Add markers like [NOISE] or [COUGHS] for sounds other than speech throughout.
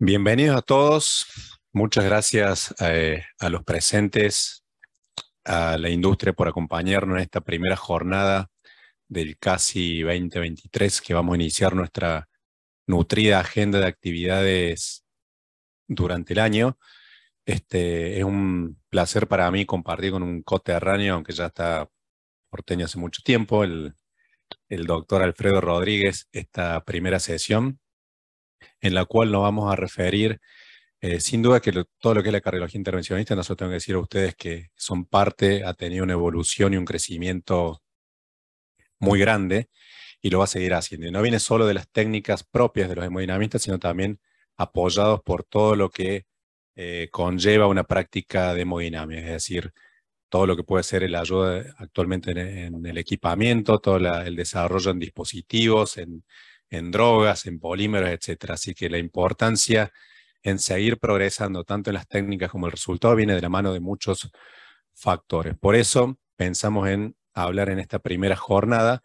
Bienvenidos a todos. Muchas gracias eh, a los presentes, a la industria por acompañarnos en esta primera jornada del CASI 2023 que vamos a iniciar nuestra nutrida agenda de actividades durante el año. Este, es un placer para mí compartir con un coterráneo, aunque ya está porteño hace mucho tiempo, el, el doctor Alfredo Rodríguez, esta primera sesión en la cual nos vamos a referir, eh, sin duda que todo lo que es la cardiología intervencionista, no solo tengo que decir a ustedes que son parte, ha tenido una evolución y un crecimiento muy grande y lo va a seguir haciendo. Y no viene solo de las técnicas propias de los hemodinamistas, sino también apoyados por todo lo que eh, conlleva una práctica de hemodinamia, es decir, todo lo que puede ser el ayuda actualmente en, el equipamiento, todo el desarrollo en dispositivos, en en drogas, en polímeros, etc. Así que la importancia en seguir progresando tanto en las técnicas como el resultado viene de la mano de muchos factores. Por eso pensamos en hablar en esta primera jornada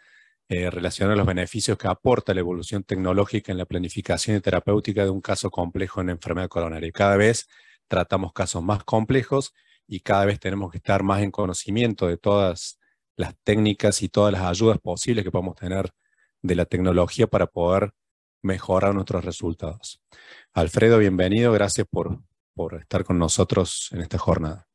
eh, relacionada a los beneficios que aporta la evolución tecnológica en la planificación y terapéutica de un caso complejo en enfermedad coronaria. Cada vez tratamos casos más complejos y cada vez tenemos que estar más en conocimiento de todas las técnicas y todas las ayudas posibles que podemos tener de la tecnología para poder mejorar nuestros resultados. Alfredo, bienvenido, gracias por, por estar con nosotros en esta jornada.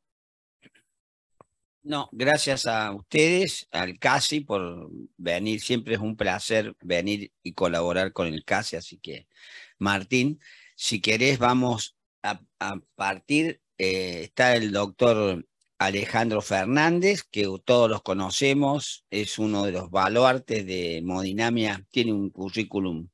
No, gracias a ustedes, al CASI, por venir. Siempre es un placer venir y colaborar con el CASI. Así que, Martín, si querés, vamos a, partir. Eh, está el doctor Alejandro Fernández, que todos los conocemos, es uno de los baluartes de hemodinamia, tiene un currículum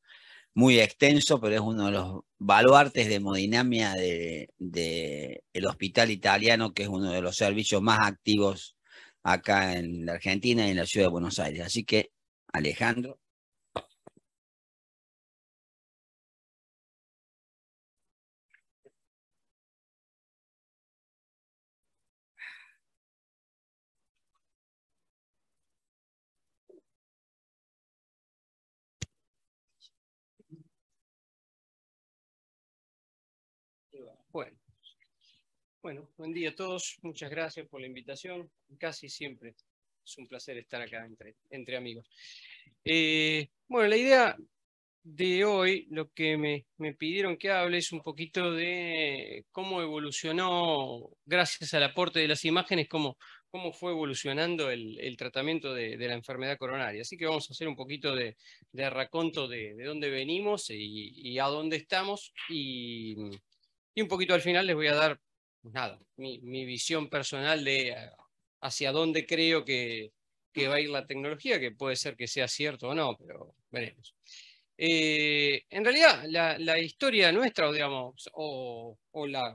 muy extenso, pero es uno de los baluartes de hemodinamia del de, hospital italiano, que es uno de los servicios más activos acá en la Argentina y en la ciudad de Buenos Aires. Así que, Alejandro. Bueno. buen día a todos. Muchas gracias por la invitación. Casi siempre es un placer estar acá entre, entre amigos. Eh, bueno, la idea de hoy, lo que me, me, pidieron que hable es un poquito de cómo evolucionó, gracias al aporte de las imágenes, cómo, cómo fue evolucionando el, tratamiento de, la enfermedad coronaria. Así que vamos a hacer un poquito de, de raconto de, dónde venimos y, y, a dónde estamos y, y un poquito al final les voy a dar, nada, mi, visión personal de eh, hacia dónde creo que, va a ir la tecnología, que puede ser que sea cierto o no, pero veremos. Eh, en realidad, la, historia nuestra, digamos, o, la,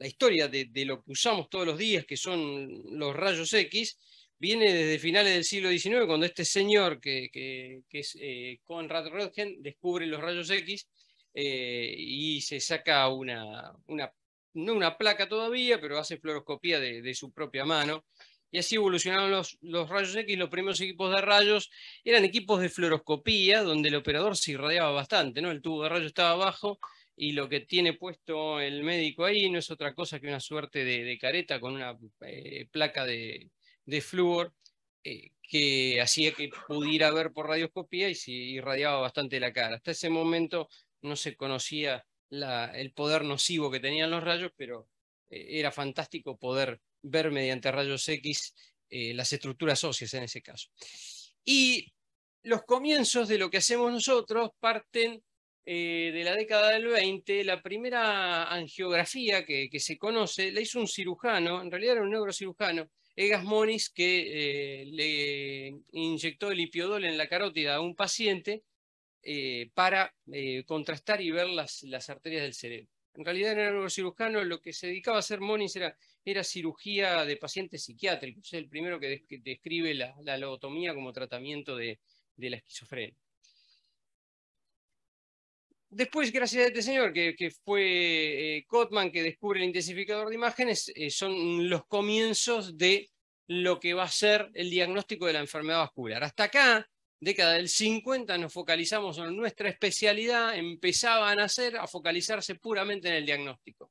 historia de, lo que usamos todos los días, que son los rayos X, viene desde finales del siglo XIX, cuando este señor, que, es eh, Conrad Röntgen, descubre los rayos X eh, y se saca una, una, no una placa todavía, pero hace fluoroscopía de, su propia mano. Y así evolucionaron los, los, rayos X. Los primeros equipos de rayos eran equipos de fluoroscopía, donde el operador se irradiaba bastante, ¿no? El tubo de rayos estaba abajo y lo que tiene puesto el médico ahí no es otra cosa que una suerte de, careta con una eh, placa de, de flúor eh, que hacía que pudiera ver por radioscopía y se irradiaba bastante la cara. Hasta ese momento no se conocía el poder nocivo que tenían los rayos, pero eh, era fantástico poder ver mediante rayos X eh, las estructuras óseas en ese caso. Y los comienzos de lo que hacemos nosotros parten eh, de la década del 20. La primera angiografía que, se conoce la hizo un cirujano, en realidad era un neurocirujano, Egas Moniz, que le inyectó el ipiodol en la carótida a un paciente eh, para eh, contrastar y ver las, las, arterias del cerebro. En realidad en el neurocirujano lo que se dedicaba a hacer Moniz era, era cirugía de pacientes psiquiátricos, el primero que, describe la, la, lobotomía como tratamiento de, de la esquizofrenia. Después, gracias a este señor, que, que fue eh, que descubre el intensificador de imágenes, eh, son los comienzos de lo que va a ser el diagnóstico de la enfermedad vascular. Hasta acá, década del 50 nos focalizamos en nuestra especialidad, empezaban a hacer, a focalizarse puramente en el diagnóstico.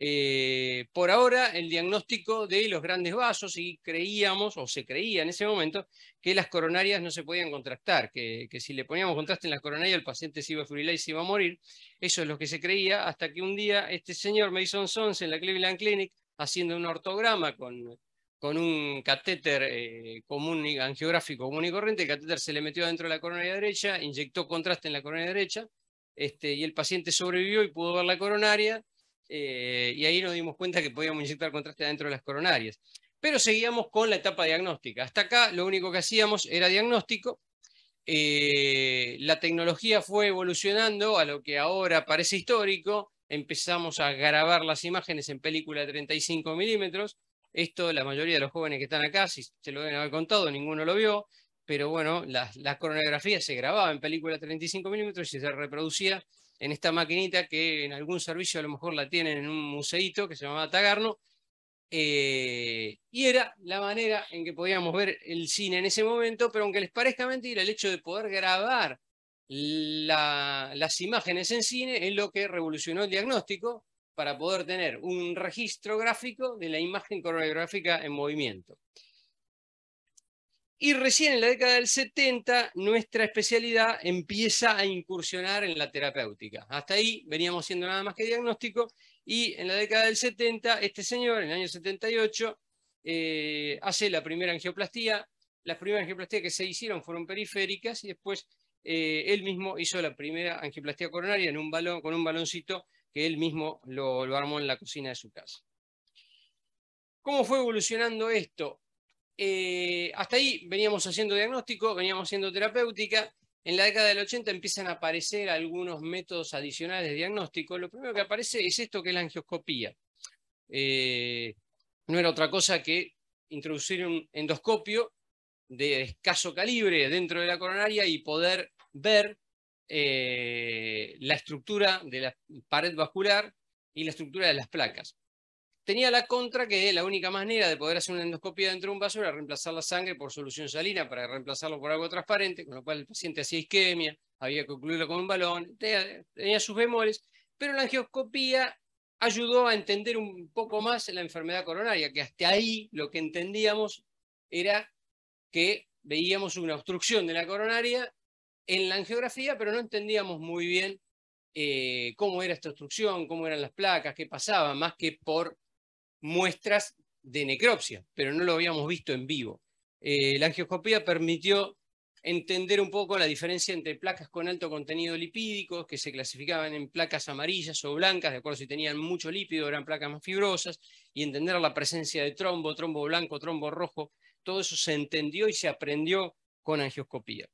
Eh, por ahora, el diagnóstico de los grandes vasos y creíamos, o se creía en ese momento, que las coronarias no se podían contractar, que, si le poníamos contraste en la coronaria el paciente se iba a fibrilar y se iba a morir. Eso es lo que se creía, hasta que un día este señor Mason Sons en la Cleveland Clinic, haciendo un ortograma con, con un catéter eh, común, angiográfico común y corriente, el catéter se le metió dentro de la coronaria derecha, inyectó contraste en la coronaria derecha, este, y el paciente sobrevivió y pudo ver la coronaria, eh, y ahí nos dimos cuenta que podíamos inyectar contraste dentro de las coronarias. Pero seguíamos con la etapa diagnóstica. Hasta acá lo único que hacíamos era diagnóstico. Eh, la tecnología fue evolucionando a lo que ahora parece histórico. Empezamos a grabar las imágenes en película de 35 milímetros. Esto la mayoría de los jóvenes que están acá, si se lo deben haber contado, ninguno lo vio. Pero bueno, la, la se grababa en película de 35 milímetros y se reproducía en esta maquinita que en algún servicio a lo mejor la tienen en un museito que se llamaba Tagarno, eh, y era la manera en que podíamos ver el cine en ese momento, pero aunque les parezca mentira, el hecho de poder grabar las imágenes en cine es lo que revolucionó el diagnóstico para poder tener un registro gráfico de la imagen coronográfica en movimiento. Y recién en la década del 70 nuestra especialidad empieza a incursionar en la terapéutica. Hasta ahí veníamos siendo nada más que diagnóstico y en la década del 70 este señor, en el año 78, eh, hace la primera angioplastía. Las primeras angioplastías que se hicieron fueron periféricas y después eh, él mismo hizo la primera angioplastía coronaria en un balón, con un baloncito que él mismo lo armó en la cocina de su casa. ¿Cómo fue evolucionando esto? Eh, hasta ahí veníamos haciendo diagnóstico, veníamos haciendo terapéutica. En la década del 80 empiezan a aparecer algunos métodos adicionales de diagnóstico. Lo primero que aparece es esto que es la angioscopía. Eh, no era otra cosa que introducir un endoscopio de escaso calibre dentro de la coronaria y poder ver eh, la estructura de la pared vascular y la estructura de las placas. Tenía la contra que la única manera de poder hacer una endoscopia dentro de un vaso era reemplazar la sangre por solución salina para reemplazarlo por algo transparente, con lo cual el paciente hacía isquemia, había que concluirlo con un balón, tenía, sus bemoles, pero la angioscopía ayudó a entender un poco más la enfermedad coronaria, que hasta ahí lo que entendíamos era que veíamos una obstrucción de la coronaria en la angiografía, pero no entendíamos muy bien eh, cómo era esta obstrucción, cómo eran las placas, qué pasaba, más que por muestras de necropsia, pero no lo habíamos visto en vivo. Eh, la angioscopía permitió entender un poco la diferencia entre placas con alto contenido lipídico, que se clasificaban en placas amarillas o blancas, de acuerdo si tenían mucho lípido, eran placas más fibrosas, y entender la presencia de trombo, trombo blanco, trombo rojo, todo eso se entendió y se aprendió con angioscopía.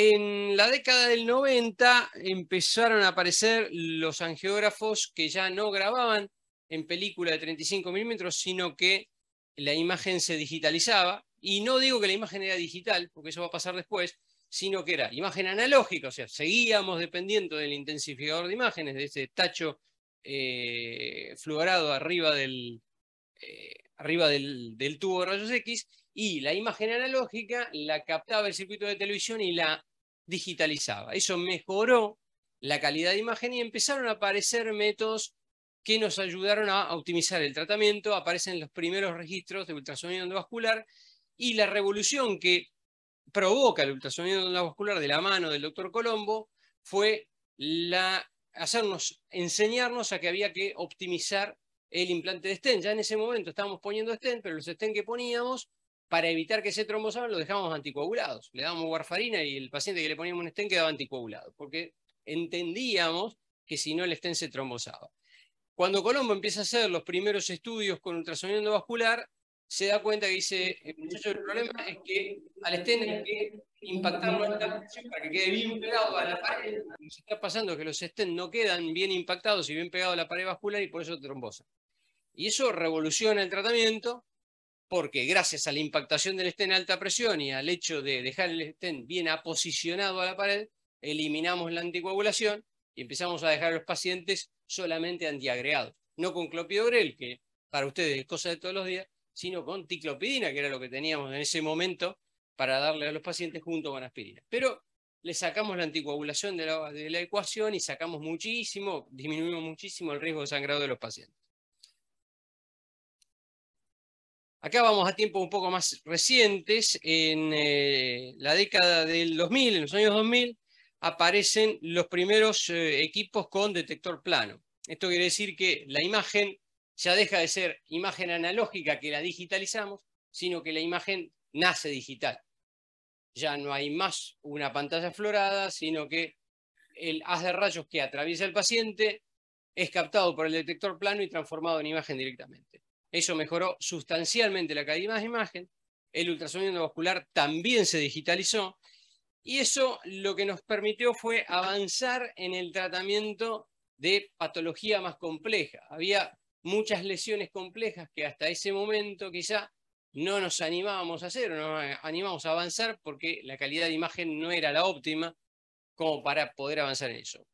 En la década del 90 empezaron a aparecer los angiógrafos que ya no grababan en película de 35 milímetros, sino que la imagen se digitalizaba. Y no digo que la imagen era digital, porque eso va a pasar después, sino que era imagen analógica, o sea, seguíamos dependiendo del intensificador de imágenes, de ese tacho eh, fluorado arriba del, eh, arriba del, del tubo de rayos X, y la imagen analógica la captaba el circuito de televisión y la digitalizaba. Eso mejoró la calidad de imagen y empezaron a aparecer métodos que nos ayudaron a optimizar el tratamiento. Aparecen los primeros registros de ultrasonido endovascular y la revolución que provoca el ultrasonido endovascular de la mano del doctor Colombo fue hacernos, enseñarnos a que había que optimizar el implante de stent. Ya en ese momento estábamos poniendo stent, pero los stent que poníamos para evitar que se trombosaban, lo dejábamos anticoagulados. Le dábamos warfarina y el paciente que le poníamos un stent quedaba anticoagulado, porque entendíamos que si no el stent se trombosaba. Cuando Colombo empieza a hacer los primeros estudios con ultrasonido endovascular, se da cuenta que dice, el muchacho, el problema es que al stent hay que impactarlo en la para que quede bien pegado a la pared. Lo que está pasando es que los stents no quedan bien impactados y bien pegados a la pared vascular y por eso trombosa. Y eso revoluciona el tratamiento porque gracias a la impactación del estén en alta presión y al hecho de dejar el estén bien aposicionado a la pared, eliminamos la anticoagulación y empezamos a dejar a los pacientes solamente antiagregados, no con clopidogrel, que para ustedes es cosa de todos los días, sino con ticlopidina, que era lo que teníamos en ese momento para darle a los pacientes junto con aspirina. Pero le sacamos la anticoagulación de la, de la ecuación y sacamos muchísimo, disminuimos muchísimo el riesgo de sangrado de los pacientes. Acá vamos a tiempos un poco más recientes. En eh, la década del 2000, en los años 2000, aparecen los primeros eh, equipos con detector plano. Esto quiere decir que la imagen ya deja de ser imagen analógica que la digitalizamos, sino que la imagen nace digital. Ya no hay más una pantalla florada, sino que el haz de rayos que atraviesa el paciente es captado por el detector plano y transformado en imagen directamente. Eso mejoró sustancialmente la calidad de imagen. El ultrasonido endovascular también se digitalizó. Y eso lo que nos permitió fue avanzar en el tratamiento de patología más compleja. Había muchas lesiones complejas que hasta ese momento quizá no nos animábamos a hacer, no nos animábamos a avanzar porque la calidad de imagen no era la óptima como para poder avanzar en eso.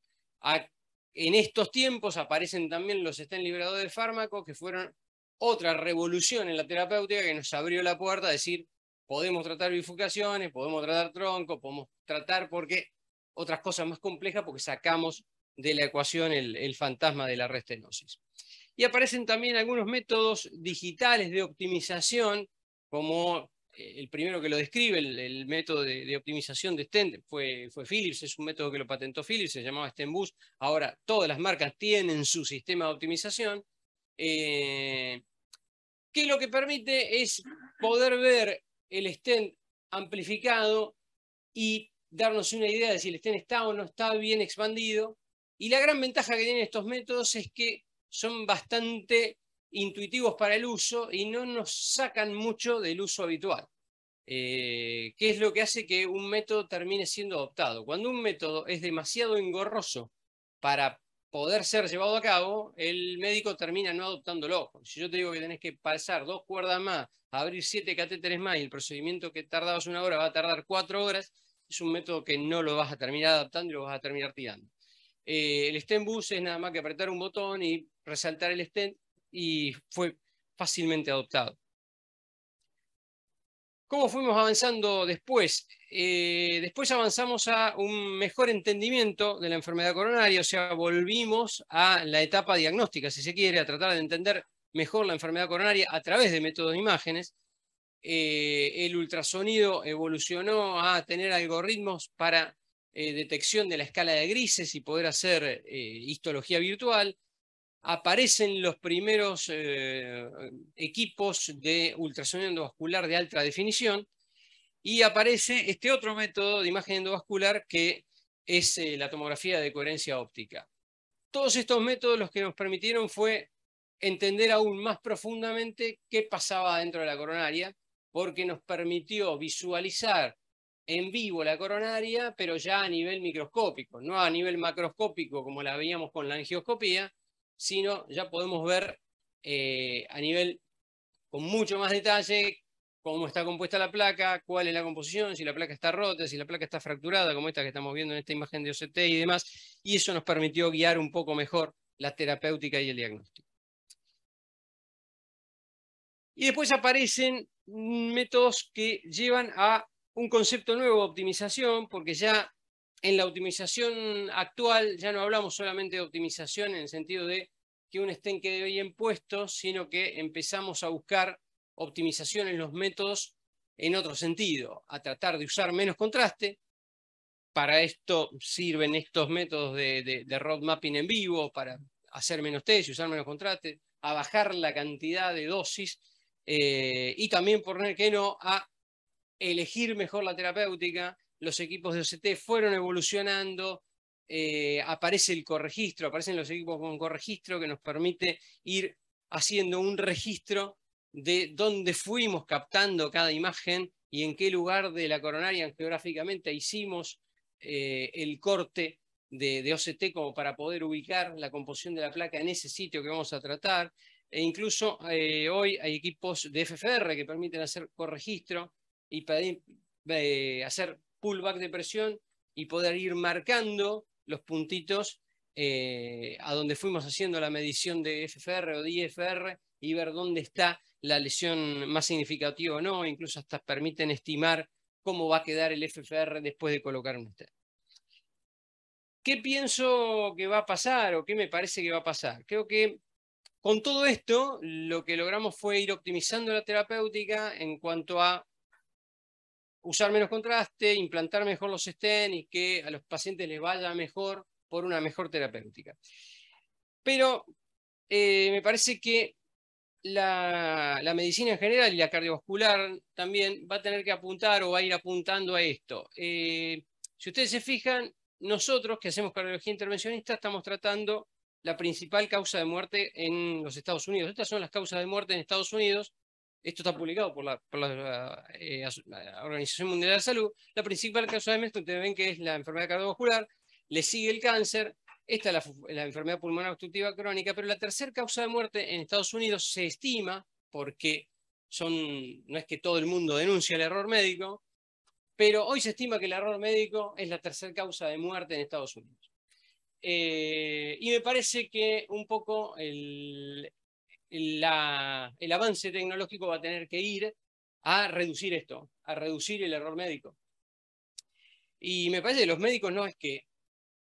en estos tiempos aparecen también los estén liberadores de fármacos que fueron otra revolución en la terapéutica que nos abrió la puerta a decir, podemos tratar bifurcaciones, podemos tratar troncos, podemos tratar porque otras cosas más complejas porque sacamos de la ecuación el, fantasma de la restenosis. Y aparecen también algunos métodos digitales de optimización, como eh, el primero que lo describe, el, método de, optimización de stent, fue, fue Philips, es un método que lo patentó Philips, se llamaba STEMBoost. Ahora todas las marcas tienen su sistema de optimización. Eh, que lo que permite es poder ver el stent amplificado y darnos una idea de si el stent está o no está bien expandido. Y la gran ventaja que tienen estos métodos es que son bastante intuitivos para el uso y no nos sacan mucho del uso habitual. Eh, ¿Qué es lo que hace que un método termine siendo adoptado? Cuando un método es demasiado engorroso para poder ser llevado a cabo, el médico termina no adoptándolo. Si yo te digo que tenés que pasar dos cuerdas más, abrir siete catéteres más y el procedimiento que tardabas una hora va a tardar cuatro horas, es un método que no lo vas a terminar adaptando y lo vas a terminar tirando. Eh, el stent bus es nada más que apretar un botón y resaltar el stent y fue fácilmente adoptado. ¿Cómo fuimos avanzando después? Eh, después avanzamos a un mejor entendimiento de la enfermedad coronaria, o sea, volvimos a la etapa diagnóstica, si se quiere, a tratar de entender mejor la enfermedad coronaria a través de métodos de imágenes. Eh, el ultrasonido evolucionó a tener algoritmos para eh, detección de la escala de grises y poder hacer histología virtual aparecen los primeros eh, equipos de ultrasonido endovascular de alta definición y aparece este otro método de imagen endovascular que es eh, la tomografía de coherencia óptica. Todos estos métodos los que nos permitieron fue entender aún más profundamente qué pasaba dentro de la coronaria, porque nos permitió visualizar en vivo la coronaria, pero ya a nivel microscópico, no a nivel macroscópico como la veíamos con la angioscopía, sino ya podemos ver eh, a nivel con mucho más detalle cómo está compuesta la placa, cuál es la composición, si la placa está rota, si la placa está fracturada, como esta que estamos viendo en esta imagen de OCT y demás, y eso nos permitió guiar un poco mejor la terapéutica y el diagnóstico. Y después aparecen métodos que llevan a un concepto nuevo de optimización, porque ya en la optimización actual ya no hablamos solamente de optimización en el sentido de que un stent quede bien puesto, sino que empezamos a buscar optimización en los métodos en otro sentido, a tratar de usar menos contraste. Para esto sirven estos métodos de, de, road mapping en vivo, para hacer menos test y usar menos contraste, a bajar la cantidad de dosis eh, y también, por que no, a elegir mejor la terapéutica, los equipos de OCT fueron evolucionando, eh, aparece el corregistro, aparecen los equipos con corregistro que nos permite ir haciendo un registro de dónde fuimos captando cada imagen y en qué lugar de la coronaria geográficamente hicimos eh, el corte de, OCT como para poder ubicar la composición de la placa en ese sitio que vamos a tratar. E incluso eh, hoy hay equipos de FFR que permiten hacer corregistro y hacer pullback de presión y poder ir marcando los puntitos eh, a donde fuimos haciendo la medición de FFR o de IFR y ver dónde está la lesión más significativa o no, incluso hasta permiten estimar cómo va a quedar el FFR después de colocar un stent. ¿Qué pienso que va a pasar o qué me parece que va a pasar? Creo que con todo esto lo que logramos fue ir optimizando la terapéutica en cuanto a usar menos contraste, implantar mejor los stents y que a los pacientes les vaya mejor por una mejor terapéutica. Pero eh, me parece que la, medicina en general y la cardiovascular también va a tener que apuntar o va a ir apuntando a esto. Eh, si ustedes se fijan, nosotros que hacemos cardiología intervencionista estamos tratando la principal causa de muerte en los Estados Unidos. Estas son las causas de muerte en Estados Unidos. Esto está publicado por la, eh, Organización Mundial de la Salud. La principal causa de muerte, ustedes ven que es la enfermedad cardiovascular, le sigue el cáncer, esta es la, enfermedad pulmonar obstructiva crónica, pero la tercera causa de muerte en Estados Unidos se estima, porque son, no es que todo el mundo denuncia el error médico, pero hoy se estima que el error médico es la tercera causa de muerte en Estados Unidos. Eh, y me parece que un poco el, el avance tecnológico va a tener que ir a reducir esto, a reducir el error médico. Y me parece que los médicos no es que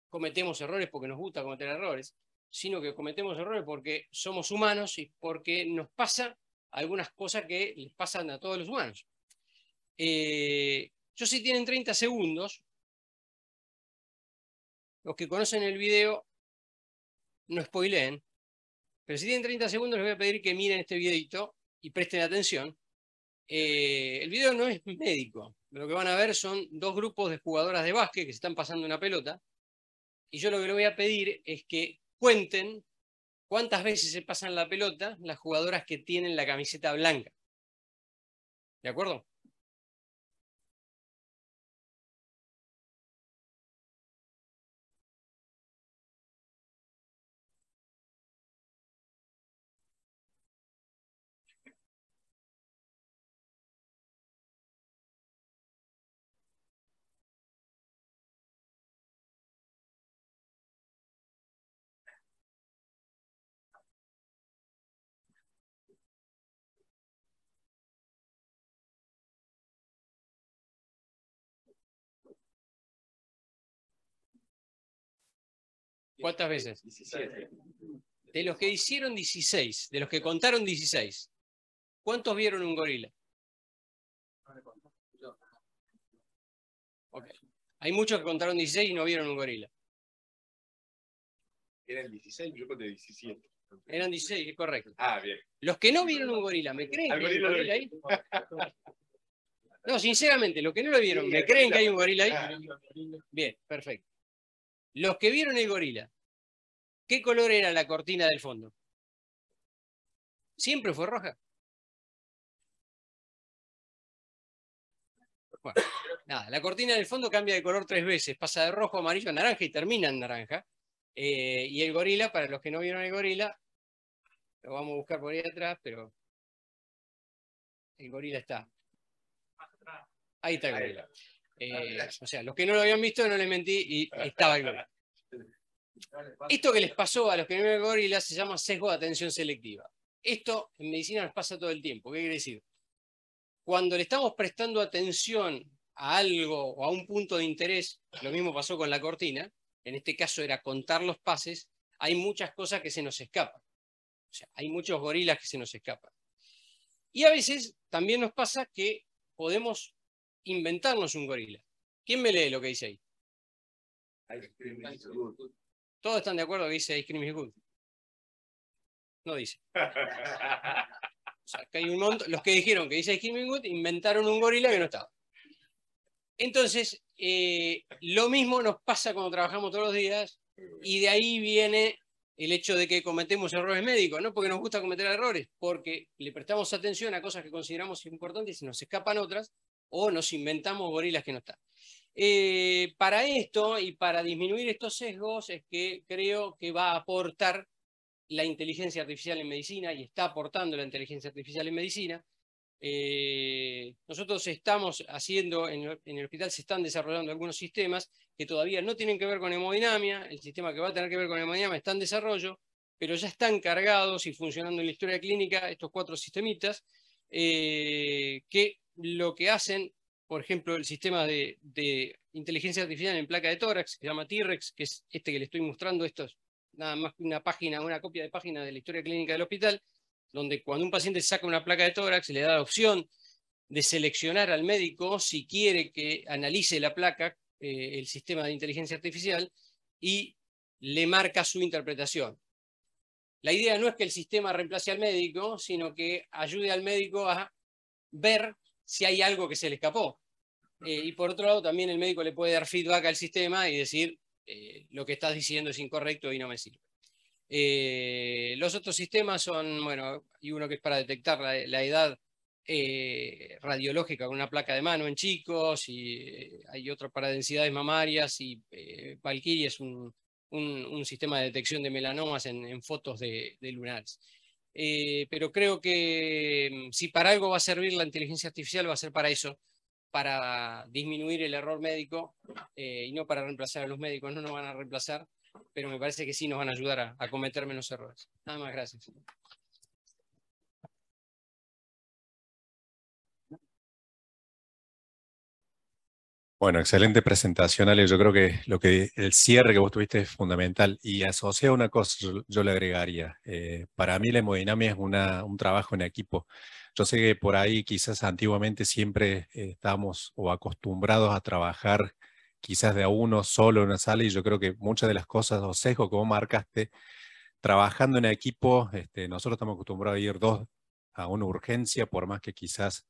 cometemos errores porque nos gusta cometer errores, sino que cometemos errores porque somos humanos y porque nos pasa algunas cosas que les pasan a todos los humanos. Eh, yo si tienen 30 segundos, los que conocen el video no spoileen, pero si tienen 30 segundos les voy a pedir que miren este videito y presten atención. Eh, el video no es médico, lo que van a ver son dos grupos de jugadoras de básquet que se están pasando una pelota y yo lo que le voy a pedir es que cuenten cuántas veces se pasan la pelota las jugadoras que tienen la camiseta blanca. ¿De acuerdo? ¿Cuántas veces? 17. De los que hicieron 16, de los que contaron 16, ¿cuántos vieron un gorila? Hay muchos que contaron 16 y no vieron un gorila. Eran 16, yo conté 17. Eran 16, correcto. Ah, bien. Los que no vieron un gorila, ¿me creen que hay un gorila ahí? No, sinceramente, los que no lo vieron, ¿me creen que hay un gorila ahí? Bien, perfecto. Los que vieron el gorila, ¿qué color era la cortina del fondo? ¿Siempre fue roja? Bueno, nada, la cortina del fondo cambia de color tres veces, pasa de rojo, amarillo a naranja y termina en naranja. Eh, y el gorila, para los que no vieron el gorila, lo vamos a buscar por ahí atrás, pero el gorila está. Ahí está el gorila. Eh, o sea, los que no lo habían visto, no les mentí, y estaba el gorila. Esto que les pasó a los que no vieron el gorila se llama sesgo de atención selectiva. Esto en medicina nos pasa todo el tiempo. ¿Qué quiere decir? Cuando le estamos prestando atención a algo o a un punto de interés, lo mismo pasó con la cortina, en este caso era contar los pases, hay muchas cosas que se nos escapan. O sea, hay muchos gorilas que se nos escapan. Y a veces también nos pasa que podemos inventarnos un gorila. ¿Quién me lee lo que dice ahí? ¿Todos están de acuerdo que dice Ice Cream is good? No dice. [LAUGHS] O sea, que hay un montón, los que dijeron que dice Ice Cream is good inventaron un gorila que no estaba. Entonces, eh, lo mismo nos pasa cuando trabajamos todos los días y de ahí viene el hecho de que cometemos errores médicos, no porque nos gusta cometer errores, porque le prestamos atención a cosas que consideramos importantes y nos escapan otras, o nos inventamos gorilas que no están. Eh, para esto y para disminuir estos sesgos es que creo que va a aportar la inteligencia artificial en medicina y está aportando la inteligencia artificial en medicina. Eh, nosotros estamos haciendo, en, el hospital se están desarrollando algunos sistemas que todavía no tienen que ver con hemodinamia, el sistema que va a tener que ver con hemodinamia está en desarrollo, pero ya están cargados y funcionando en la historia clínica estos cuatro sistemitas, eh, que lo que hacen, por ejemplo, el sistema de, inteligencia artificial en placa de tórax, que se llama T-Rex, que es este que le estoy mostrando, esto es nada más que una página, una copia de página de la historia clínica del hospital, donde cuando un paciente saca una placa de tórax, le da la opción de seleccionar al médico si quiere que analice la placa, eh, el sistema de inteligencia artificial, y le marca su interpretación. La idea no es que el sistema reemplace al médico, sino que ayude al médico a ver si hay algo que se le escapó. Eh, y por otro lado, también el médico le puede dar feedback al sistema y decir, eh, lo que estás diciendo es incorrecto y no me sirve. Eh, los otros sistemas son, bueno, y uno que es para detectar la, edad radiológica con una placa de mano en chicos, y hay otro para densidades mamarias, y Valkyrie es un, sistema de detección de melanomas en, fotos de, lunares. Pero creo que mm, si para algo va a servir la inteligencia artificial, va a ser para eso, para disminuir el error médico y no para reemplazar a los médicos, no nos van a reemplazar, pero me parece que sí nos van a ayudar a, cometer menos errores. Nada más, gracias. Bueno, excelente presentación, Ale. Yo creo que lo que el cierre que vos tuviste es fundamental. Y asociado a una cosa, yo, le agregaría. Eh, para mí la hemodinamia es un trabajo en equipo. Yo sé que por ahí quizás antiguamente siempre eh, estábamos o acostumbrados a trabajar quizás de a uno solo en una sala, y yo creo que muchas de las cosas o sesgos que vos marcaste, trabajando en equipo, este, nosotros estamos acostumbrados a ir dos a una urgencia, por más que quizás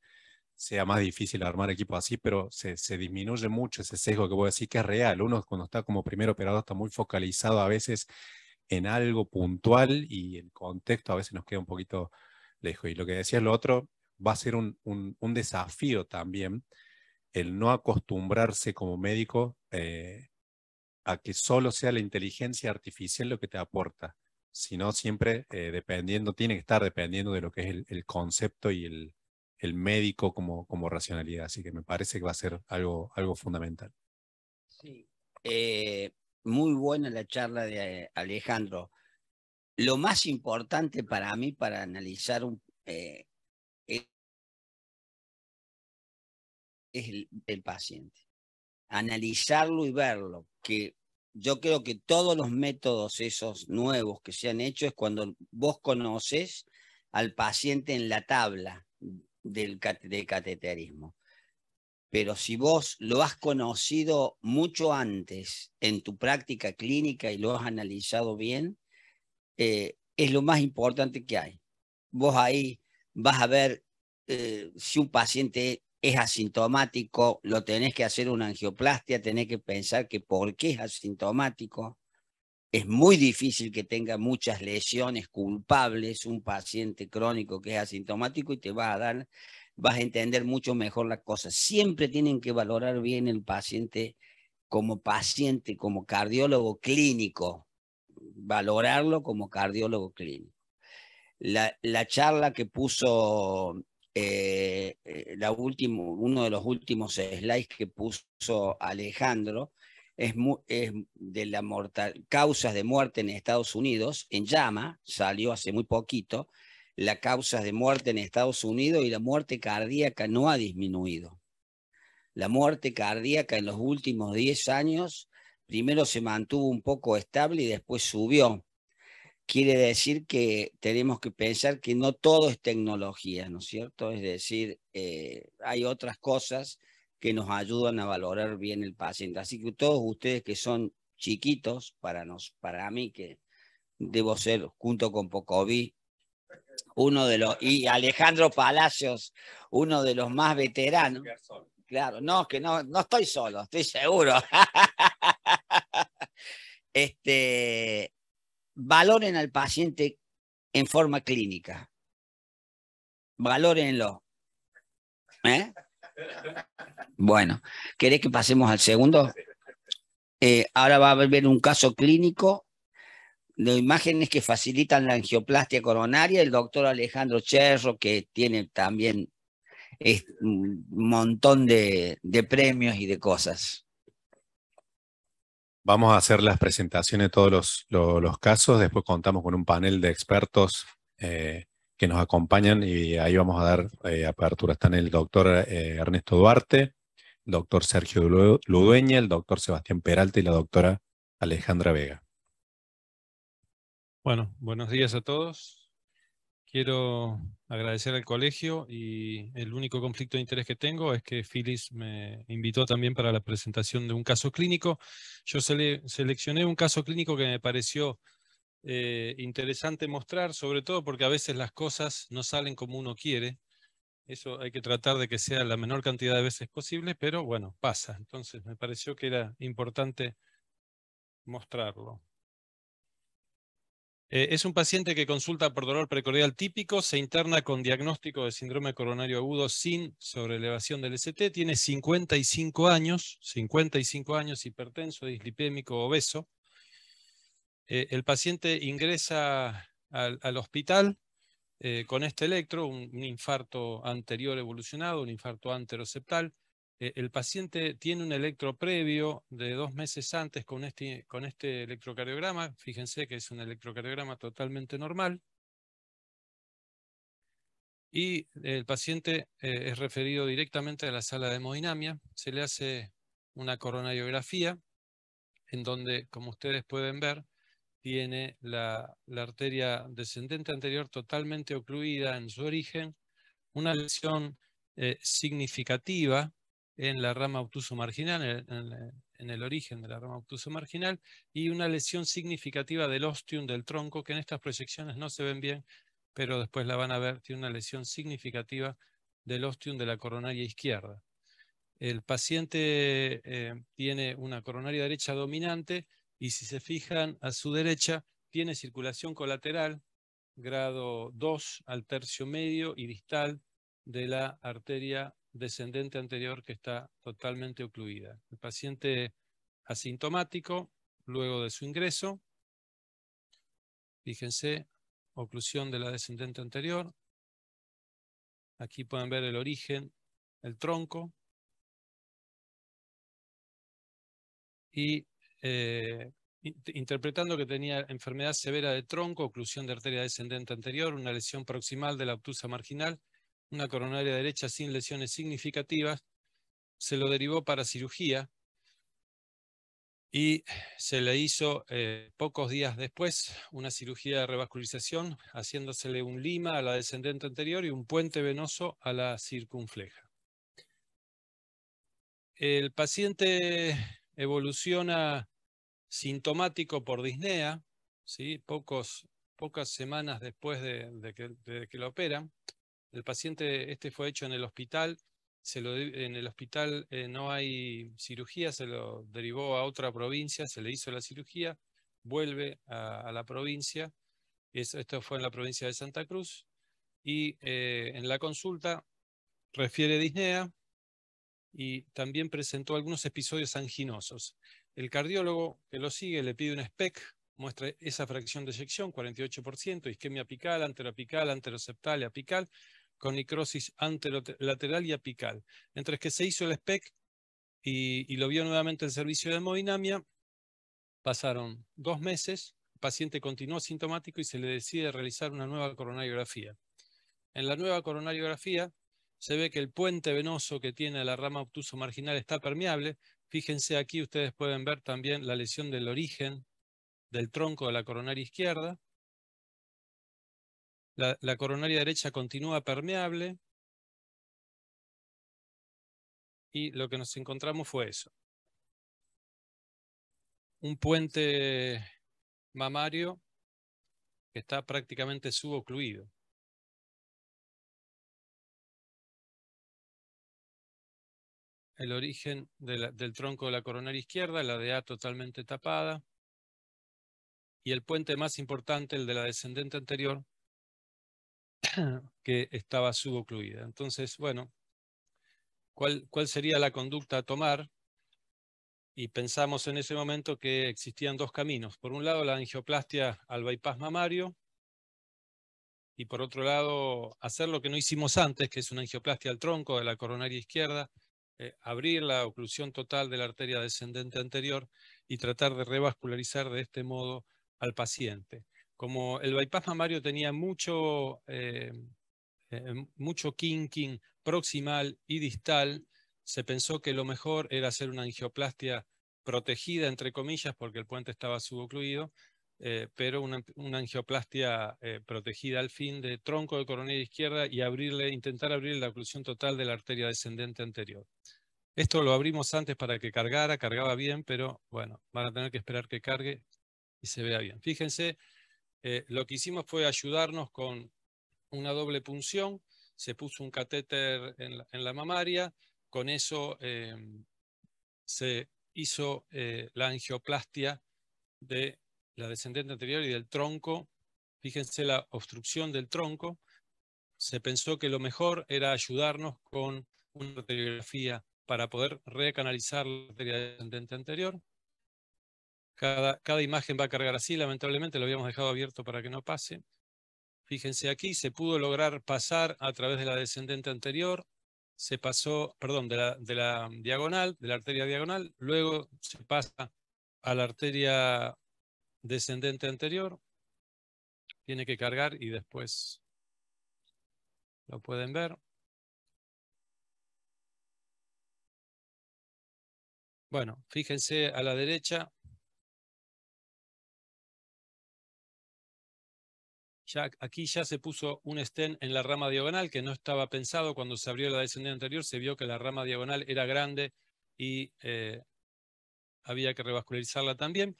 sea más difícil armar equipo así, pero se, disminuye mucho ese sesgo que vos decís que es real. Uno cuando está como primer operador está muy focalizado a veces en algo puntual y el contexto a veces nos queda un poquito lejos. Y lo que decías lo otro va a ser un, un desafío también el no acostumbrarse como médico eh, a que solo sea la inteligencia artificial lo que te aporta, sino siempre eh, dependiendo, tiene que estar dependiendo de lo que es el, concepto y el, médico como, como, racionalidad. Así que me parece que va a ser algo, algo fundamental. Sí. Eh, muy buena la charla de Alejandro. Lo más importante para mí para analizar un, es el, paciente. Analizarlo y verlo, que yo creo que todos los métodos esos nuevos que se han hecho es cuando vos conoces al paciente en la tabla del, cateterismo. Pero si vos lo has conocido mucho antes en tu práctica clínica y lo has analizado bien, eh, es lo más importante que hay. Vos ahí vas a ver eh, si un paciente es asintomático, lo tenés que hacer una angioplastia, tenés que pensar que por qué es asintomático. Es muy difícil que tenga muchas lesiones culpables un paciente crónico que es asintomático y te va a dar, vas a entender mucho mejor las cosas. Siempre tienen que valorar bien el paciente como paciente, como cardiólogo clínico, valorarlo como cardiólogo clínico. La, la charla que puso eh, eh, la último, uno de los últimos slides que puso Alejandro es, de la mortal, causas de muerte en Estados Unidos, en llama, salió hace muy poquito, la causa de muerte en Estados Unidos y la muerte cardíaca no ha disminuido. La muerte cardíaca en los últimos 10 años primero se mantuvo un poco estable y después subió quiere decir que tenemos que pensar que no todo es tecnología, ¿no es cierto? Es decir, eh, hay otras cosas que nos ayudan a valorar bien el paciente. Así que todos ustedes que son chiquitos, para, nos, para mí que debo ser, junto con Pocoví, uno de los, y Alejandro Palacios, uno de los más veteranos. Claro, no, que no, no estoy solo, estoy seguro. [LAUGHS] este, valoren al paciente en forma clínica. Valórenlo. ¿Eh? Bueno, ¿querés que pasemos al segundo? Eh, ahora va a haber un caso clínico de imágenes que facilitan la angioplastia coronaria. El doctor Alejandro Cherro, que tiene también un montón de, premios y de cosas. Vamos a hacer las presentaciones de todos los, lo- los casos, después contamos con un panel de expertos eh, que nos acompañan y ahí vamos a dar eh, apertura. Están el doctor eh, Ernesto Duarte, el doctor Sergio Lu- Ludueña, el doctor Sebastián Peralta y la doctora Alejandra Vega. Bueno, buenos días a todos. Quiero agradecer al colegio y el único conflicto de interés que tengo es que Phyllis me invitó también para la presentación de un caso clínico. Yo sele- seleccioné un caso clínico que me pareció eh, interesante mostrar, sobre todo porque a veces las cosas no salen como uno quiere. Eso hay que tratar de que sea la menor cantidad de veces posible, pero bueno, pasa. Entonces me pareció que era importante mostrarlo. Eh, es un paciente que consulta por dolor precordial típico, se interna con diagnóstico de síndrome coronario agudo sin sobreelevación del ST, tiene 55 años, 55 años, hipertenso, dislipémico, obeso. Eh, el paciente ingresa al, al hospital eh, con este electro, un, infarto anterior evolucionado, un infarto anteroceptal. Eh, el paciente tiene un electro previo de dos meses antes con este, con este electrocardiograma. Fíjense que es un electrocardiograma totalmente normal. Y el paciente es referido directamente a la sala de hemodinamia. Se le hace una coronariografía en donde, como ustedes pueden ver, tiene la, arteria descendente anterior totalmente ocluida en su origen, una lesión eh, significativa en la rama obtuso marginal, en el origen de la rama obtuso marginal, y una lesión significativa del ostium del tronco, que en estas proyecciones no se ven bien, pero después la van a ver, tiene una lesión significativa del ostium de la coronaria izquierda. El paciente eh, tiene una coronaria derecha dominante y si se fijan a su derecha, tiene circulación colateral, grado 2 al tercio medio y distal de la arteria descendente anterior que está totalmente ocluida. El paciente asintomático, luego de su ingreso, fíjense, oclusión de la descendente anterior. Aquí pueden ver el origen, el tronco. Y eh, in- interpretando que tenía enfermedad severa de tronco, oclusión de arteria descendente anterior, una lesión proximal de la obtusa marginal, una coronaria derecha sin lesiones significativas, se lo derivó para cirugía y se le hizo eh, pocos días después una cirugía de revascularización, haciéndosele un lima a la descendente anterior y un puente venoso a la circunfleja. El paciente evoluciona sintomático por disnea, ¿sí? Pocos, pocas semanas después de, que, de lo operan. El paciente, este fue hecho en el hospital, se lo, en el hospital eh, no hay cirugía, se lo derivó a otra provincia, se le hizo la cirugía, vuelve a, la provincia, es- esto fue en la provincia de Santa Cruz, y eh, en la consulta refiere disnea y también presentó algunos episodios anginosos. El cardiólogo que lo sigue le pide un SPEC, muestra esa fracción de eyección, 48%, isquemia apical, anteroapical, anteroceptal y apical, con necrosis anterolateral y apical. Entre que se hizo el SPEC y, lo vio nuevamente el servicio de hemodinamia, pasaron dos meses, el paciente continuó sintomático y se le decide realizar una nueva coronariografía. En la nueva coronariografía se ve que el puente venoso que tiene la rama obtuso marginal está permeable. Fíjense aquí, ustedes pueden ver también la lesión del origen del tronco de la coronaria izquierda. La, coronaria derecha continúa permeable. Y lo que nos encontramos fue eso. Un puente mamario que está prácticamente subocluido. El origen del tronco de la coronaria izquierda, la de totalmente tapada, y el puente más importante, el de la descendente anterior, [COUGHS] que estaba subocluida. Entonces, bueno, ¿cuál, ¿cuál sería la conducta a tomar? Y pensamos en ese momento que existían dos caminos. Por un lado, la angioplastia al bypass mamario, y por otro lado hacer lo que no hicimos antes, que es una angioplastia al tronco de la coronaria izquierda, eh, abrir la oclusión total de la arteria descendente anterior y tratar de revascularizar de este modo al paciente. Como el bypass mamario tenía mucho, eh, eh, mucho kinking proximal y distal, se pensó que lo mejor era hacer una angioplastia protegida, entre comillas, porque el puente estaba subocluido, eh, pero una, angioplastia eh, protegida al fin de tronco de coronaria izquierda y abrirle, intentar abrir la oclusión total de la arteria descendente anterior. Esto lo abrimos antes para que cargara, cargaba bien, pero bueno, van a tener que esperar que cargue y se vea bien. Fíjense, eh, lo que hicimos fue ayudarnos con una doble punción, se puso un catéter en la, mamaria, con eso se hizo la angioplastia de la descendente anterior y del tronco, fíjense la obstrucción del tronco, se pensó que lo mejor era ayudarnos con una arteriografía para poder recanalizar la arteria descendente anterior. Cada, cada, imagen va a cargar así, lamentablemente lo habíamos dejado abierto para que no pase. Fíjense aquí, se pudo lograr pasar a través de la descendente anterior, se pasó, perdón, de la, de la diagonal, de la arteria diagonal, luego se pasa a la arteria descendente anterior. Tiene que cargar y después lo pueden ver. Bueno, fíjense a la derecha. Ya, aquí ya se puso un stent en la rama diagonal que no estaba pensado. Cuando se abrió la descendente anterior se vio que la rama diagonal era grande y eh, había que revascularizarla también.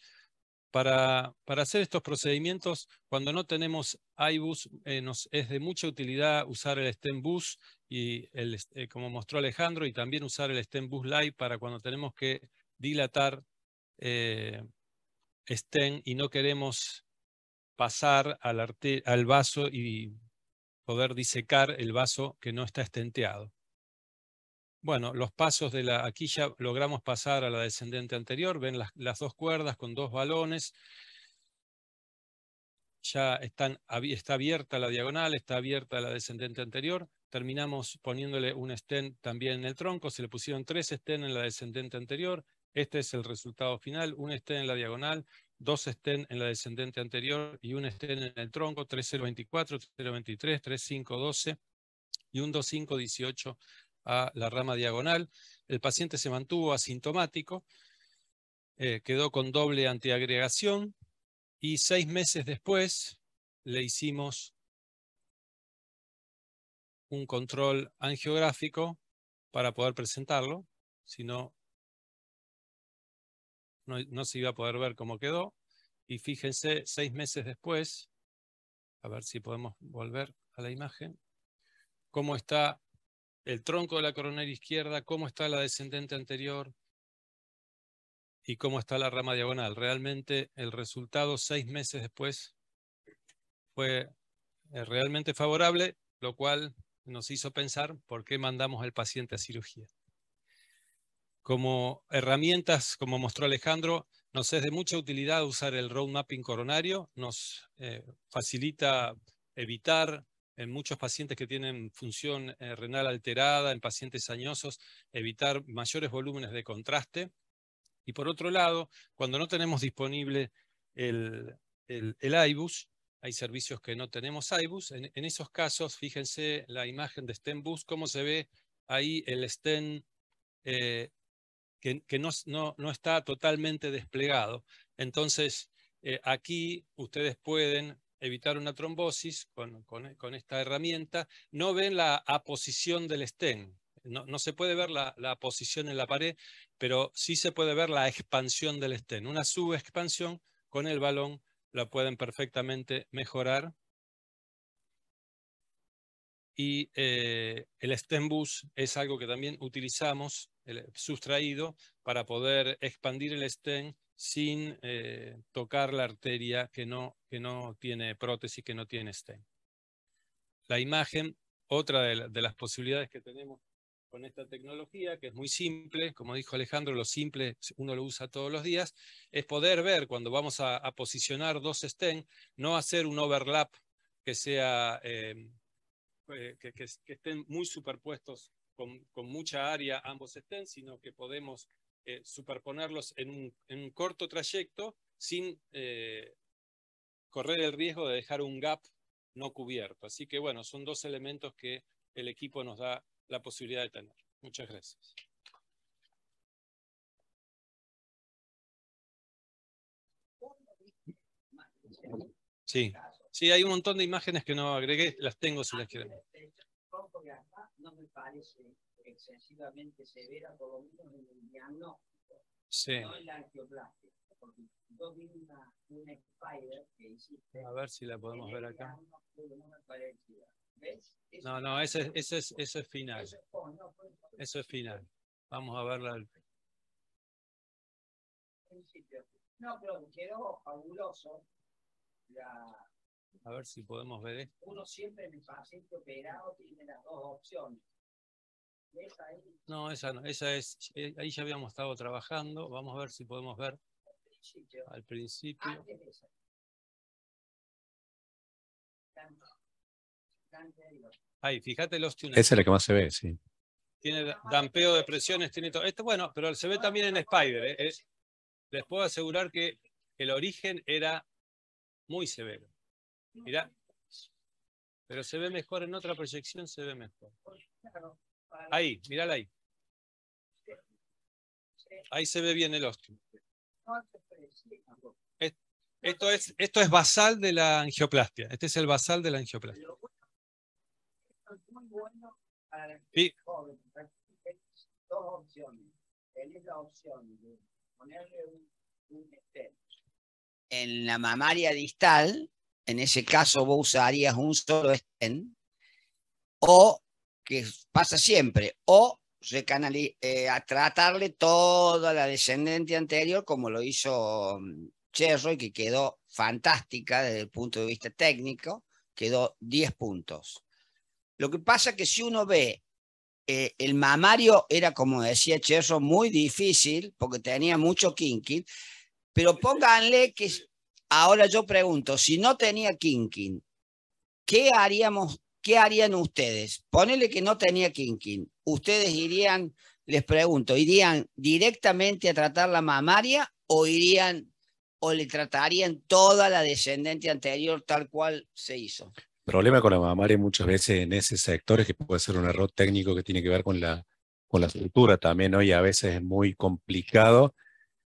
Para, hacer estos procedimientos, cuando no tenemos iBus, eh, nos, es de mucha utilidad usar el stem bus y el, eh, como mostró Alejandro, y también usar el stem bus live para cuando tenemos que dilatar eh, stem y no queremos pasar al, al vaso y poder disecar el vaso que no está estenteado. Bueno, los pasos de la, aquí ya logramos pasar a la descendente anterior, ven las, dos cuerdas con dos balones, ya están, está abierta la diagonal, está abierta la descendente anterior, terminamos poniéndole un stent también en el tronco, se le pusieron tres stents en la descendente anterior, este es el resultado final, un stent en la diagonal, dos stents en la descendente anterior y un stent en el tronco, 3024, 3023, 3512 y un 2518 a la rama diagonal. El paciente se mantuvo asintomático, eh, quedó con doble antiagregación y seis meses después le hicimos un control angiográfico para poder presentarlo, si no, no se iba a poder ver cómo quedó. Y fíjense, seis meses después, a ver si podemos volver a la imagen, cómo está el tronco de la coronaria izquierda, cómo está la descendente anterior y cómo está la rama diagonal. Realmente el resultado seis meses después fue eh, realmente favorable, lo cual nos hizo pensar por qué mandamos al paciente a cirugía. Como herramientas, como mostró Alejandro, nos es de mucha utilidad usar el road mapping coronario, nos eh, facilita evitar en muchos pacientes que tienen función eh, renal alterada, en pacientes añosos, evitar mayores volúmenes de contraste. Y por otro lado, cuando no tenemos disponible el, el, IBUS, hay servicios que no tenemos IBUS, en, esos casos, fíjense la imagen de STEMBUS, cómo se ve ahí el STEM eh, que, no, no, está totalmente desplegado. Entonces, eh, aquí ustedes pueden evitar una trombosis con, esta herramienta, no ven la aposición del stent. No, se puede ver la, la, posición en la pared, pero sí se puede ver la expansión del stent. Una subexpansión con el balón la pueden perfectamente mejorar. Y eh, el stent bus es algo que también utilizamos, sustraído, para poder expandir el stent sin eh, tocar la arteria que no, que no tiene prótesis, que no tiene stent. La imagen, otra de, las posibilidades que tenemos con esta tecnología, que es muy simple, como dijo Alejandro, lo simple uno lo usa todos los días, es poder ver cuando vamos a, posicionar dos stents, no hacer un overlap que sea eh, eh, que, estén muy superpuestos con, mucha área ambos estén, sino que podemos eh, superponerlos en un, en un, corto trayecto sin correr el riesgo de dejar un gap no cubierto. Así que bueno, son dos elementos que el equipo nos da la posibilidad de tener. Muchas gracias. Sí, sí, hay un montón de imágenes que no agregué, las tengo si las quieren. Excesivamente severa, por lo menos en el diagnóstico, sí. no en la angioplastia. Porque yo vi una, una spider que hiciste. A ver si la podemos ver acá. No, no, ese, ese es, eso es final. Eso es final. Vamos a verla. No, pero quedó fabuloso. A ver si podemos ver esto. Uno siempre en el paciente operado tiene las dos opciones. No, esa no, esa es, eh, ahí ya habíamos estado trabajando, vamos a ver si podemos ver al principio. Ahí, fíjate los tunes. Esa es la que más se ve, sí. Tiene dampeo de presiones, tiene todo. Esto, bueno, pero se ve también en Spider. ¿eh? les puedo asegurar que el origen era muy severo. Mira, pero se ve mejor en otra proyección, se ve mejor. Ahí, mírala ahí. Ahí se ve bien el osteo. Esto es, esto es basal de la angioplastia. Este es el basal de la angioplastia. Sí. Dos opciones. la opción de ponerle un, en la mamaria distal, en ese caso vos usarías un solo stent, o, que pasa siempre, o eh, a tratarle toda la descendente anterior, como lo hizo mm, Cherro, y que quedó fantástica desde el punto de vista técnico, quedó 10 puntos. Lo que pasa que si uno ve, eh, el mamario era, como decía Cherro, muy difícil, porque tenía mucho kinking, pero pónganle que ahora yo pregunto, si no tenía kinking, ¿qué haríamos? ¿Qué harían ustedes? Ponele que no tenía kinking. ¿Ustedes irían, les pregunto, irían directamente a tratar la mamaria o irían o le tratarían toda la descendente anterior tal cual se hizo? El problema con la mamaria muchas veces en ese sector es que puede ser un error técnico que tiene que ver con la, con la estructura también, ¿no? Y a veces es muy complicado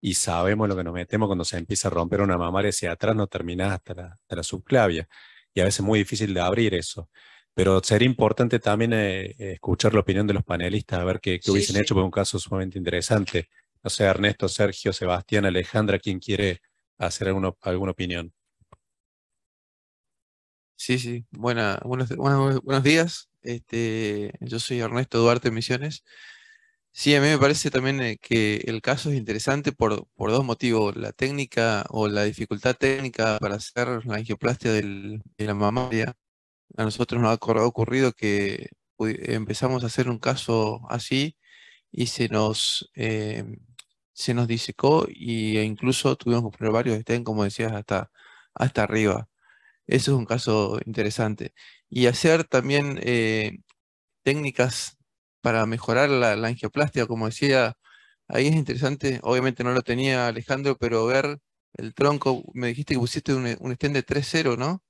y sabemos lo que nos metemos cuando se empieza a romper una mamaria hacia atrás, no terminás hasta la, la subclavia. Y a veces es muy difícil de abrir eso. Pero sería importante también eh, escuchar la opinión de los panelistas, a ver qué, hubiesen hecho, porque es un caso sumamente interesante. No sé, Ernesto, Sergio, Sebastián, Alejandra, ¿quién quiere hacer alguna, alguna opinión? Sí, sí. Buena, buenos, buenos, buenos días. Este, yo soy Ernesto Duarte Misiones. Sí, a mí me parece también eh, que el caso es interesante por, por dos motivos. La técnica o la dificultad técnica para hacer la angioplastia de la mamaria. A nosotros nos ha ocurrido que empezamos a hacer un caso así y se nos, eh, se nos disecó e incluso tuvimos que poner varios estén, como decías, hasta, hasta arriba. Eso es un caso interesante. Y hacer también eh, técnicas para mejorar la, angioplastia, como decía, ahí es interesante, obviamente no lo tenía Alejandro, pero ver el tronco, me dijiste que pusiste un, un stent de 3.0, ¿no?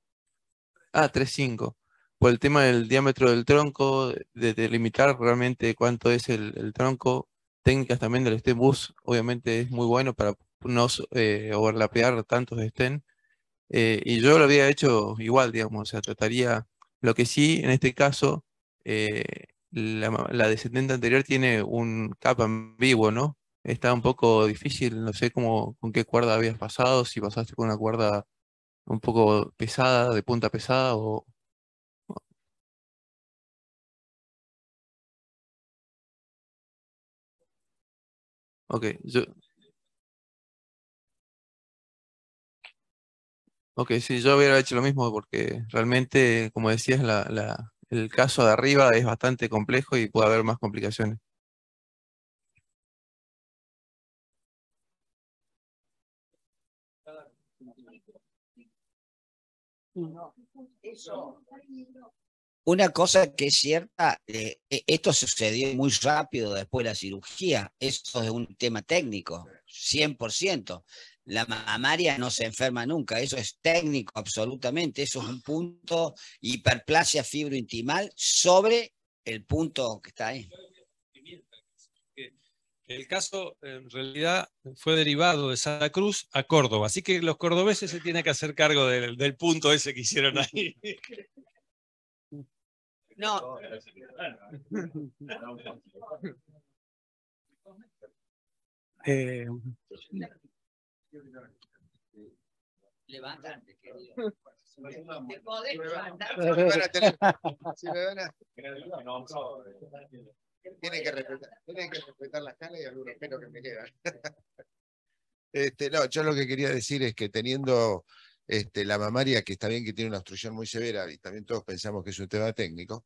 Ah, 3.5. Por el tema del diámetro del tronco, de delimitar realmente cuánto es el, tronco, técnicas también del stent bus, obviamente es muy bueno para no eh, overlapear tantos stent. Eh, y yo lo había hecho igual, digamos, o sea, trataría, lo que sí, en este caso, eh, la, descendente anterior tiene un capa en vivo, ¿no? Está un poco difícil, no sé cómo, con qué cuerda habías pasado, si pasaste con una cuerda un poco pesada, de punta pesada o... Ok, yo... Ok, sí, yo hubiera hecho lo mismo porque realmente, como decías, la, la, el caso de arriba es bastante complejo y puede haber más complicaciones. Una cosa que es cierta, eh, e- esto sucedió muy rápido después de la cirugía. Esto es un tema técnico, 100%. La mamaria no se enferma nunca, eso es técnico absolutamente. Eso es un punto hiperplasia fibrointimal sobre el punto que está ahí. El caso en realidad fue derivado de Santa Cruz a Córdoba, así que los cordobeses se tienen que hacer cargo del, del punto ese que hicieron ahí. [LAUGHS] No, Eh, levántate, querido. Te podés levantar. Si me van a tener- si me van a- Tienen que respetar, tienen que respetar las caras y algunos pelos que me quedan. Este, no, yo lo que quería decir es que teniendo este, la mamaria, que está bien que tiene una obstrucción muy severa, y también todos pensamos que es un tema técnico,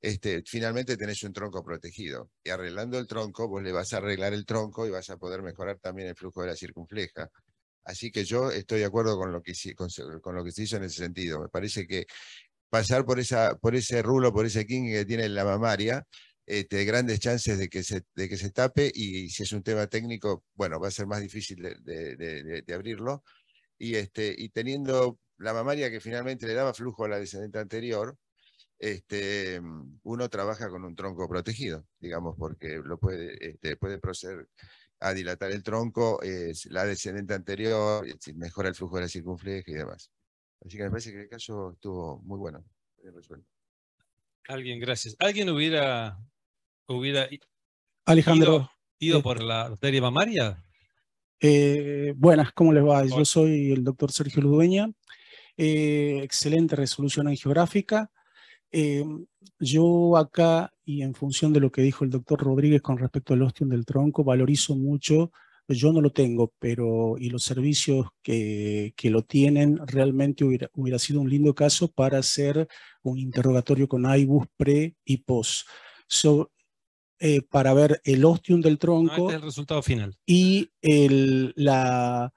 este, finalmente tenés un tronco protegido. Y arreglando el tronco, vos le vas a arreglar el tronco y vas a poder mejorar también el flujo de la circunfleja. Así que yo estoy de acuerdo con lo que, con, con lo que se hizo en ese sentido. Me parece que pasar por, esa, por ese rulo, por ese king que tiene la mamaria, este, grandes chances de que, se, de que se tape y si es un tema técnico, bueno, va a ser más difícil de abrirlo. Y, este, y teniendo la mamaria que finalmente le daba flujo a la descendente anterior, este, uno trabaja con un tronco protegido, digamos, porque lo puede, este, puede proceder a dilatar el tronco, es la descendente anterior, es decir, mejora el flujo de la circunfleja y demás. Así que me parece que el caso estuvo muy bueno. bien resuelto. Alguien, gracias. ¿Alguien hubiera, hubiera Alejandro, ido eh, por la arteria mamaria? Eh, buenas, ¿cómo les va? Yo soy el doctor Sergio Ludueña. Eh, excelente resolución angiográfica. Eh, yo acá, y en función de lo que dijo el doctor Rodríguez con respecto al ostium del tronco, valorizo mucho, yo no lo tengo, pero y los servicios que, que lo tienen, realmente hubiera, hubiera sido un lindo caso para hacer un interrogatorio con IBUS pre y post. So- eh, para ver el ostium del No, tronco este es el resultado final. y el, la,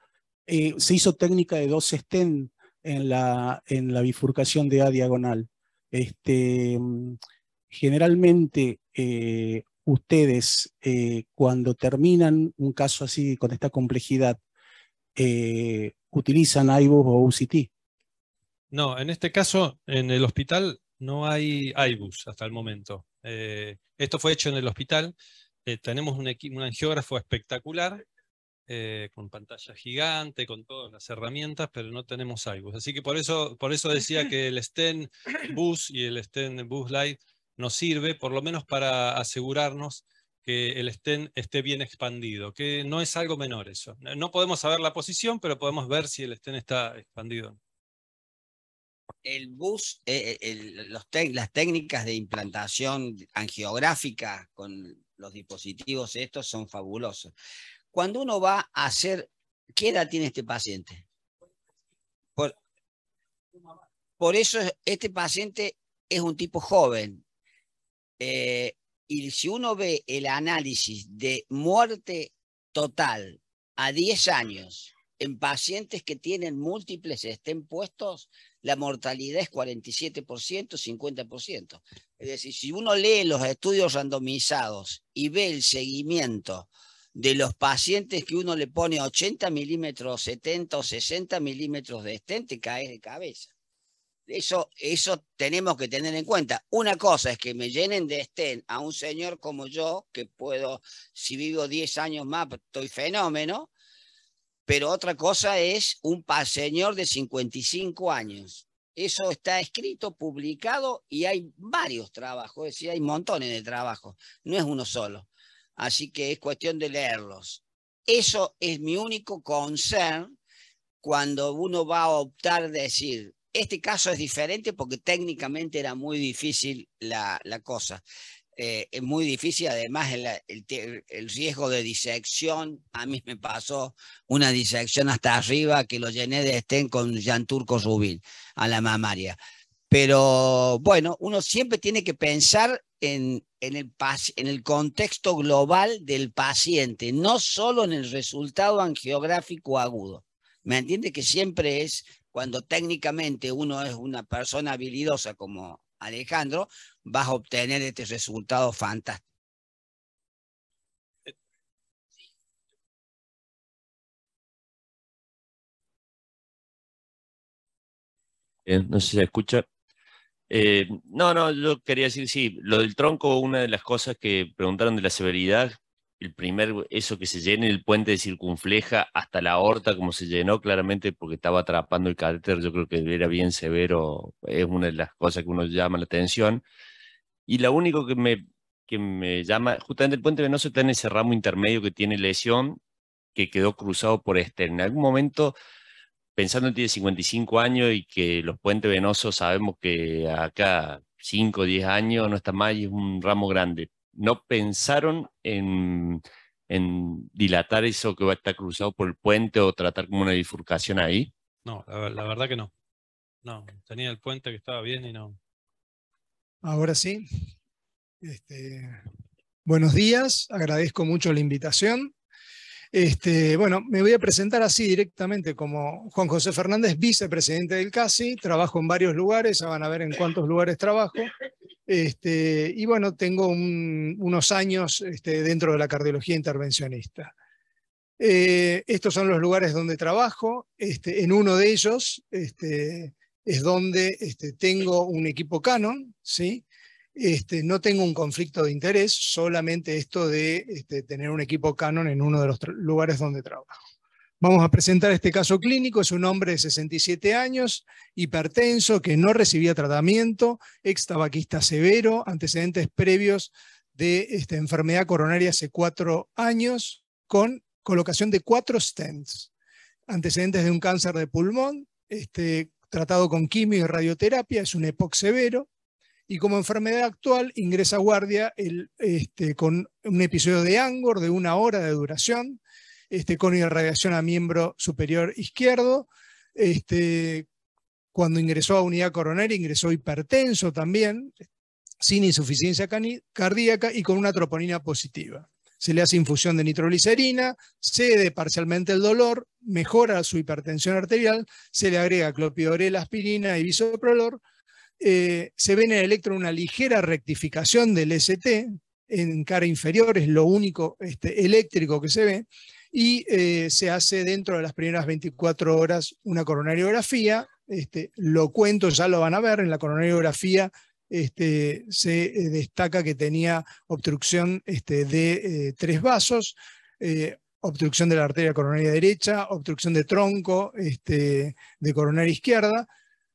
eh, se hizo técnica de dos stent en la, en la bifurcación de A diagonal. Este, generalmente eh, ustedes cuando terminan un caso así con esta complejidad utilizan IBUS o UCT. No, en este caso, en el hospital no hay IBUS hasta el momento. Eh, esto fue hecho en el hospital. Eh, tenemos un, un angiógrafo espectacular, eh, con pantalla gigante, con todas las herramientas, pero no tenemos IBUS. Así que por eso, por eso decía que el STEN Bus y el STEN Bus Lite nos sirve, por lo menos para asegurarnos que el STEN esté bien expandido, que no es algo menor eso. No- No podemos saber la posición, pero podemos ver si el STEN está expandido. El bus, eh, eh, las técnicas de implantación angiográfica con los dispositivos estos son fabulosos. Cuando uno va a hacer, ¿qué edad tiene este paciente? Por, por eso es- este paciente es un tipo joven. Eh, y si uno ve el análisis de muerte total a 10 años en pacientes que tienen múltiples estén puestos, la mortalidad es 47%, 50%. Es decir, si uno lee los estudios randomizados y ve el seguimiento de los pacientes que uno le pone 80 milímetros, 70 o 60 milímetros de stent, te caes de cabeza. Eso, eso tenemos que tener en cuenta. Una cosa es que me llenen de stent a un señor como yo, que puedo, si vivo 10 años más, estoy fenómeno, pero otra cosa es un señor de 55 años. Eso está escrito, publicado y hay varios trabajos, es decir, hay montones de trabajos, no es uno solo. Así que es cuestión de leerlos. Eso es mi único concern cuando uno va a optar de decir, este caso es diferente porque técnicamente era muy difícil la, la cosa. Eh, es muy difícil, además el, el riesgo de disección, a mí me pasó una disección hasta arriba que lo llené de estén con Jan Turco Rubin a la mamaria. Pero bueno, uno siempre tiene que pensar en, en, el, en el contexto global del paciente, no solo en el resultado angiográfico agudo. ¿Me entiende que siempre es cuando técnicamente uno es una persona habilidosa como Alejandro, vas a obtener este resultado fantástico? no sé si se escucha. Eh, no, no, yo quería decir, sí, lo del tronco, una de las cosas que preguntaron de la severidad, el primer, eso que se llene el puente de circunfleja hasta la aorta, como se llenó claramente porque estaba atrapando el catéter, yo creo que era bien severo, es una de las cosas que uno llama la atención. Y lo único que me, que me llama, justamente el puente venoso está en ese ramo intermedio que tiene lesión, que quedó cruzado por este. En algún momento pensando en tiene 55 años y que los puentes venosos sabemos que acá 5 o 10 años no está mal y es un ramo grande. ¿No pensaron en, dilatar eso que va a estar cruzado por el puente o tratar como una bifurcación ahí? No, la, verdad que no. No, tenía el puente que estaba bien y no. Ahora sí. Este, buenos días, agradezco mucho la invitación. Este, bueno, me voy a presentar así directamente como Juan José Fernández, vicepresidente del CASI, trabajo en varios lugares, ya van a ver en cuántos lugares trabajo. Este, y bueno, tengo unos años este, dentro de la cardiología intervencionista. Eh, estos son los lugares donde trabajo. Este, en uno de ellos este, es donde tengo un equipo Canon, ¿sí? No tengo un conflicto de interés, solamente esto de tener un equipo Canon en uno de los lugares donde trabajo. Vamos a presentar este caso clínico, es un hombre de 67 años, hipertenso, que no recibía tratamiento, ex tabaquista severo, antecedentes previos de esta enfermedad coronaria hace cuatro años, con colocación de cuatro stents, antecedentes de un cáncer de pulmón, este, tratado con quimio y radioterapia, es un EPOC severo, y como enfermedad actual ingresa a guardia este, con un episodio de Angor de una hora de duración, este, con irradiación a miembro superior izquierdo. Este, cuando ingresó a unidad coronaria ingresó hipertenso también, sin insuficiencia cardíaca y con una troponina positiva. Se le hace infusión de nitroglicerina, cede parcialmente el dolor, mejora su hipertensión arterial, se le agrega clopidogrel, aspirina y bisoprolor, eh, se ve en el electro una ligera rectificación del ST en cara inferior, es lo único este, eléctrico que se ve, y eh, se hace dentro de las primeras 24 horas una coronariografía, este, lo cuento, ya lo van a ver, en la coronariografía este, se eh, destaca que tenía obstrucción este, de tres vasos, obstrucción de la arteria coronaria derecha, obstrucción de tronco este, de coronaria izquierda,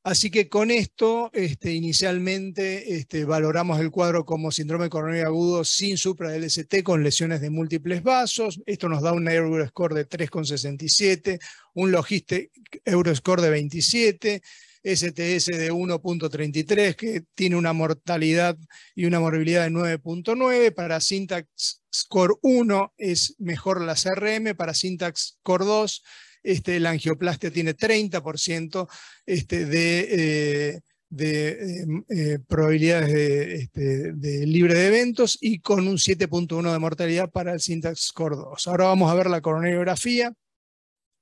Así que con esto, este, inicialmente este, valoramos el cuadro como síndrome coronario agudo sin supra-LST con lesiones de múltiples vasos. Esto nos da un Euroscore de 3,67, un Logistic Euroscore de 27, STS de 1.33, que tiene una mortalidad y una morbilidad de 9.9. Para Syntax Score 1 es mejor la CRM, para Syntax Score 2 este, la angioplastia tiene 30% este, de, eh, em, eh, probabilidades este, de, libre de eventos y con un 7.1 de mortalidad para el Syntax Core 2. Ahora vamos a ver la coronariografía,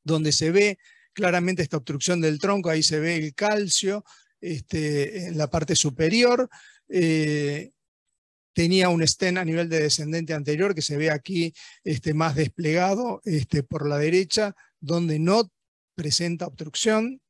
donde se ve claramente esta obstrucción del tronco, ahí se ve el calcio este, en la parte superior. Eh, tenía un stent a nivel de descendente anterior que se ve aquí este, más desplegado este, por la derecha, donde no presenta obstrucción.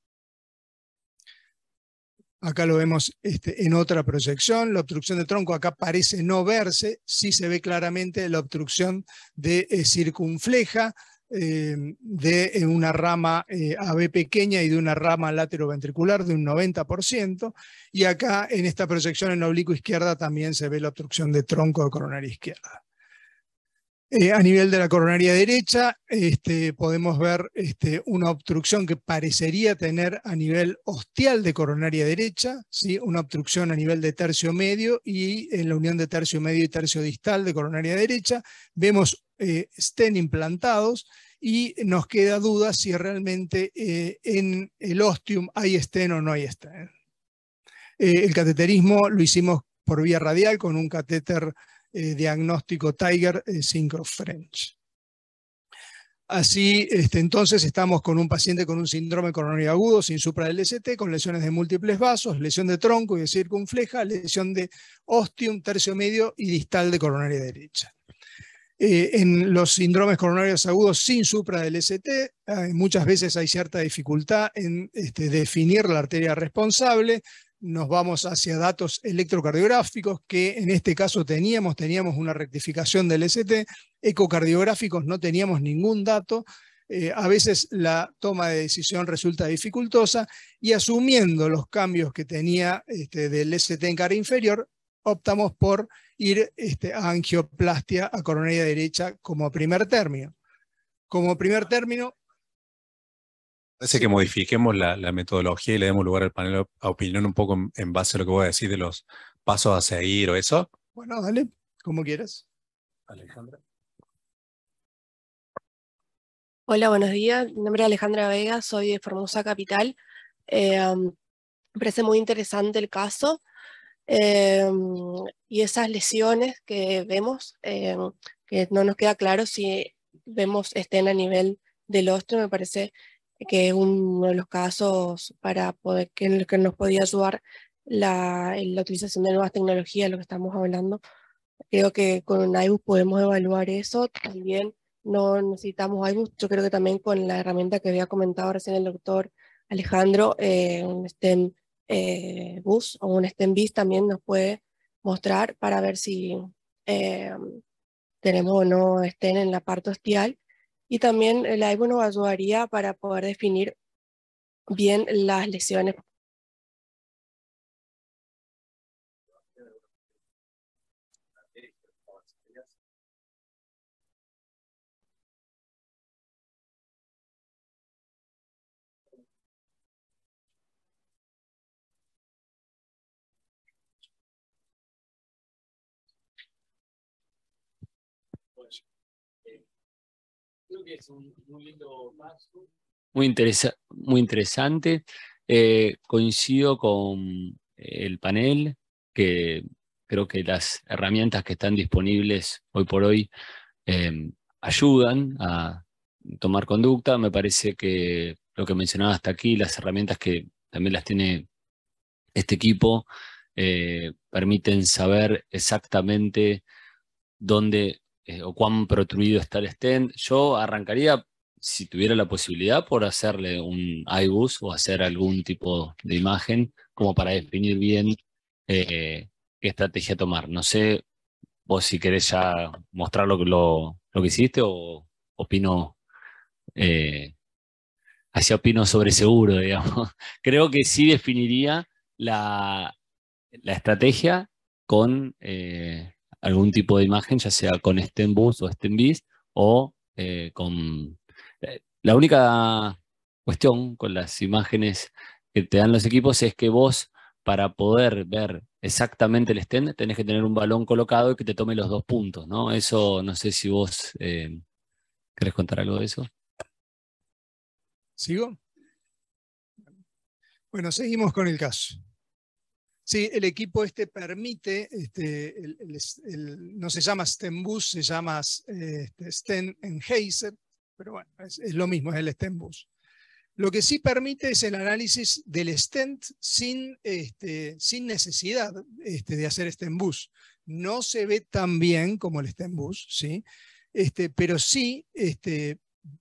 Acá lo vemos este, en otra proyección. La obstrucción de tronco acá parece no verse. Sí se ve claramente la obstrucción de eh, circunfleja eh, de eh, una rama AB pequeña y de una rama lateroventricular de un 90%. Y acá en esta proyección en oblicuo izquierda también se ve la obstrucción de tronco de coronaria izquierda. Eh, a nivel de la coronaria derecha este, podemos ver este, una obstrucción que parecería tener a nivel ostial de coronaria derecha, ¿sí? una obstrucción a nivel de tercio medio y en la unión de tercio medio y tercio distal de coronaria derecha vemos eh, stent implantados y nos queda duda si realmente eh, en el ostium hay stent o no hay stent. el cateterismo lo hicimos por vía radial con un catéter eh, diagnóstico Tiger eh, Synchro French. Así, este, entonces estamos con un paciente con un síndrome coronario agudo sin supra del ST, con lesiones de múltiples vasos, lesión de tronco y de circunfleja, lesión de ostium, tercio medio y distal de coronaria derecha. Eh, en los síndromes coronarios agudos sin supra del ST, muchas veces hay cierta dificultad en este, definir la arteria responsable, nos vamos hacia datos electrocardiográficos, que en este caso teníamos, teníamos una rectificación del ST, ecocardiográficos no teníamos ningún dato, eh, a veces la toma de decisión resulta dificultosa y asumiendo los cambios que tenía este, del ST en cara inferior, optamos por ir este, a angioplastia a coronaria derecha como primer término. Como primer término, Parece que modifiquemos la, metodología y le demos lugar al panel a opinión un poco en, base a lo que voy a decir de los pasos a seguir o eso. Bueno, dale, como quieras. Alejandra. Hola, buenos días. Mi nombre es Alejandra Vega, soy de Formosa Capital. Eh, me parece muy interesante el caso eh, y esas lesiones que vemos, eh, que no nos queda claro si vemos estén a nivel del ostro, me parece que es uno de los casos para poder, que, que nos podía ayudar la, la, utilización de nuevas tecnologías, lo que estamos hablando. Creo que con IBUS podemos evaluar eso. También no necesitamos IBUS. Yo creo que también con la herramienta que había comentado recién el doctor Alejandro, eh, un STEM eh, bus o un STEM BIS también nos puede mostrar para ver si eh, tenemos o no estén en la parte ostial y también el IBU nos ayudaría para poder definir bien las lesiones Muy, muy interesante. Eh, coincido con el panel, que creo que las herramientas que están disponibles hoy por hoy em, ayudan a tomar conducta. Me parece que lo que mencionaba hasta aquí, las herramientas que también las tiene este equipo, eh, permiten saber exactamente dónde eh, o cuán protruido está el stent. Yo arrancaría, si tuviera la posibilidad, por hacerle un IBUS o hacer algún tipo de imagen como para definir bien eh, qué estrategia tomar. No sé vos si querés ya mostrar lo, lo, lo que hiciste o opino... Eh, así opino sobre seguro, [LAUGHS] digamos. Creo que sí definiría la, la estrategia con algún tipo de imagen, ya sea con StemBus o StemBis o eh, con... Eh, la única cuestión con las imágenes que te dan los equipos es que vos, para poder ver exactamente el stem, tenés que tener un balón colocado y que te tome los dos puntos, ¿no? Eso, no sé si vos eh, querés contar algo de eso. ¿Sigo? Bueno, seguimos con el caso. Sí, el equipo este permite, este, no se llama STEMBUS, se llama este, STEM Enheiser, pero bueno, es, lo mismo, es el STEMBUS. Lo que sí permite es el análisis del stent sin, este, sin necesidad este, de hacer STEMBUS. No se ve tan bien como el STEMBUS, ¿sí? Este, pero sí, este,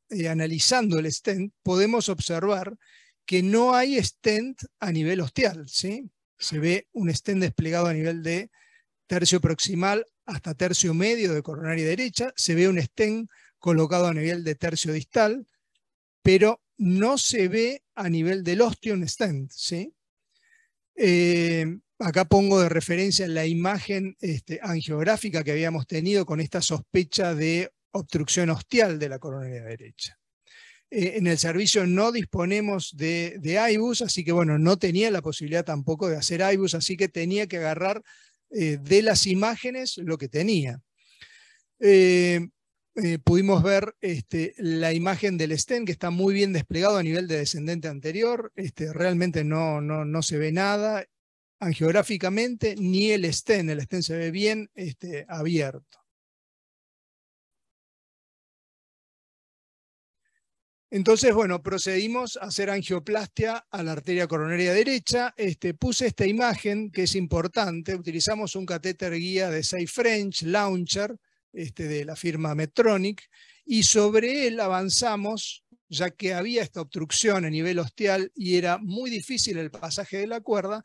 eh, analizando el stent, podemos observar que no hay stent a nivel ostial, ¿sí? Se ve un stent desplegado a nivel de tercio proximal hasta tercio medio de coronaria derecha, se ve un stent colocado a nivel de tercio distal, pero no se ve a nivel del osteon stent. ¿sí? Eh, acá pongo de referencia la imagen este, angiográfica que habíamos tenido con esta sospecha de obstrucción ostial de la coronaria derecha. Eh, en el servicio no disponemos de, iBus, así que bueno, no tenía la posibilidad tampoco de hacer iBus, así que tenía que agarrar eh, de las imágenes lo que tenía. Eh, pudimos ver este, la imagen del stent que está muy bien desplegado a nivel de descendente anterior, este, realmente no, no, no, se ve nada angiográficamente, ni el stent, el stent se ve bien este, abierto. Entonces, bueno, procedimos a hacer angioplastia a la arteria coronaria derecha. Este, puse esta imagen que es importante. Utilizamos un catéter guía de Say French Launcher este, de la firma Medtronic y sobre él avanzamos ya que había esta obstrucción a nivel ostial y era muy difícil el pasaje de la cuerda,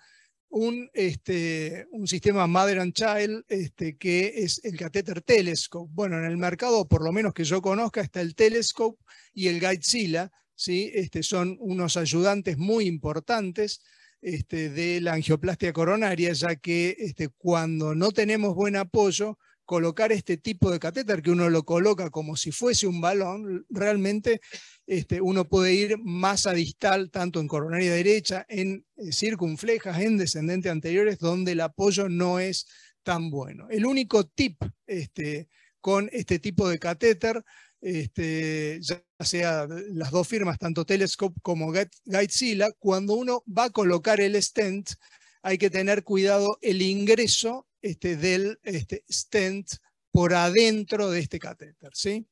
un, este, un sistema Mother and Child este, que es el catéter Telescope. Bueno, en el mercado, por lo menos que yo conozca, está el Telescope y el Guidezilla, ¿sí? este, son unos ayudantes muy importantes este, de la angioplastia coronaria, ya que este, cuando no tenemos buen apoyo, colocar este tipo de catéter, que uno lo coloca como si fuese un balón, realmente este, uno puede ir más a distal, tanto en coronaria derecha, en eh, circunflejas, en descendentes anteriores, donde el apoyo no es tan bueno. El único tip este, con este tipo de catéter, este, ya sea las dos firmas, tanto Telescope como Guidezilla, cuando uno va a colocar el stent, hay que tener cuidado el ingreso este, del este, stent por adentro de este catéter. ¿sí?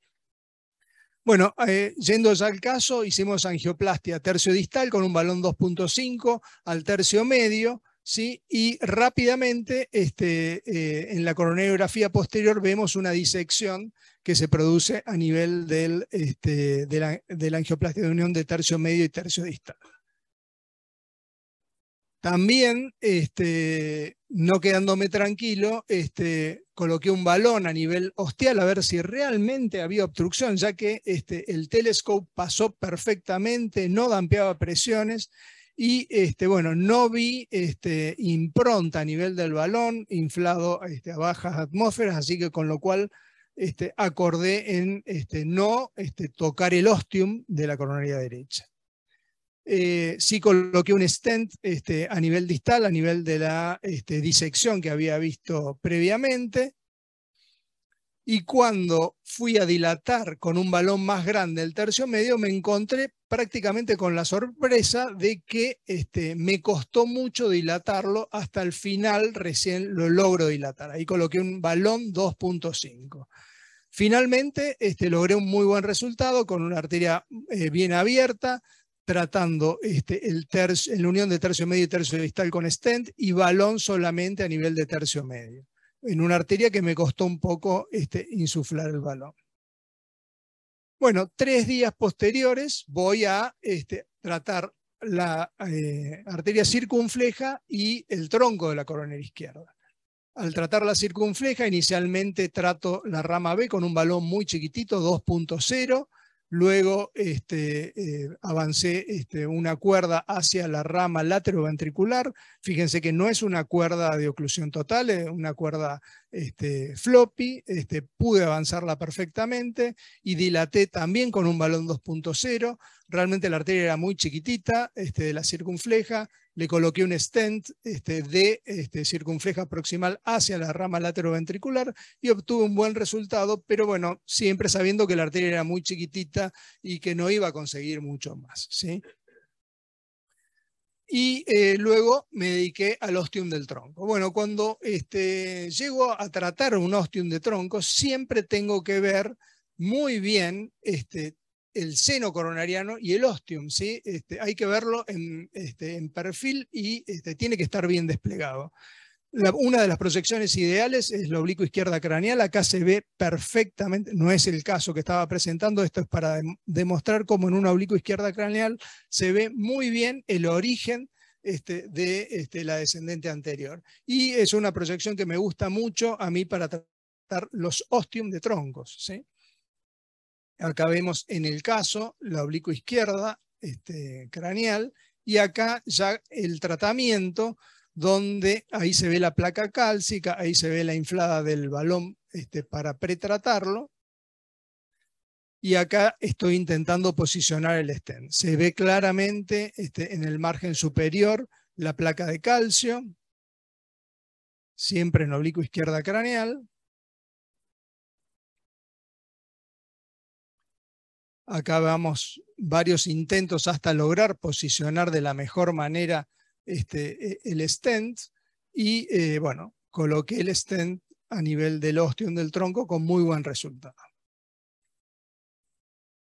Bueno, eh, yendo ya al caso, hicimos angioplastia tercio distal con un balón 2.5 al tercio medio, ¿sí? y rápidamente este, eh, en la coronariografía posterior vemos una disección que se produce a nivel del, este, de, la, de la angioplastia de unión de tercio medio y tercio distal. También, este, no quedándome tranquilo, este, coloqué un balón a nivel ostial a ver si realmente había obstrucción, ya que este, el telescope pasó perfectamente, no dampeaba presiones y este, bueno, no vi este, impronta a nivel del balón inflado este, a bajas atmósferas, así que con lo cual este, acordé en este, no tocar el ostium de la coronaria derecha. Eh, sí coloqué un stent este, a nivel distal, a nivel de la este, disección que había visto previamente. Y cuando fui a dilatar con un balón más grande el tercio medio, me encontré prácticamente con la sorpresa de que este, me costó mucho dilatarlo, hasta el final recién lo logro dilatar. Ahí coloqué un balón 2.5. Finalmente este, logré un muy buen resultado con una arteria eh, bien abierta, tratando este, el la unión de tercio medio y tercio distal con stent y balón solamente a nivel de tercio medio, en una arteria que me costó un poco este, insuflar el balón. Bueno, tres días posteriores voy a este, tratar la eh, arteria circunfleja y el tronco de la coronera izquierda. Al tratar la circunfleja, inicialmente trato la rama B con un balón muy chiquitito, 2.0, Luego este, eh, avancé este, una cuerda hacia la rama lateroventricular. Fíjense que no es una cuerda de oclusión total, es una cuerda este, floppy. Este, pude avanzarla perfectamente y dilaté también con un balón 2.0. Realmente la arteria era muy chiquitita este, de la circunfleja le coloqué un stent este, de este, circunfleja proximal hacia la rama lateroventricular y obtuve un buen resultado, pero bueno, siempre sabiendo que la arteria era muy chiquitita y que no iba a conseguir mucho más. ¿sí? Y eh, luego me dediqué al ostium del tronco. Bueno, cuando este, llego a tratar un ostium de tronco, siempre tengo que ver muy bien este, el seno coronariano y el ostium. ¿sí? Este, hay que verlo en, este, perfil y este, tiene que estar bien desplegado. una de las proyecciones ideales es la oblicuo izquierda craneal. Acá se ve perfectamente, no es el caso que estaba presentando, esto es para demostrar cómo en una oblicuo izquierda craneal se ve muy bien el origen de la descendente anterior. Y es una proyección que me gusta mucho a mí para tratar los ostium de troncos. ¿sí? Acá vemos en el caso la oblicuo izquierda este, craneal y acá ya el tratamiento donde ahí se ve la placa cálcica, ahí se ve la inflada del balón este, para pretratarlo. Y acá estoy intentando posicionar el stent. Se ve claramente este, en el margen superior la placa de calcio, siempre en oblicuo izquierda craneal. Acá vamos varios intentos hasta lograr posicionar de la mejor manera este, e, el stent y eh, bueno, coloqué el stent a nivel del ostium del tronco con muy buen resultado.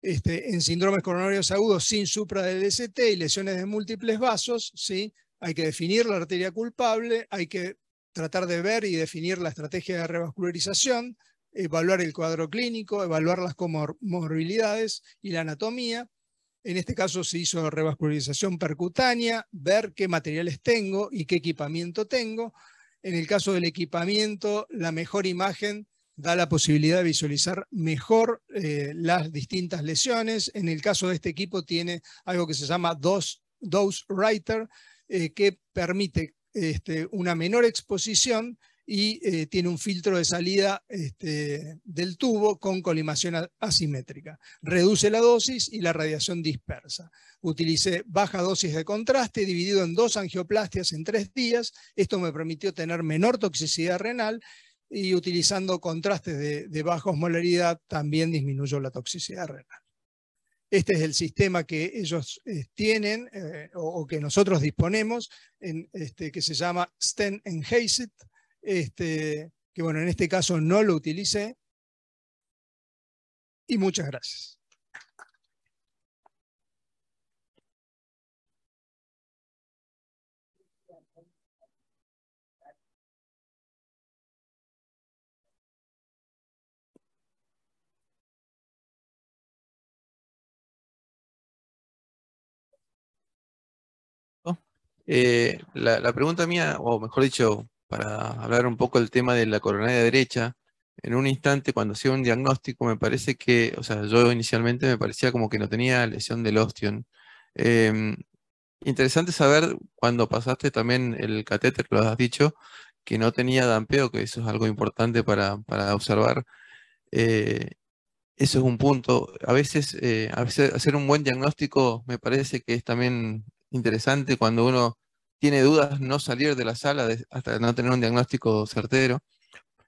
Este, en síndromes coronarios agudos sin supra del DST y lesiones de múltiples vasos, ¿sí? hay que definir la arteria culpable, hay que tratar de ver y definir la estrategia de revascularización, evaluar el cuadro clínico, evaluar las comorbilidades y la anatomía. En este caso se hizo revascularización percutánea, ver qué materiales tengo y qué equipamiento tengo. En el caso del equipamiento, la mejor imagen da la posibilidad de visualizar mejor eh, las distintas lesiones. En el caso de este equipo tiene algo que se llama Dose, dose Writer, eh, que permite este, una menor exposición y eh, tiene un filtro de salida este, del tubo con colimación asimétrica. Reduce la dosis y la radiación dispersa. Utilicé baja dosis de contraste dividido en dos angioplastias en tres días. Esto me permitió tener menor toxicidad renal y utilizando contrastes de, de baja osmolaridad también disminuyó la toxicidad renal. Este es el sistema que ellos eh, tienen eh, o, que nosotros disponemos, en, este, que se llama Sten Enhanced, este, que bueno, en este caso no lo utilicé. Y muchas gracias. Eh, la, pregunta mía, o mejor dicho, para hablar un poco del tema de la coronaria derecha, en un instante cuando hacía un diagnóstico me parece que, o sea, yo inicialmente me parecía como que no tenía lesión del ostión. Em, interesante saber cuando pasaste también el catéter, lo has dicho, que no tenía dampeo, que eso es algo importante para, observar. Eh, eso es un punto. A veces, eh, a veces hacer un buen diagnóstico me parece que es también interesante cuando uno tiene dudas no salir de la sala hasta no tener un diagnóstico certero.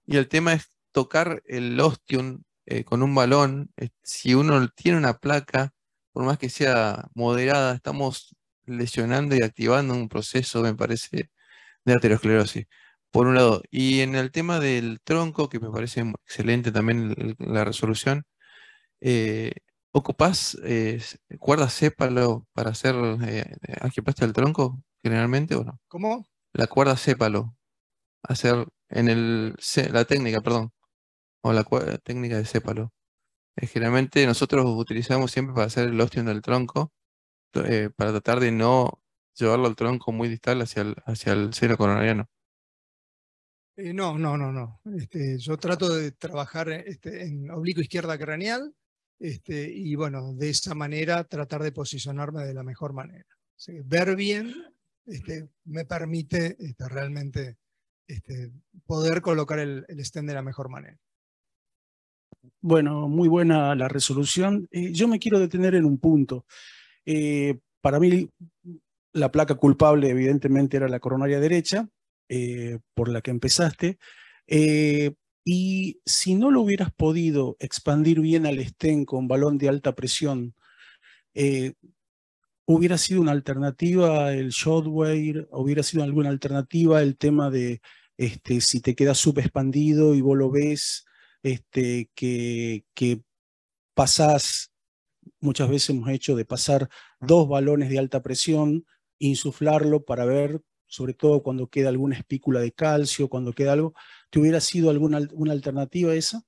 Y el tema es tocar el ostium eh, con un balón. si uno tiene una placa, por más que sea moderada, estamos lesionando y activando un proceso, me parece, de aterosclerosis. Por un lado. Y en el tema del tronco, que me parece excelente también la resolución, eh, ¿Ocupás eh, cépalo para hacer eh, del tronco generalmente o no? ¿Cómo? La cuerda cépalo. Hacer en el, la técnica, perdón. O la técnica de cépalo. Eh, generalmente nosotros utilizamos siempre para hacer el ostium del tronco, eh, para tratar de no llevarlo al tronco muy distal hacia el, hacia el seno coronariano. no, no, no, no. Este, yo trato de trabajar este, en oblicuo izquierda craneal este, y bueno, de esa manera tratar de posicionarme de la mejor manera. ver bien este, me permite este, realmente poder colocar el, el de la mejor manera. Bueno, muy buena la resolución. Eh, yo me quiero detener en un punto. Eh, para mí, la placa culpable evidentemente era la coronaria derecha, eh, por la que empezaste. Y si no lo hubieras podido expandir bien al estén con balón de alta presión, ¿hubiera sido una alternativa el shotware? ¿Hubiera sido alguna alternativa el tema de este, si te queda subexpandido y vos lo ves, este, que, que pasás, muchas veces hemos hecho de pasar dos balones de alta presión, insuflarlo para ver sobre todo cuando queda alguna espícula de calcio, cuando queda algo, ¿te hubiera sido alguna una alternativa esa?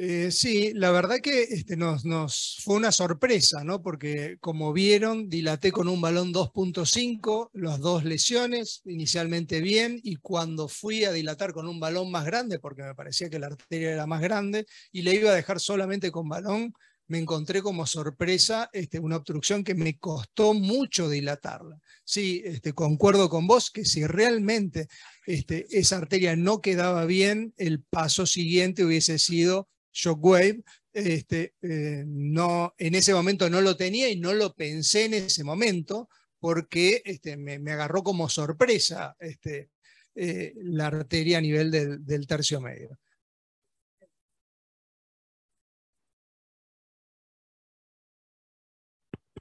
Eh, sí, la verdad que este, nos, nos, fue una sorpresa, ¿no? Porque como vieron, dilaté con un balón 2.5, las dos lesiones, inicialmente bien, y cuando fui a dilatar con un balón más grande, porque me parecía que la arteria era más grande, y le iba a dejar solamente con balón, me encontré como sorpresa este, una obstrucción que me costó mucho dilatarla. Sí, este, concuerdo con vos que si realmente este, esa arteria no quedaba bien, el paso siguiente hubiese sido shockwave. Este, eh, no, en ese momento no lo tenía y no lo pensé en ese momento porque este, me, agarró como sorpresa este, eh, la arteria a nivel del tercio medio.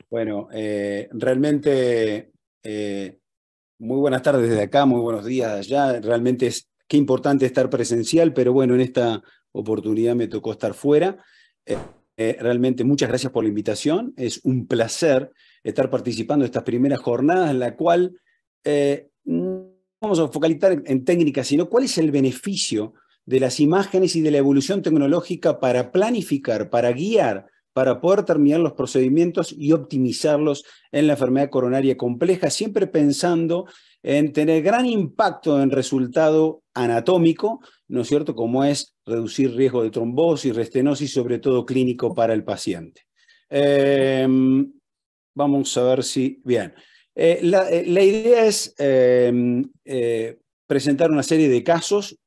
Bueno, eh, realmente muy buenas tardes desde acá, muy buenos días allá. Realmente es qué importante estar presencial, pero bueno, en esta oportunidad me tocó estar fuera. Eh, eh, realmente muchas gracias por la invitación. Es un placer estar participando de estas primeras jornadas en la cual eh, no vamos a focalizar en técnicas, sino cuál es el beneficio de las imágenes y de la evolución tecnológica para planificar, para guiar, para poder terminar los procedimientos y optimizarlos en la enfermedad coronaria compleja, siempre pensando en tener gran impacto en resultado anatómico, ¿no es cierto?, como es reducir riesgo de trombosis, restenosis, sobre todo clínico para el paciente. Em, vamos a ver si, bien. Eh, la, eh, la, idea es em, eh, presentar una serie de casos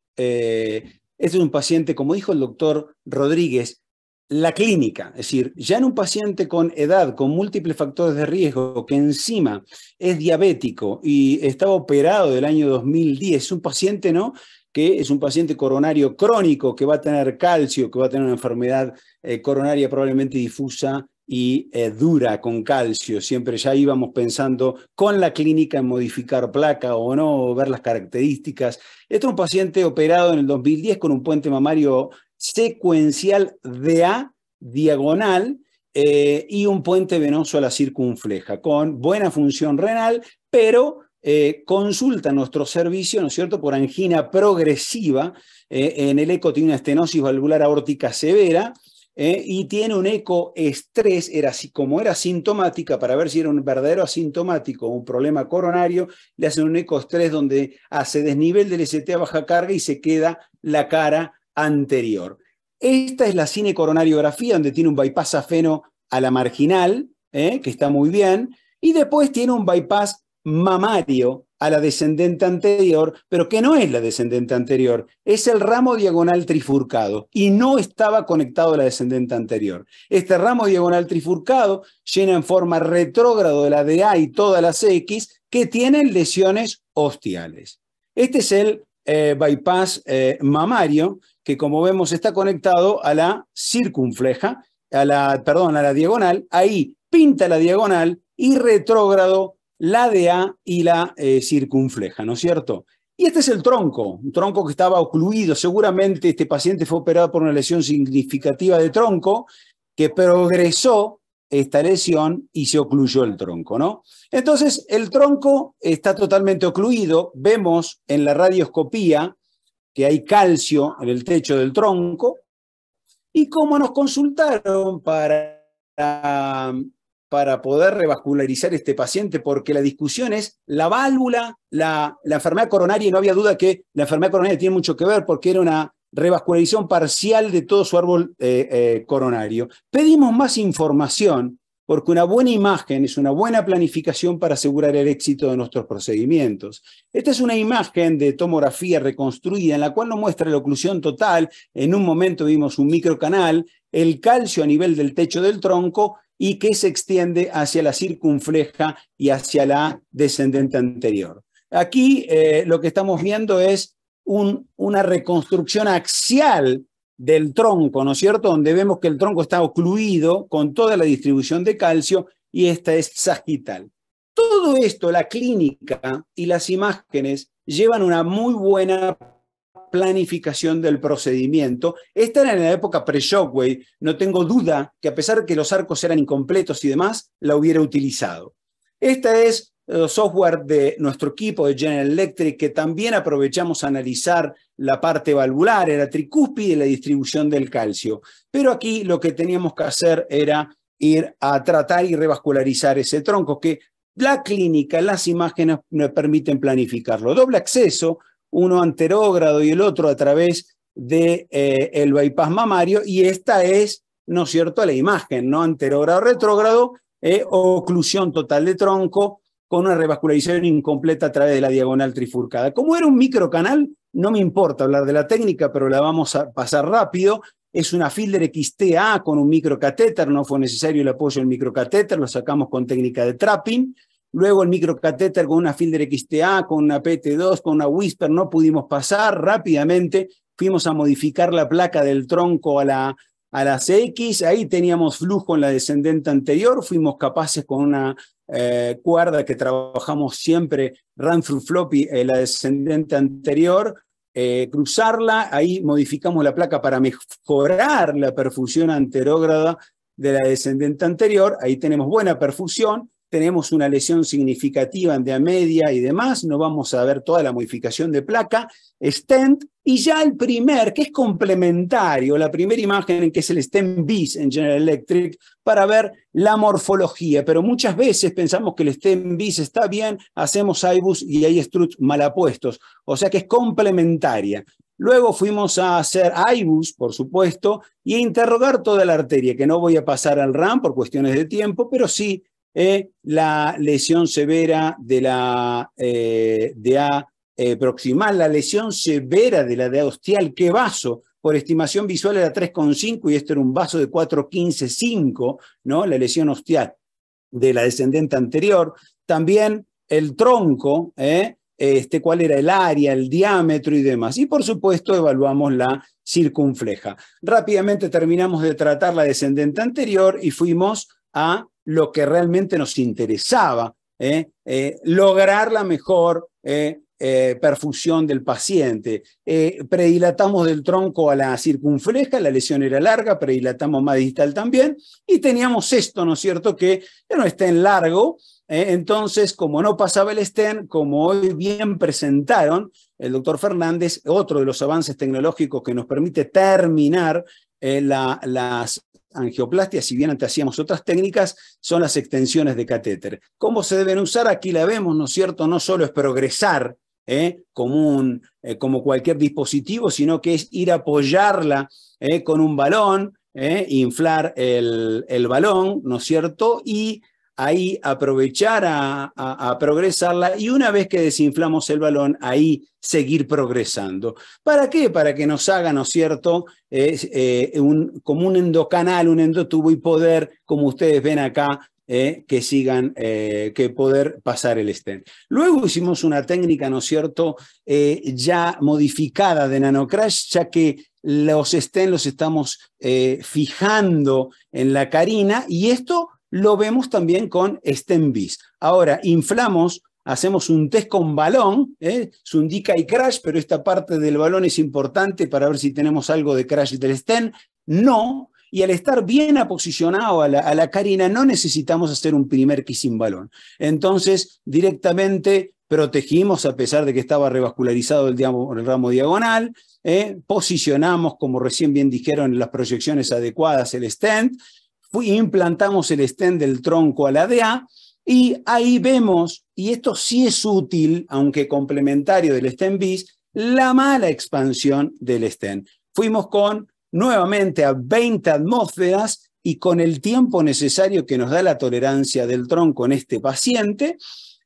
este es un paciente, como dijo el doctor Rodríguez, la clínica, es decir, ya en un paciente con edad, con múltiples factores de riesgo, que encima es diabético y estaba operado del año 2010, es un paciente, ¿no? que es un paciente coronario crónico, que va a tener calcio, que va a tener una enfermedad eh, coronaria probablemente difusa y eh, dura con calcio. Siempre ya íbamos pensando con la clínica en modificar placa o no, ver las características. Este es un paciente operado en el 2010 con un puente mamario secuencial DA diagonal eh, y un puente venoso a la circunfleja, con buena función renal, pero eh, consulta nuestro servicio, ¿no es cierto?, por angina progresiva. en el eco tiene una estenosis valvular aórtica severa ¿eh? y tiene un ecoestrés, era así, como era sintomática, para ver si era un verdadero asintomático o un problema coronario, le hacen un ecoestrés donde hace desnivel del ST a baja carga y se queda la cara anterior. Esta es la cinecoronariografía, donde tiene un bypass afeno a la marginal, ¿eh? que está muy bien, y después tiene un bypass mamario a la descendente anterior, pero que no es la descendente anterior, es el ramo diagonal trifurcado y no estaba conectado a la descendente anterior. Este ramo diagonal trifurcado llena en forma retrógrado de la DA y todas las X que tienen lesiones ostiales. Este es el eh, bypass eh, mamario que como vemos está conectado a la circunfleja, a la, perdón, a la diagonal, ahí pinta la diagonal y retrógrado la DA y la eh, circunfleja, ¿no es cierto? Y este es el tronco, un tronco que estaba ocluido. Seguramente este paciente fue operado por una lesión significativa de tronco que progresó esta lesión y se ocluyó el tronco, ¿no? Entonces, el tronco está totalmente ocluido. Vemos en la radioscopía que hay calcio en el techo del tronco. Y como nos consultaron para para poder revascularizar este paciente, porque la discusión es la válvula, la, enfermedad coronaria, y no había duda que la enfermedad coronaria tiene mucho que ver porque era una revascularización parcial de todo su árbol eh, eh, coronario. Pedimos más información porque una buena imagen es una buena planificación para asegurar el éxito de nuestros procedimientos. Esta es una imagen de tomografía reconstruida en la cual nos muestra la oclusión total. En un momento vimos un microcanal, el calcio a nivel del techo del tronco y que se extiende hacia la circunfleja y hacia la descendente anterior. Aquí eh, lo que estamos viendo es una reconstrucción axial del tronco, ¿no es cierto? Donde vemos que el tronco está ocluido con toda la distribución de calcio y esta es sagital. Todo esto, la clínica y las imágenes llevan una muy buena planificación del procedimiento. Esta era en la época pre-Shockwave. No tengo duda que a pesar de que los arcos eran incompletos y demás, la hubiera utilizado. Esta es software de nuestro equipo de General Electric que también aprovechamos a analizar la parte valvular, la tricúspide y la distribución del calcio. Pero aquí lo que teníamos que hacer era ir a tratar y revascularizar ese tronco que la clínica, las imágenes me permiten planificarlo. Doble acceso, uno anterógrado y el otro a través del de, eh, bypass mamario, y esta es, ¿no es cierto?, la imagen, ¿no? Anterógrado, retrógrado, eh, oclusión total de tronco con una revascularización incompleta a través de la diagonal trifurcada. Como era un microcanal, no me importa hablar de la técnica, pero la vamos a pasar rápido. Es una Fielder XTA con un microcatéter, no fue necesario el apoyo del microcatéter, lo sacamos con técnica de trapping. Luego el microcatéter con una Fielder XTA, con una PT2, con una Whisper, no pudimos pasar rápidamente. Fuimos a modificar la placa del tronco a la, a las X, ahí teníamos flujo en la descendente anterior, fuimos capaces con una eh, cuerda que trabajamos siempre, run through floppy, en la descendente anterior, eh, cruzarla, ahí modificamos la placa para mejorar la perfusión anterógrada de la descendente anterior, ahí tenemos buena perfusión, tenemos una lesión significativa en de media y demás, no vamos a ver toda la modificación de placa, stent, y ya el primer, que es complementario, la primera imagen que es el stent bis en General Electric, para ver la morfología, pero muchas veces pensamos que el stent bis está bien, hacemos IBUS y hay struts mal apuestos, o sea que es complementaria. Luego fuimos a hacer IBUS, por supuesto, y a interrogar toda la arteria, que no voy a pasar al RAM por cuestiones de tiempo, pero sí eh, la lesión severa de la eh, DA eh, proximal, la lesión severa de la DA ostial, ¿qué vaso? Por estimación visual era 3,5 y esto era un vaso de 4,15,5, ¿no? La lesión ostial de la descendente anterior. También el tronco, este, cuál era el área, el diámetro y demás. Y por supuesto evaluamos la circunfleja. Rápidamente terminamos de tratar la descendente anterior y fuimos a lo que realmente nos interesaba, ¿eh? Eh, lograr la mejor eh, perfusión del paciente. predilatamos del tronco a la circunfleja, la lesión era larga, predilatamos más distal también, y teníamos esto, ¿no es cierto?, que no está en largo, entonces, como no pasaba el STEN, como hoy bien presentaron el doctor Fernández, otro de los avances tecnológicos que nos permite terminar las angioplastia, si bien antes hacíamos otras técnicas, son las extensiones de catéter. ¿Cómo se deben usar? Aquí la vemos, ¿no es cierto? No solo es progresar ¿eh? como, eh, como, cualquier dispositivo, sino que es ir a apoyarla ¿eh? con un balón, inflar el, el, balón, ¿no es cierto? Y ahí aprovechar a, progresarla y una vez que desinflamos el balón, ahí seguir progresando. ¿Para qué? Para que nos haga, ¿no es cierto?, eh, un, como un endocanal, un endotubo y poder, como ustedes ven acá, eh, que sigan, eh, que poder pasar el stent. Luego hicimos una técnica, ¿no es cierto?, ya modificada de nanocrash, ya que los stents los estamos fijando en la carina y esto lo vemos también con STEMBIS. Ahora, inflamos, hacemos un test con balón, ¿eh? un y crash, pero esta parte del balón es importante para ver si tenemos algo de crash del stent. No, y al estar bien aposicionado a la, carina, no necesitamos hacer un primer kissing balón. Entonces, directamente protegimos, a pesar de que estaba revascularizado el, ramo diagonal, ¿eh? posicionamos, como recién bien dijeron, las proyecciones adecuadas el stent, implantamos el stent del tronco a la DA y ahí vemos, y esto sí es útil, aunque complementario del stent bis, la mala expansión del stent. Fuimos con nuevamente a 20 atmósferas y con el tiempo necesario que nos da la tolerancia del tronco en este paciente,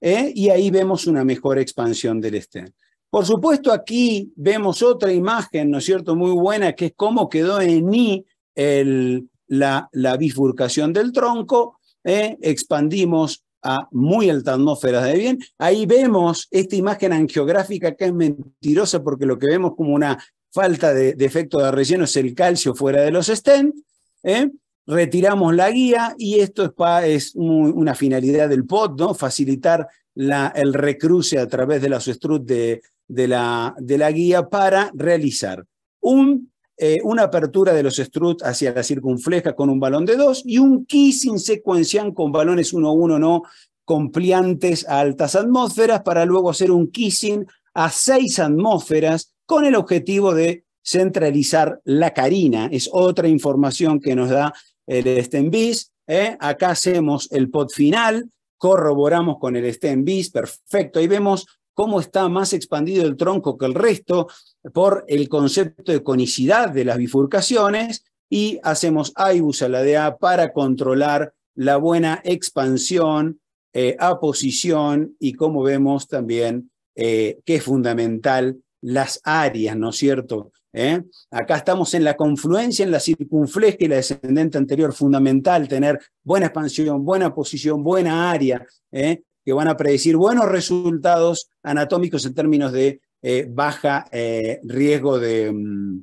¿eh? y ahí vemos una mejor expansión del stent. Por supuesto, aquí vemos otra imagen, ¿no es cierto?, muy buena, que es cómo quedó en I el, la, bifurcación del tronco, ¿eh? expandimos a muy alta atmósfera de bien. Ahí vemos esta imagen angiográfica que es mentirosa porque lo que vemos como una falta de, efecto de relleno es el calcio fuera de los stents. ¿eh? Retiramos la guía y esto es, una finalidad del POT, ¿no? facilitar el recruce a través de de, de, la, de la guía para realizar un eh, una apertura de los struts hacia la circunfleja con un balón de dos y un kissing secuencial con balones 1-1 no compliantes a altas atmósferas para luego hacer un kissing a seis atmósferas con el objetivo de centralizar la carina. Es otra información que nos da el STEMBIS. ¿eh? Acá hacemos el pot final, corroboramos con el STEMBIS, perfecto. Ahí vemos cómo está más expandido el tronco que el resto por el concepto de conicidad de las bifurcaciones y hacemos IBUS a la DA para controlar la buena expansión, eh, aposición y como vemos también eh, que es fundamental las áreas, ¿no es cierto? ¿Eh? Acá estamos en la confluencia, en la circunfleja y la descendente anterior, fundamental tener buena expansión, buena posición, buena área, ¿eh? que van a predecir buenos resultados anatómicos en términos de eh, baja riesgo de mm,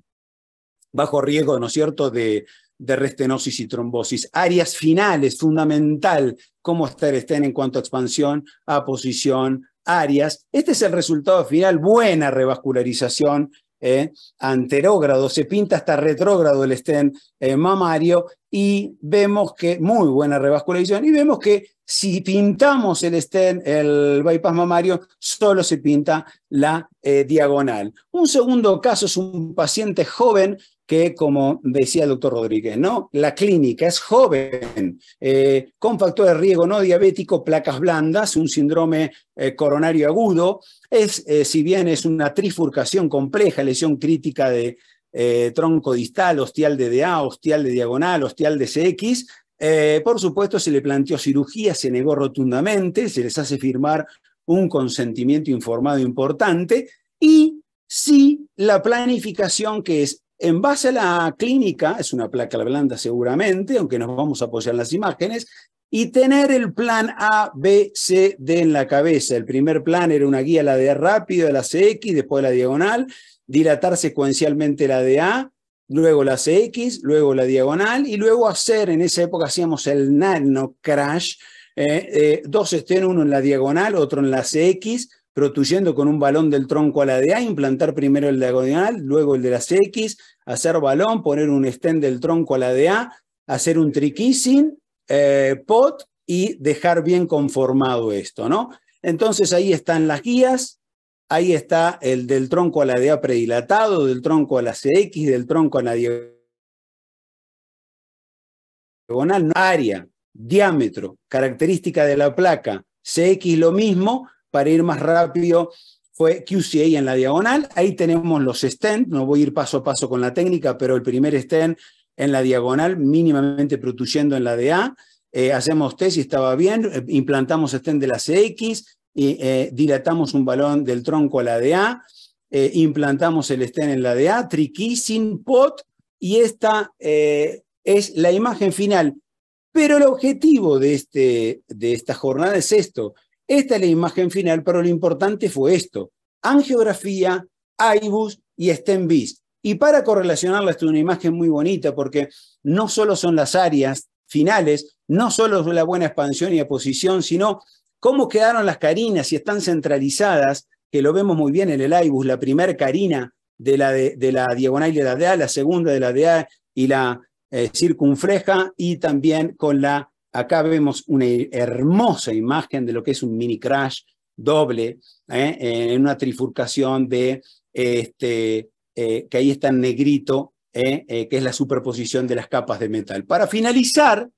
bajo riesgo, ¿no es cierto?, de, de, restenosis y trombosis. Áreas finales, fundamental, cómo estar estén en cuanto a expansión, a posición, áreas. Este es el resultado final, buena revascularización eh, anterógrado, se pinta hasta retrógrado el stent eh, mamario y vemos que, muy buena revascularización, y vemos que si pintamos el stent, el bypass mamario, solo se pinta la eh, diagonal. Un segundo caso es un paciente joven que, como decía el doctor Rodríguez, ¿no? La clínica es joven, eh, con factor de riesgo no diabético, placas blandas, un síndrome eh, coronario agudo. Es, eh, si bien es una trifurcación compleja, lesión crítica de tronco distal, ostial de DA, ostial de diagonal, ostial de CX, por supuesto, se le planteó cirugía, se negó rotundamente, se les hace firmar un consentimiento informado importante y sí la planificación que es en base a la clínica, es una placa blanda seguramente, aunque nos vamos a apoyar las imágenes, y tener el plan A, B, C, D en la cabeza. El primer plan era una guía, la de rápido, la CX, después la diagonal, dilatar secuencialmente la de A, luego la CX, luego la diagonal, y luego hacer, en esa época hacíamos el nano crash, eh, eh, dos estén, uno en la diagonal, otro en la CX, protuyendo con un balón del tronco a la DA, implantar primero el diagonal, luego el de las X, hacer balón, poner un stent del tronco a la DA, hacer un triquising, eh, pot y dejar bien conformado esto, ¿no? Entonces ahí están las guías, ahí está el del tronco a la DA predilatado, del tronco a la CX, del tronco a la diagonal, área, diámetro, característica de la placa, CX lo mismo, para ir más rápido fue QCA en la diagonal. Ahí tenemos los stents, no voy a ir paso a paso con la técnica, pero el primer stent en la diagonal, mínimamente protuyendo en la DA. Eh, hacemos test y estaba bien, eh, implantamos stent de la CX, y, eh, dilatamos un balón del tronco a la DA, implantamos el stent en la DA, sin pot, y esta es la imagen final. Pero el objetivo de, este, de esta jornada es esto, esta es la imagen final, pero lo importante fue esto. Angiografía, IBUS y STEM-BIS. Y para correlacionarla, esto es una imagen muy bonita porque no solo son las áreas finales, no solo la buena expansión y oposición, sino cómo quedaron las carinas, si están centralizadas, que lo vemos muy bien en el IBUS, la primera carina de la, de, la diagonal de la DA, la segunda de la DA y la eh, circunfleja, y también con la Acá vemos una hermosa imagen de lo que es un mini crash doble, ¿eh? en una trifurcación de, este, eh, que ahí está en negrito, ¿eh? que es la superposición de las capas de metal. Para finalizar,